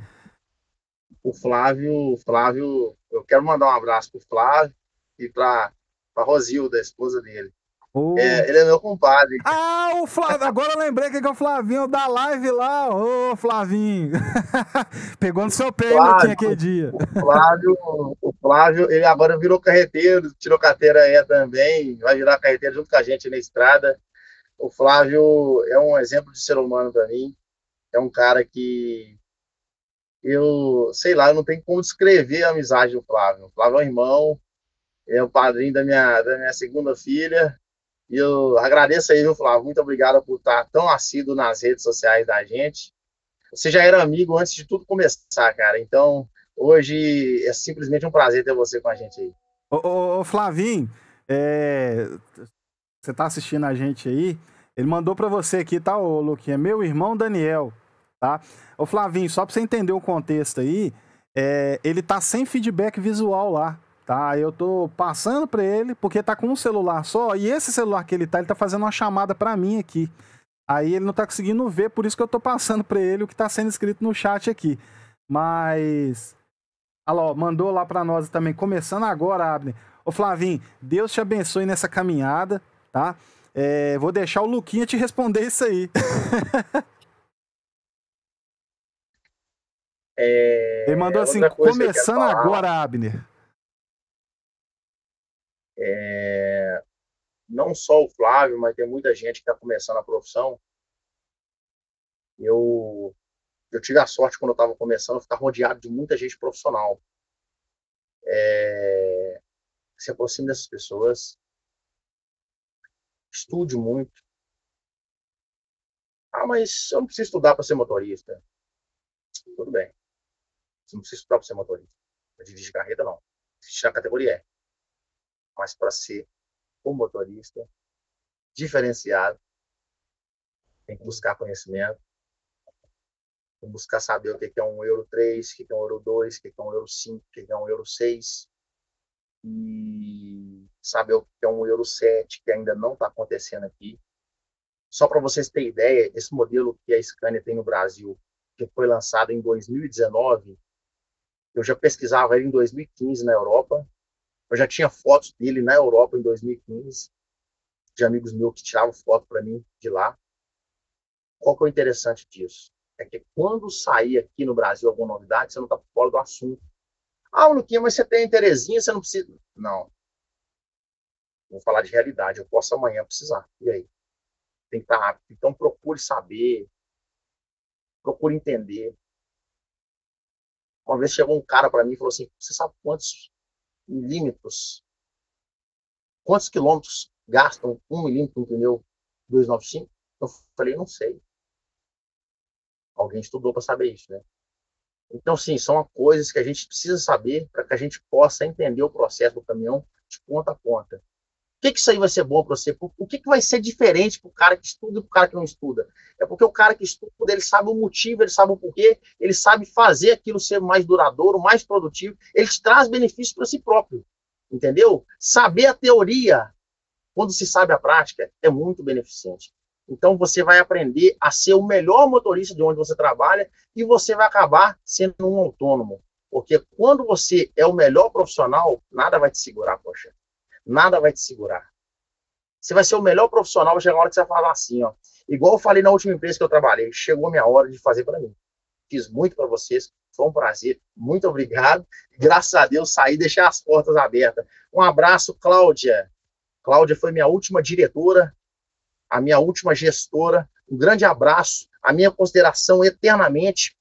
O Flávio, Flávio, eu quero mandar um abraço pro Flávio e pra, pra Rosilda, a esposa dele. Oh. É, ele é meu compadre. Ah, o Flávio. Agora eu lembrei que é o Flavinho da live lá. Ô, Flavinho. Pegou no seu pé Flávio, aquele dia. O Flávio, o Flávio, ele agora virou carreteiro, tirou carteira aí também, vai virar carreteiro junto com a gente na estrada. O Flávio é um exemplo de ser humano para mim. É um cara que eu, sei lá, eu não tenho como descrever a amizade do Flávio. O Flávio é um irmão, é o padrinho da minha, da minha segunda filha, e eu agradeço aí, viu, Flávio? Muito obrigado por estar tão assíduo nas redes sociais da gente. Você já era amigo antes de tudo começar, cara. Então, hoje é simplesmente um prazer ter você com a gente aí. Ô, ô, ô Flavinho, é... você tá assistindo a gente aí? Ele mandou para você aqui, tá, ô Luquinha? Meu irmão Daniel, tá? Ô Flavinho, só para você entender o contexto aí, é... ele tá sem feedback visual lá tá? Eu tô passando para ele porque tá com um celular só e esse celular que ele tá, ele tá fazendo uma chamada para mim aqui. Aí ele não tá conseguindo ver, por isso que eu tô passando para ele o que tá sendo escrito no chat aqui. Mas Alô, mandou lá para nós também, começando agora, Abner. Ô Flavinho, Deus te abençoe nessa caminhada, tá? É, vou deixar o Luquinha te responder isso aí. É, Ele mandou assim, começando agora, Abner é, não só o Flávio, mas tem muita gente que está começando a profissão. Eu, eu tive a sorte, quando eu estava começando, ficar rodeado de muita gente profissional. É, se aproxime dessas pessoas, estude muito. Ah, mas eu não preciso estudar para ser motorista. Tudo bem. Você não precisa estudar para ser motorista. Para dirigir carreta, não. Precisa tirar a categoria E mas para ser o motorista, diferenciado, tem que buscar conhecimento, tem que buscar saber o que é um Euro 3, o que é um Euro 2, o que é um Euro 5, o que é um Euro 6, e saber o que é um Euro 7, que ainda não está acontecendo aqui. Só para vocês terem ideia, esse modelo que a Scania tem no Brasil, que foi lançado em 2019, eu já pesquisava ele em 2015 na Europa, eu já tinha fotos dele na Europa em 2015, de amigos meus que tiravam foto para mim de lá. Qual que é o interessante disso? É que quando sair aqui no Brasil alguma novidade, você não está fora do assunto. Ah, Luquinha, mas você tem a Terezinha, você não precisa. Não. Vou falar de realidade. Eu posso amanhã precisar. E aí? Tem que estar rápido. Então procure saber. Procure entender. Uma vez chegou um cara para mim e falou assim: Você sabe quantos milímetros, quantos quilômetros gastam um milímetro no pneu 295? Eu falei: Não sei. Alguém estudou para saber isso, né? Então, sim, são coisas que a gente precisa saber para que a gente possa entender o processo do caminhão de ponta a ponta. O que, que isso aí vai ser bom para você? O que, que vai ser diferente para o cara que estuda e para o cara que não estuda? É porque o cara que estuda, ele sabe o motivo, ele sabe o porquê, ele sabe fazer aquilo ser mais duradouro, mais produtivo, ele traz benefícios para si próprio. Entendeu? Saber a teoria, quando se sabe a prática, é muito beneficente. Então você vai aprender a ser o melhor motorista de onde você trabalha e você vai acabar sendo um autônomo. Porque quando você é o melhor profissional, nada vai te segurar, poxa. Nada vai te segurar. Você vai ser o melhor profissional, vai chegar uma hora que você vai falar assim, ó. Igual eu falei na última empresa que eu trabalhei, chegou a minha hora de fazer para mim. Fiz muito para vocês, foi um prazer, muito obrigado. Graças a Deus saí deixei as portas abertas. Um abraço, Cláudia. Cláudia foi minha última diretora, a minha última gestora. Um grande abraço, a minha consideração eternamente.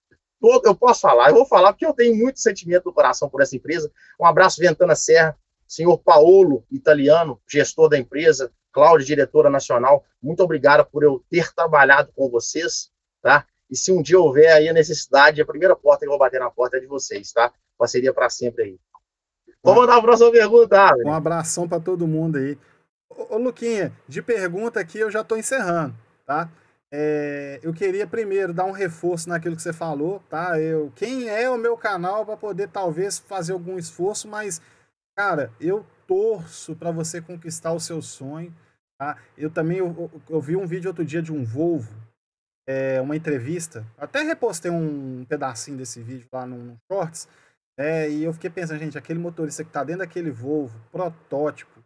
Eu posso falar, eu vou falar porque eu tenho muito sentimento do coração por essa empresa. Um abraço, Ventana Serra, senhor Paolo, italiano, gestor da empresa, Cláudia, diretora nacional. Muito obrigado por eu ter trabalhado com vocês, tá? E se um dia houver aí a necessidade, a primeira porta que eu vou bater na porta é de vocês, tá? Parceria para sempre aí. Vamos mandar a próxima pergunta. Um abração para todo mundo aí. Ô, Luquinha, de pergunta aqui eu já estou encerrando, tá? É, eu queria primeiro dar um reforço naquilo que você falou, tá? Eu, quem é o meu canal para poder talvez fazer algum esforço, mas, cara, eu torço para você conquistar o seu sonho, tá? Eu também eu, eu, vi um vídeo outro dia de um Volvo, é, uma entrevista, até repostei um pedacinho desse vídeo lá no, no Shorts, é, e eu fiquei pensando, gente, aquele motorista que está dentro daquele Volvo, protótipo,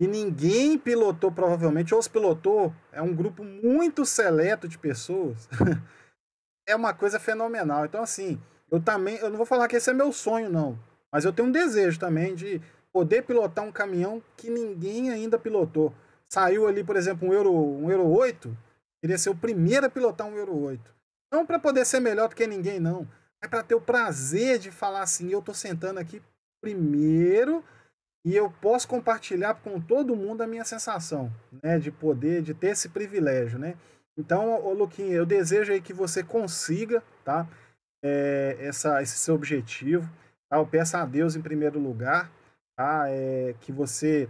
e ninguém pilotou, provavelmente, ou se pilotou, é um grupo muito seleto de pessoas. é uma coisa fenomenal. Então, assim, eu também, eu não vou falar que esse é meu sonho, não. Mas eu tenho um desejo também de poder pilotar um caminhão que ninguém ainda pilotou. Saiu ali, por exemplo, um Euro, um Euro 8, queria ser o primeiro a pilotar um Euro 8. Não para poder ser melhor do que ninguém, não. É para ter o prazer de falar assim, eu tô sentando aqui primeiro e eu posso compartilhar com todo mundo a minha sensação, né, de poder, de ter esse privilégio, né? Então, ô Luquinha, eu desejo aí que você consiga, tá? É, essa, esse seu objetivo, tá? Eu peço a Deus em primeiro lugar, tá? É, que você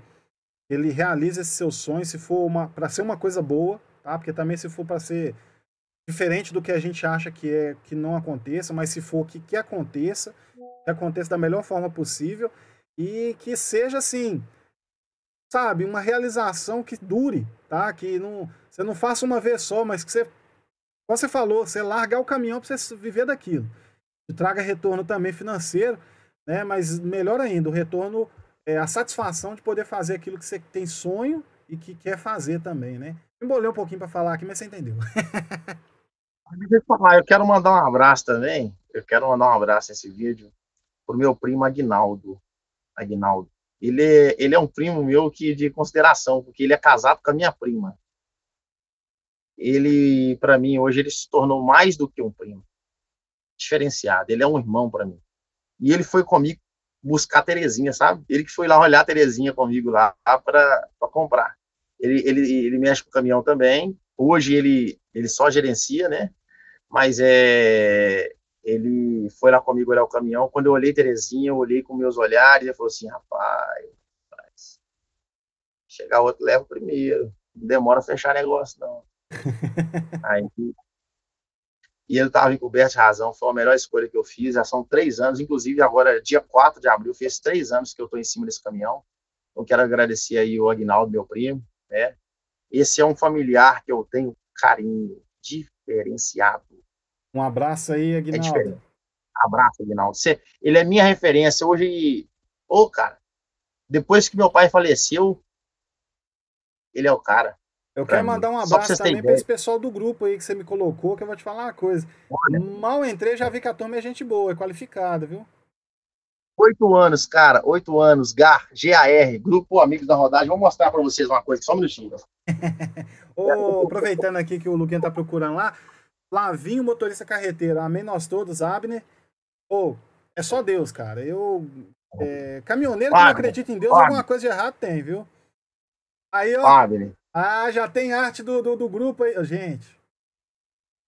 ele realize esse seu sonho, se for uma para ser uma coisa boa, tá? Porque também se for para ser diferente do que a gente acha que é que não aconteça, mas se for que que aconteça, que aconteça da melhor forma possível e que seja assim, sabe, uma realização que dure, tá? Que não, você não faça uma vez só, mas que você, como você falou, você largar o caminhão para você viver daquilo. Traga retorno também financeiro, né? Mas melhor ainda, o retorno é a satisfação de poder fazer aquilo que você tem sonho e que quer fazer também, né? Embolei um pouquinho para falar aqui, mas você entendeu. Eu quero mandar um abraço também. Eu quero mandar um abraço nesse vídeo pro meu primo Agnaldo. Agnaldo. Ele, é, ele é um primo meu que de consideração, porque ele é casado com a minha prima. Ele, para mim, hoje ele se tornou mais do que um primo. Diferenciado. Ele é um irmão para mim. E ele foi comigo buscar a Terezinha, sabe? Ele que foi lá olhar a Terezinha comigo lá para comprar. Ele, ele, ele mexe com o caminhão também. Hoje ele, ele só gerencia, né? Mas é, ele foi lá comigo olhar o caminhão. Quando eu olhei Terezinha, eu olhei com meus olhares e falou assim: rapaz, rapaz, Chegar outro, leva o primeiro. Não demora a fechar negócio, não. Aí, e ele estava encoberto de razão, foi a melhor escolha que eu fiz. Já são três anos, inclusive agora, dia 4 de abril, fez três anos que eu estou em cima desse caminhão. Eu quero agradecer aí o Agnaldo, meu primo, né? Esse é um familiar que eu tenho carinho diferenciado. Um abraço aí, Agnaldo. É abraço, Agnaldo. Você, ele é minha referência. Hoje, ô, oh, cara, depois que meu pai faleceu, ele é o cara. Eu quero mandar um abraço também para esse pessoal do grupo aí que você me colocou, que eu vou te falar uma coisa. Olha. Mal entrei, já vi que a turma é gente boa, é qualificada, viu? Oito anos, cara, oito anos, GAR, GAR, Grupo Amigos da Rodagem. Vou mostrar para vocês uma coisa, só um minutinho. Ô, aproveitando aqui que o Luquinha tá procurando lá, Lavinho, motorista carreteiro, amém nós todos, Abner. Ô, é só Deus, cara. Eu, é, caminhoneiro que não acredita em Deus, alguma coisa de errado tem, viu? Aí, ó. Abner. Ah, já tem arte do, do, do, grupo aí. Gente,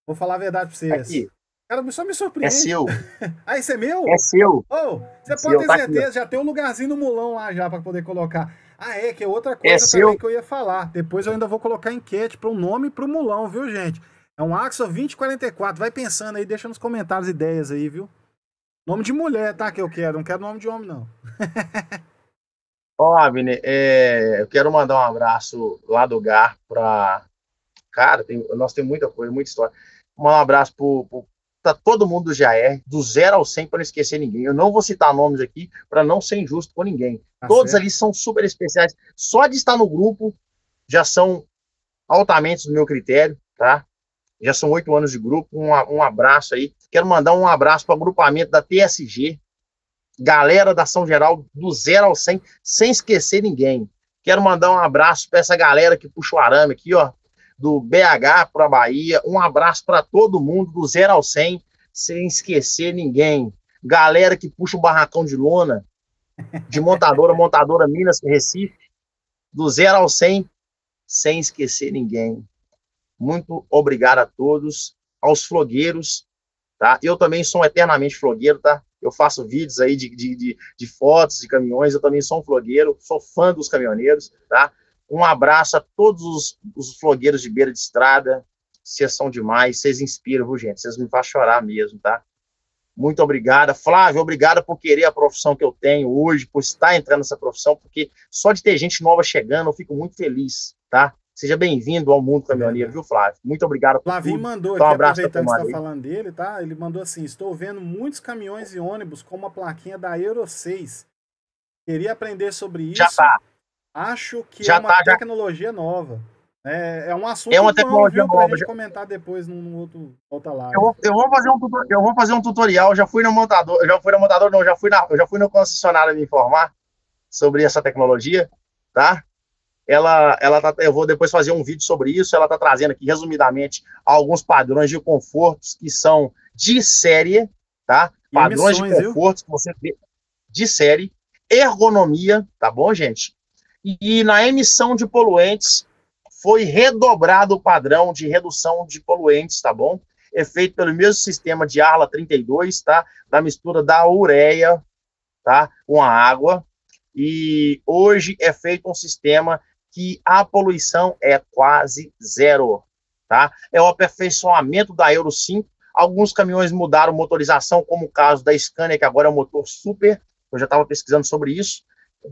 vou falar a verdade pra vocês. Aqui. Cara, só me surpreende. É seu. ah, isso é meu? É seu. Oh, você é pode seu, ter tá certeza, aqui. já tem um lugarzinho no mulão lá já pra poder colocar. Ah, é, que é outra coisa é também seu. que eu ia falar. Depois eu ainda vou colocar enquete para um nome pro mulão, viu, gente? É um Axo 2044. Vai pensando aí, deixa nos comentários ideias aí, viu? Nome de mulher, tá? Que eu quero. Não quero nome de homem, não. Ó, Abner, é, eu quero mandar um abraço lá do GAR para. Cara, tem, nós temos muita coisa, muita história. Um abraço para todo mundo do GAR, do zero ao 100, para não esquecer ninguém. Eu não vou citar nomes aqui para não ser injusto com ninguém. Tá Todos certo. ali são super especiais. Só de estar no grupo já são altamente do meu critério, tá? Já são oito anos de grupo. Um, um abraço aí. Quero mandar um abraço para o agrupamento da TSG, galera da Ação Geral do zero ao 100, sem esquecer ninguém. Quero mandar um abraço para essa galera que puxa o arame aqui, ó, do BH para a Bahia. Um abraço para todo mundo do zero ao 100, sem esquecer ninguém. Galera que puxa o barracão de lona, de montadora, montadora Minas Recife, do zero ao 100, sem esquecer ninguém. Muito obrigado a todos, aos flogueiros, tá? Eu também sou eternamente flogueiro, tá? Eu faço vídeos aí de, de, de, de, fotos de caminhões, eu também sou um flogueiro, sou fã dos caminhoneiros, tá? Um abraço a todos os, os flogueiros de beira de estrada, vocês são demais, vocês inspiram, viu, gente? Vocês me fazem chorar mesmo, tá? Muito obrigada. Flávio, obrigado por querer a profissão que eu tenho hoje, por estar entrando nessa profissão, porque só de ter gente nova chegando, eu fico muito feliz, tá? Seja bem-vindo ao mundo caminhoneiro, viu, Flávio? Muito obrigado por Flavinho tudo. mandou então, um abraço aproveitando que você está falando dele, tá? Ele mandou assim: estou vendo muitos caminhões e ônibus com uma plaquinha da Euro 6. Queria aprender sobre isso. Já tá. Acho que já é uma tá, tecnologia já... nova. É, é um assunto é uma tecnologia bom, nova. Gente comentar depois num outro outra live. Eu vou, eu vou fazer um eu vou fazer um tutorial. Já fui no montador, já fui no montador, não, já fui na, eu já fui no concessionário me informar sobre essa tecnologia, tá? Ela, ela tá, eu vou depois fazer um vídeo sobre isso. Ela está trazendo aqui, resumidamente, alguns padrões de confortos que são de série, tá? E padrões emissões, de confortos que você vê de série, ergonomia, tá bom, gente? E, e na emissão de poluentes foi redobrado o padrão de redução de poluentes, tá bom? É feito pelo mesmo sistema de Arla 32, tá? Da mistura da ureia, tá? Com a água. E hoje é feito um sistema que a poluição é quase zero, tá? É o aperfeiçoamento da Euro 5. Alguns caminhões mudaram motorização, como o caso da Scania, que agora é um motor super. Eu já estava pesquisando sobre isso.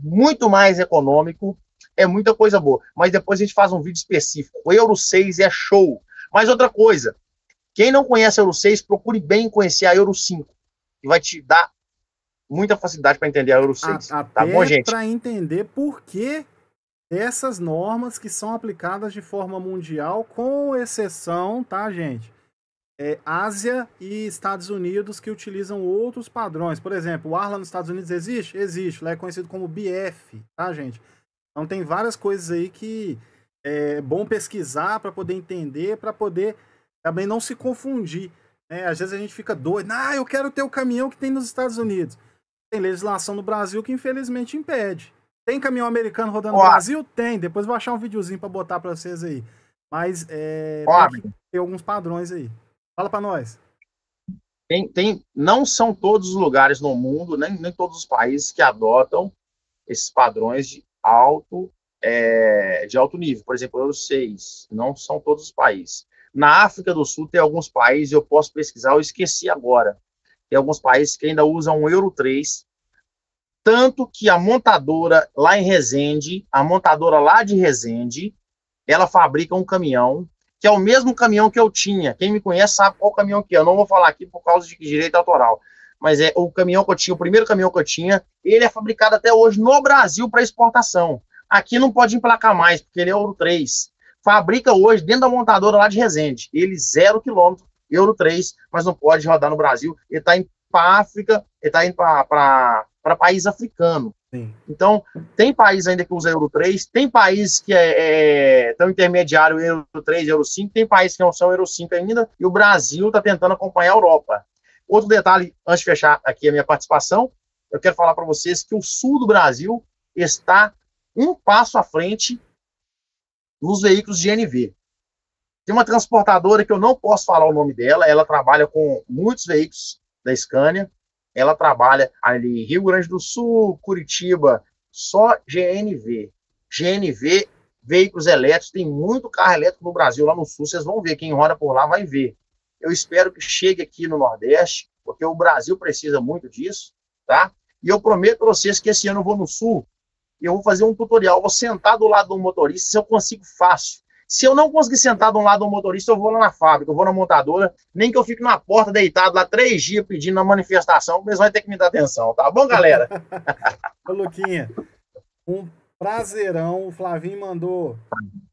Muito mais econômico, é muita coisa boa. Mas depois a gente faz um vídeo específico. O Euro 6 é show. Mas outra coisa, quem não conhece a Euro 6, procure bem conhecer a Euro 5, que vai te dar muita facilidade para entender a Euro 6. A, tá bom, gente? Para entender por que essas normas que são aplicadas de forma mundial, com exceção, tá, gente? É, Ásia e Estados Unidos que utilizam outros padrões. Por exemplo, o Arla nos Estados Unidos existe? Existe. Lá é conhecido como BF, tá, gente? Então tem várias coisas aí que é bom pesquisar para poder entender, para poder também não se confundir. Né? Às vezes a gente fica doido, ah, eu quero ter o caminhão que tem nos Estados Unidos. Tem legislação no Brasil que infelizmente impede. Tem caminhão americano rodando Ó, no Brasil? Tem. Depois vou achar um videozinho para botar para vocês aí. Mas é, tem, tem, alguns padrões aí. Fala para nós. Tem, tem, não são todos os lugares no mundo, nem, nem todos os países que adotam esses padrões de alto é, de alto nível. Por exemplo, Euro 6, não são todos os países. Na África do Sul tem alguns países, eu posso pesquisar, eu esqueci agora. Tem alguns países que ainda usam Euro 3, tanto que a montadora lá em Resende, a montadora lá de Resende, ela fabrica um caminhão, que é o mesmo caminhão que eu tinha. Quem me conhece sabe qual caminhão que é. Eu não vou falar aqui por causa de direito autoral. Mas é o caminhão que eu tinha, o primeiro caminhão que eu tinha, ele é fabricado até hoje no Brasil para exportação. Aqui não pode emplacar mais, porque ele é Euro 3. Fabrica hoje dentro da montadora lá de Resende. Ele zero quilômetro, Euro 3, mas não pode rodar no Brasil. Ele está indo para África, ele está indo para país africano. Sim. Então, tem país ainda que usa Euro 3, tem países que é, é tão intermediário Euro 3, Euro 5, tem países que não são Euro 5 ainda, e o Brasil está tentando acompanhar a Europa. Outro detalhe, antes de fechar aqui a minha participação, eu quero falar para vocês que o sul do Brasil está um passo à frente nos veículos de NV. Tem uma transportadora que eu não posso falar o nome dela, ela trabalha com muitos veículos da Scania, ela trabalha ali Rio Grande do Sul, Curitiba, só GNV. GNV, veículos elétricos, tem muito carro elétrico no Brasil, lá no Sul, vocês vão ver, quem roda por lá vai ver. Eu espero que chegue aqui no Nordeste, porque o Brasil precisa muito disso, tá? E eu prometo para vocês que esse ano eu vou no Sul, e eu vou fazer um tutorial, vou sentar do lado do motorista, se eu consigo fácil. Se eu não conseguir sentar do lado do motorista, eu vou lá na fábrica, eu vou na montadora, nem que eu fique na porta deitado lá três dias pedindo a manifestação, mas vai ter que me dar atenção, tá bom, galera? Ô, Luquinha, um prazerão. O Flavinho mandou.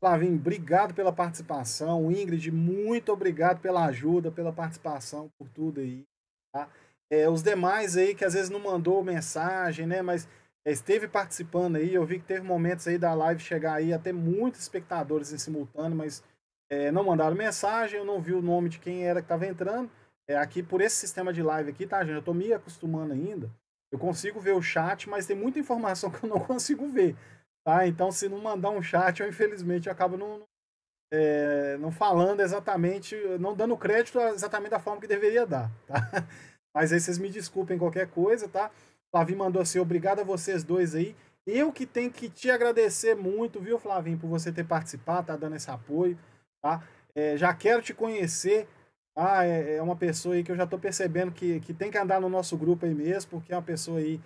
Flavinho, obrigado pela participação. Ingrid, muito obrigado pela ajuda, pela participação, por tudo aí. Tá? É, os demais aí que às vezes não mandou mensagem, né? Mas esteve participando aí. Eu vi que teve momentos aí da live chegar aí até muitos espectadores em simultâneo, mas é, não mandaram mensagem. Eu não vi o nome de quem era que estava entrando. É, aqui por esse sistema de live aqui, tá, gente? Eu tô me acostumando ainda. Eu consigo ver o chat, mas tem muita informação que eu não consigo ver. Tá? Então, se não mandar um chat, eu infelizmente acabo não, é, não falando exatamente, não dando crédito exatamente da forma que deveria dar. Tá? Mas aí vocês me desculpem qualquer coisa, tá? Flavinho mandou assim, obrigado a vocês dois aí. Eu que tenho que te agradecer muito, viu, Flavinho, por você ter participado, tá dando esse apoio, tá? É, já quero te conhecer, tá? É, é, uma pessoa aí que eu já tô percebendo que, que tem que andar no nosso grupo aí mesmo, porque é uma pessoa aí...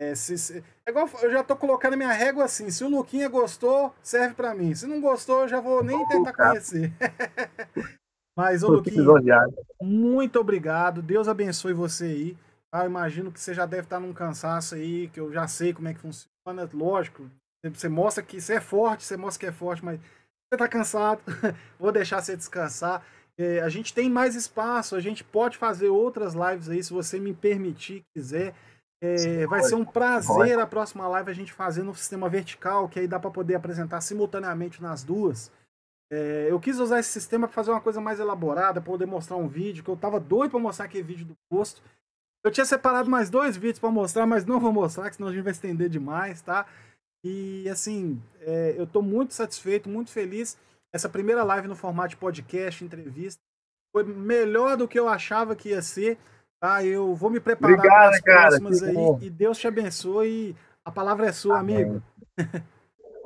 É, se, se, é igual, eu já tô colocando minha régua assim, se o Luquinha gostou, serve para mim. Se não gostou, eu já vou nem tentar conhecer. Mas, ô Luquinha, muito obrigado. Deus abençoe você aí. Ah, imagino que você já deve estar num cansaço aí, que eu já sei como é que funciona. Lógico, você mostra que você é forte, você mostra que é forte, mas você está cansado. Vou deixar você descansar. É, a gente tem mais espaço, a gente pode fazer outras lives aí, se você me permitir, quiser. É, vai ser um prazer a próxima live a gente fazer no sistema vertical, que aí dá para poder apresentar simultaneamente nas duas. É, eu quis usar esse sistema para fazer uma coisa mais elaborada, para poder mostrar um vídeo, que eu estava doido para mostrar aquele vídeo do posto. Eu tinha separado mais dois vídeos para mostrar, mas não vou mostrar, senão a gente vai estender demais, tá? E assim, é, eu estou muito satisfeito, muito feliz. Essa primeira live no formato de podcast, entrevista, foi melhor do que eu achava que ia ser. Tá? Eu vou me preparar para as próximas aí. Bom. E Deus te abençoe. A palavra é sua, Amém. amigo.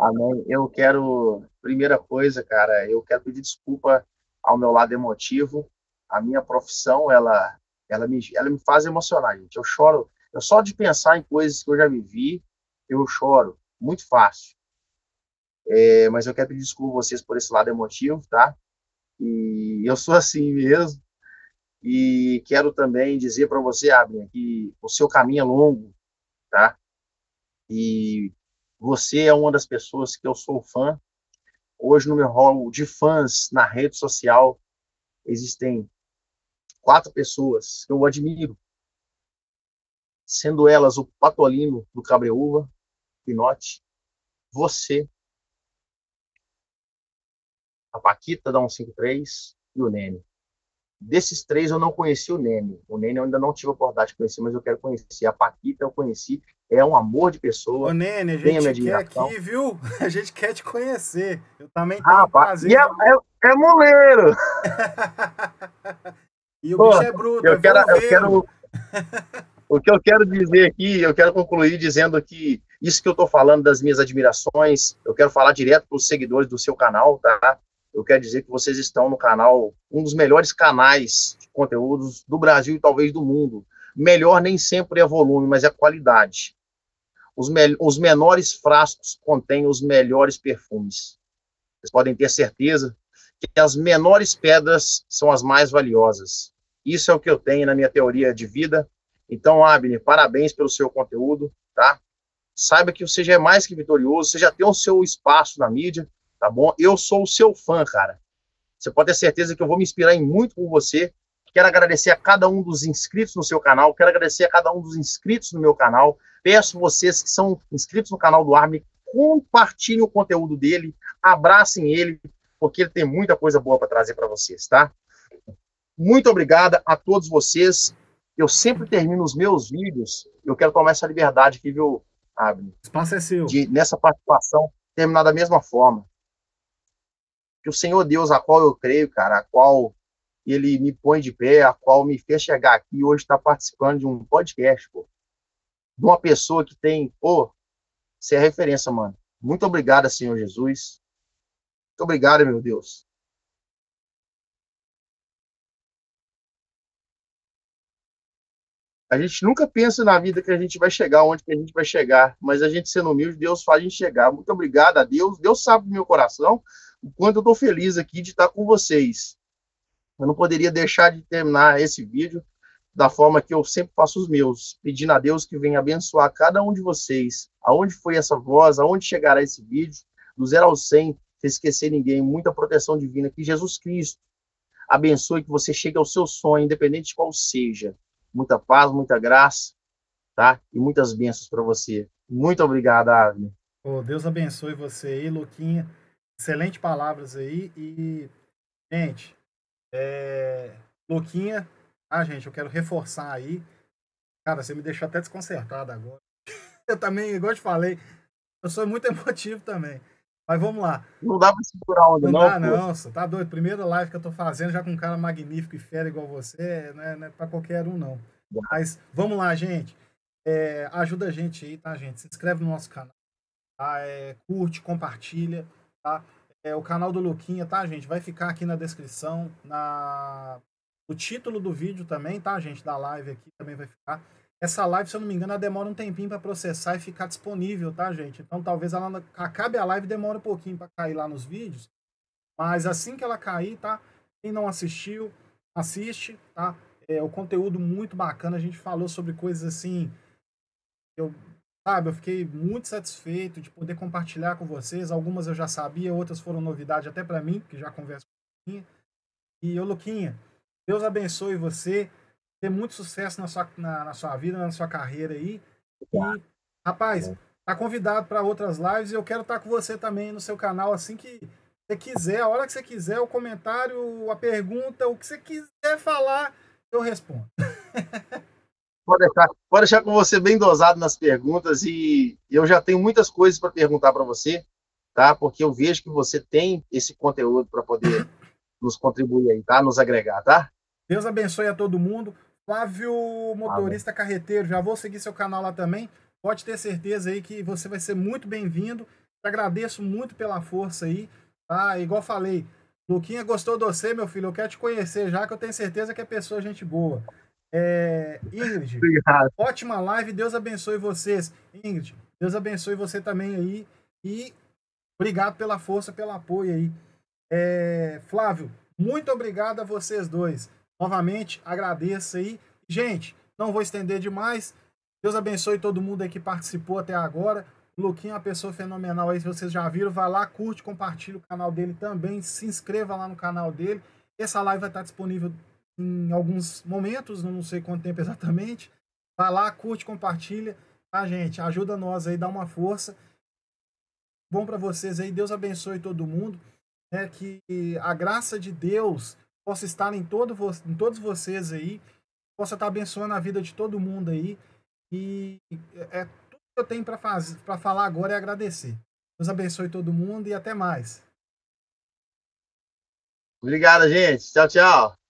Amém. Eu quero, primeira coisa, cara, eu quero pedir desculpa ao meu lado emotivo. A minha profissão, ela ela me, ela me faz emocionar, gente. Eu choro, eu só de pensar em coisas que eu já vivi, eu choro, muito fácil. É, mas eu quero pedir desculpa a vocês por esse lado emotivo, tá? E eu sou assim mesmo. E quero também dizer para você, Abner, que o seu caminho é longo, tá? E você é uma das pessoas que eu sou fã. Hoje, no meu rol de fãs na rede social, existem quatro pessoas que eu admiro, sendo elas o Patolino do Cabreúva, Pinote, você, a Paquita da 153 e o Nene. Desses três eu não conheci o Nene. O Nene eu ainda não tive a oportunidade de conhecer, mas eu quero conhecer. A Paquita eu conheci, é um amor de pessoa. Ô Nene, a gente quer aqui, viu? A gente quer te conhecer. Eu também tenho ah, prazer. E é, é, é moleiro! E o Pô, bicho é bruto, eu é quero, eu quero, O que eu quero dizer aqui, eu quero concluir dizendo que Isso que eu estou falando das minhas admirações, eu quero falar direto para os seguidores do seu canal, tá? Eu quero dizer que vocês estão no canal, um dos melhores canais de conteúdos do Brasil e talvez do mundo. Melhor nem sempre é volume, mas é qualidade. Os, me os menores frascos contêm os melhores perfumes. Vocês podem ter certeza que as menores pedras são as mais valiosas. Isso é o que eu tenho na minha teoria de vida. Então, Abner, parabéns pelo seu conteúdo, tá? Saiba que você já é mais que vitorioso, você já tem o seu espaço na mídia, tá bom? Eu sou o seu fã, cara. Você pode ter certeza que eu vou me inspirar em muito com você. Quero agradecer a cada um dos inscritos no seu canal, quero agradecer a cada um dos inscritos no meu canal. Peço vocês que são inscritos no canal do Armin, compartilhem o conteúdo dele, abracem ele, porque ele tem muita coisa boa para trazer para vocês, tá? Muito obrigada a todos vocês. Eu sempre termino os meus vídeos, eu quero tomar essa liberdade aqui, viu, Abner? O espaço é seu. De, nessa participação, terminar da mesma forma. Que o Senhor Deus, a qual eu creio, cara, a qual ele me põe de pé, a qual me fez chegar aqui hoje está participando de um podcast, pô. De uma pessoa que tem, pô, você é referência, mano. Muito obrigado, Senhor Jesus. Muito obrigado, meu Deus. A gente nunca pensa na vida que a gente vai chegar onde que a gente vai chegar, mas a gente sendo humilde, Deus faz a gente chegar. Muito obrigado a Deus. Deus sabe do meu coração o quanto eu estou feliz aqui de estar com vocês. Eu não poderia deixar de terminar esse vídeo da forma que eu sempre faço os meus, pedindo a Deus que venha abençoar cada um de vocês. Aonde foi essa voz, aonde chegará esse vídeo, do zero ao cem, sem esquecer ninguém, muita proteção divina, que Jesus Cristo abençoe que você chegue ao seu sonho, independente de qual seja muita paz, muita graça, tá? E muitas bênçãos para você. Muito obrigado, Avner. Oh, Deus abençoe você aí, Luquinha. Excelente palavras aí. E, gente, é... Luquinha, ah, gente, eu quero reforçar aí. Cara, você me deixou até desconcertado agora. Eu também, igual eu te falei, eu sou muito emotivo também. Mas vamos lá. Não dá pra segurar onda, não. Não dá, não. Você tá doido. Primeira live que eu tô fazendo, já com um cara magnífico e fera igual você, não é, não é pra qualquer um, não. Mas vamos lá, gente. É, ajuda a gente aí, tá, gente? Se inscreve no nosso canal. Tá? É, curte, compartilha, tá? É, o canal do Luquinha, tá, gente? Vai ficar aqui na descrição, na... o título do vídeo também, tá, gente? Da live aqui também vai ficar. Essa live, se eu não me engano, ela demora um tempinho para processar e ficar disponível, tá, gente? Então talvez ela acabe a live demore um pouquinho para cair lá nos vídeos. Mas assim que ela cair, tá? Quem não assistiu, assiste, tá? É o conteúdo muito bacana. A gente falou sobre coisas assim. Eu, sabe, eu fiquei muito satisfeito de poder compartilhar com vocês. Algumas eu já sabia, outras foram novidade até para mim, que já converso com o Luquinha. E ô Luquinha, Deus abençoe você ter muito sucesso na sua, na, na sua vida, na sua carreira aí. E, rapaz, tá convidado para outras lives e eu quero estar tá com você também no seu canal assim que você quiser, a hora que você quiser, o comentário, a pergunta, o que você quiser falar, eu respondo. Pode deixar, pode deixar com você bem dosado nas perguntas e eu já tenho muitas coisas para perguntar para você, tá? Porque eu vejo que você tem esse conteúdo para poder nos contribuir aí, tá? Nos agregar, tá? Deus abençoe a todo mundo. Flávio Motorista Carreteiro, já vou seguir seu canal lá também. Pode ter certeza aí que você vai ser muito bem-vindo. Te agradeço muito pela força aí. Tá? Igual falei, Luquinha gostou de você, meu filho. Eu quero te conhecer já, que eu tenho certeza que é pessoa gente boa. É... Ingrid, Obrigado. ótima live. Deus abençoe vocês. Ingrid, Deus abençoe você também aí. E obrigado pela força, pelo apoio aí. É... Flávio, muito obrigado a vocês dois. Novamente, agradeço aí. Gente, não vou estender demais. Deus abençoe todo mundo aí que participou até agora. O Luquinha é uma pessoa fenomenal aí, se vocês já viram, vai lá, curte, compartilha o canal dele também, se inscreva lá no canal dele. Essa live vai estar disponível em alguns momentos, não sei quanto tempo exatamente. Vai lá, curte, compartilha, tá, gente? Ajuda nós aí, dá uma força. Bom para vocês aí, Deus abençoe todo mundo. Né, que a graça de Deus possa estar em, todo, em todos vocês aí, possa estar abençoando a vida de todo mundo aí. E é tudo que eu tenho para falar agora é agradecer. Deus abençoe todo mundo e até mais. Obrigado, gente. Tchau, tchau.